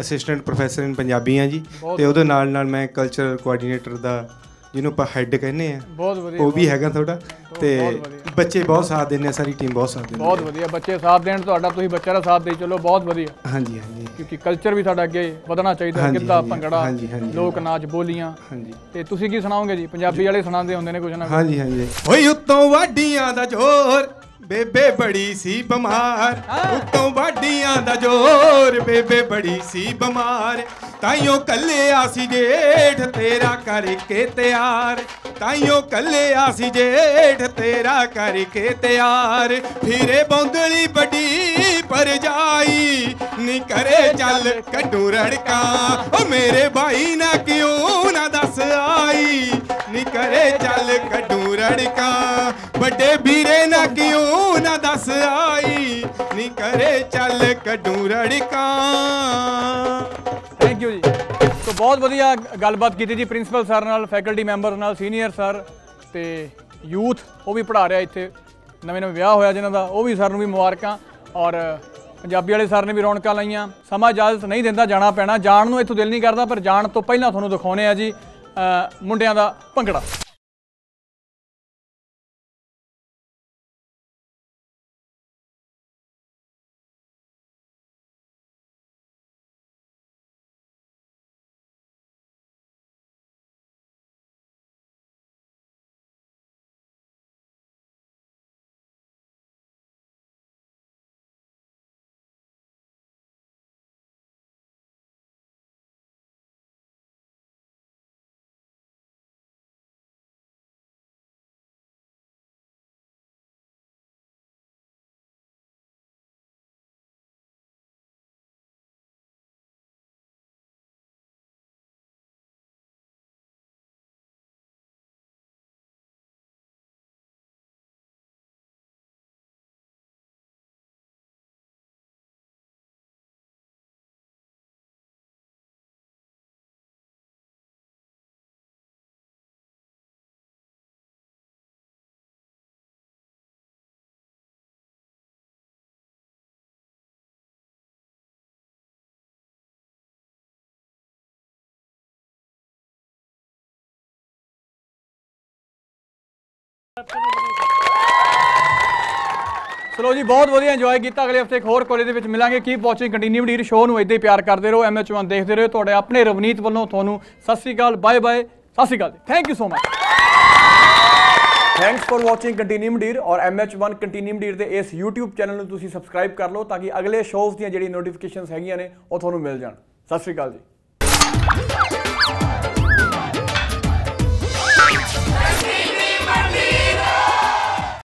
ਅਸਿਸਟੈਂਟ ਪ੍ਰੋਫੈਸਰ ਇਨ ਪੰਜਾਬੀ ਆ ਜੀ। ਤੇ ਉਹਦੇ ਨਾਲ ਨਾਲ ਮੈਂ ਕਲਚਰਲ ਕੋਆਰਡੀਨੇਟਰ ਦਾ ਜਿਹਨੂੰ ਆਪਾਂ ਹੈੱਡ ਕਹਿੰਦੇ ਆ। ਬਹੁਤ ਵਧੀਆ, ਉਹ ਵੀ ਹੈਗਾ ਤੁਹਾਡਾ। ਤੇ। ਬੱਚੇ ਬਹੁਤ ਸਾਥ ਦਿੰਦੇ ਆ ਸਾਰੀ ਟੀਮ ਬਹੁਤ ਸਾਥ ਦਿੰਦੀ ਬਹੁਤ ਵਧੀਆ ਬੱਚੇ ਸਾਥ ਦੇਣ ਤੁਹਾਡਾ ਤੁਸੀਂ ਬੱਚਿਆਂ ਦਾ ਸਾਥ ਦੇ ਚਲੋ ਬਹੁਤ ਵਧੀਆ। ਹਾਂਜੀ ਹਾਂਜੀ। ਕਿਉਂਕਿ ਕਲਚਰ ਵੀ ਸਾਡਾ ਅੱਗੇ ਵਧਣਾ ਚਾਹੀਦਾ ਗਿੱਧਾ ਭੰਗੜਾ ਲੋਕ ਨਾਚ ਬੋਲੀਆਂ। ਹਾਂਜੀ। ਤੇ ਤੁਸੀਂ ਕੀ ਸੁਣਾਓਗੇ ਜੀ? ਪੰਜਾਬੀ ਵਾਲੇ ਸੁਣਾਉਂਦੇ ਹੁੰਦੇ ਨੇ ਕੁਝ ਨਾ ਹਾਂਜੀ ਹਾਂਜੀ। ਓਏ ਉੱਤੋਂ ਵਾਡੀਆਂ ਦਾ ਜ਼ੋਰ ਬੇਬੇ ਬੜੀ ਸੀ ਬਿਮਾਰ। ਉੱਤੋਂ ਵਾਡੀਆਂ ਦਾ ਜ਼ੋਰ ਬੇਬੇ ਬੜੀ ਸੀ ਬਿਮਾਰ। ਤਾਈਓ ਕੱਲਿਆ ਸੀ ਜੇਠ, ਤੇਰਾ ਕਰਕੇ ਤਿਆਰ। ਤਾਈਓ ਕੱਲਿਆ ਸੀ ਜੇਠ, ਤੇਰਾ ਕਰਕੇ ਤਿਆਰ। ਫਿਰੇ ਬੌਂਦਲੀ ਵੱਡੀ ਪਰਜਾਈ ਨੀ ਕਰੇ ਚੱਲ ਕੱਢੂ ਰੜਕਾ। ਓ ਮੇਰੇ ਭਾਈ ਨਾ ਕਿਉਂ ਨਾ ਦੱਸ ਆਈ? ਨੀ ਕਰੇ ਚੱਲ ਕੱਢੂ ਰੜਕਾਂ। ਵੱਡੇ ਵੀਰੇ ਨਾ ਕਿਉਂ ਨਾ ਦੱਸ ਆਈ? ਨੀ ਕਰੇ ਚੱਲ ਕੱਢੂ ਰੜਕਾਂ। ਥੈਂਕ ਯੂ ਜੀ। ਸੋ ਬਹੁਤ ਵਧੀਆ ਗੱਲਬਾਤ ਕੀਤੀ ਜੀ ਪ੍ਰਿੰਸੀਪਲ ਸਰ ਨਾਲ, ਫੈਕਲਟੀ ਮੈਂਬਰ ਨਾਲ, ਸੀਨੀਅਰ ਸਰ ਤੇ ਯੂਥ, ਉਹ ਵੀ ਪੜ੍ਹਾ ਰਿਹਾ ਇੱਥੇ। ਨਵੇਂ ਨਵੇਂ ਵਿਆਹ ਹੋਇਆ ਜਿਨ੍ਹਾਂ ਦਾ, ਉਹ ਵੀ ਸਰ ਨੂੰ ਵੀ ਮੁਬਾਰਕਾਂ। ਔਰ ਪੰਜਾਬੀ ਵਾਲੇ ਸਰ ਨੇ ਵੀ ਰੌਣਕਾਂ ਲਾਈਆਂ। ਸਮਾਂ ਇਜਾਜ਼ਤ ਨਹੀਂ ਦਿੰਦਾ ਜਾਣਾ ਪੈਣਾ। ਜਾਣ ਨੂੰ ਇੱਥੋਂ ਦਿਲ ਨਹੀਂ ਕਰਦਾ, ਪਰ ਜਾਣ ਤੋਂ ਪਹਿਲਾਂ ਤੁਹਾਨੂੰ ਦਿਖਾਉਣੇ ਆ ਜੀ ਮੁੰਡਿਆਂ ਦਾ ਭੰਗੜਾ। ਚਲੋ ਜੀ, ਬਹੁਤ ਵਧੀਆ ਇੰਜੋਏ ਕੀਤਾ। ਅਗਲੇ ਹਫ਼ਤੇ ਇੱਕ ਹੋਰ ਕੋਲੇ ਦੇ ਵਿੱਚ ਮਿਲਾਂਗੇ। ਕੀਪ ਵਾਚਿੰਗ ਕੰਟੀਨਿਊ ਡੀਰ ਸ਼ੋਅ ਨੂੰ ਇਦਾਂ ਹੀ ਪਿਆਰ ਕਰਦੇ ਰਹੋ। ਐਮਐਚ1 ਦੇਖਦੇ ਰਹੋ। ਤੁਹਾਡੇ ਆਪਣੇ ਰਵਨੀਤ ਵੱਲੋਂ ਤੁਹਾਨੂੰ ਸਤਿ ਸ੍ਰੀ ਅਕਾਲ ਬਾਏ ਬਾਏ ਸਤਿ ਸ੍ਰੀ ਅਕਾਲ thank you so much thanks for watching continue dear ਔਰ ਐਮਐਚ1 ਕੰਟੀਨਿਊ ਡੀਰ ਦੇ ਇਸ YouTube ਚੈਨਲ ਨੂੰ ਤੁਸੀਂ ਸਬਸਕ੍ਰਾਈਬ ਕਰ ਲਓ ਤਾਂ ਕਿ ਅਗਲੇ ਸ਼ੋਅਸ ਦੀਆਂ ਜਿਹੜੀ ਨੋਟੀਫਿਕੇਸ਼ਨਸ ਹੈਗੀਆਂ ਨੇ, ਉਹ ਤੁਹਾਨੂੰ ਮਿਲ ਜਾਣ। ਸਤਿ ਸ੍ਰੀ ਅਕਾਲ ਜੀ।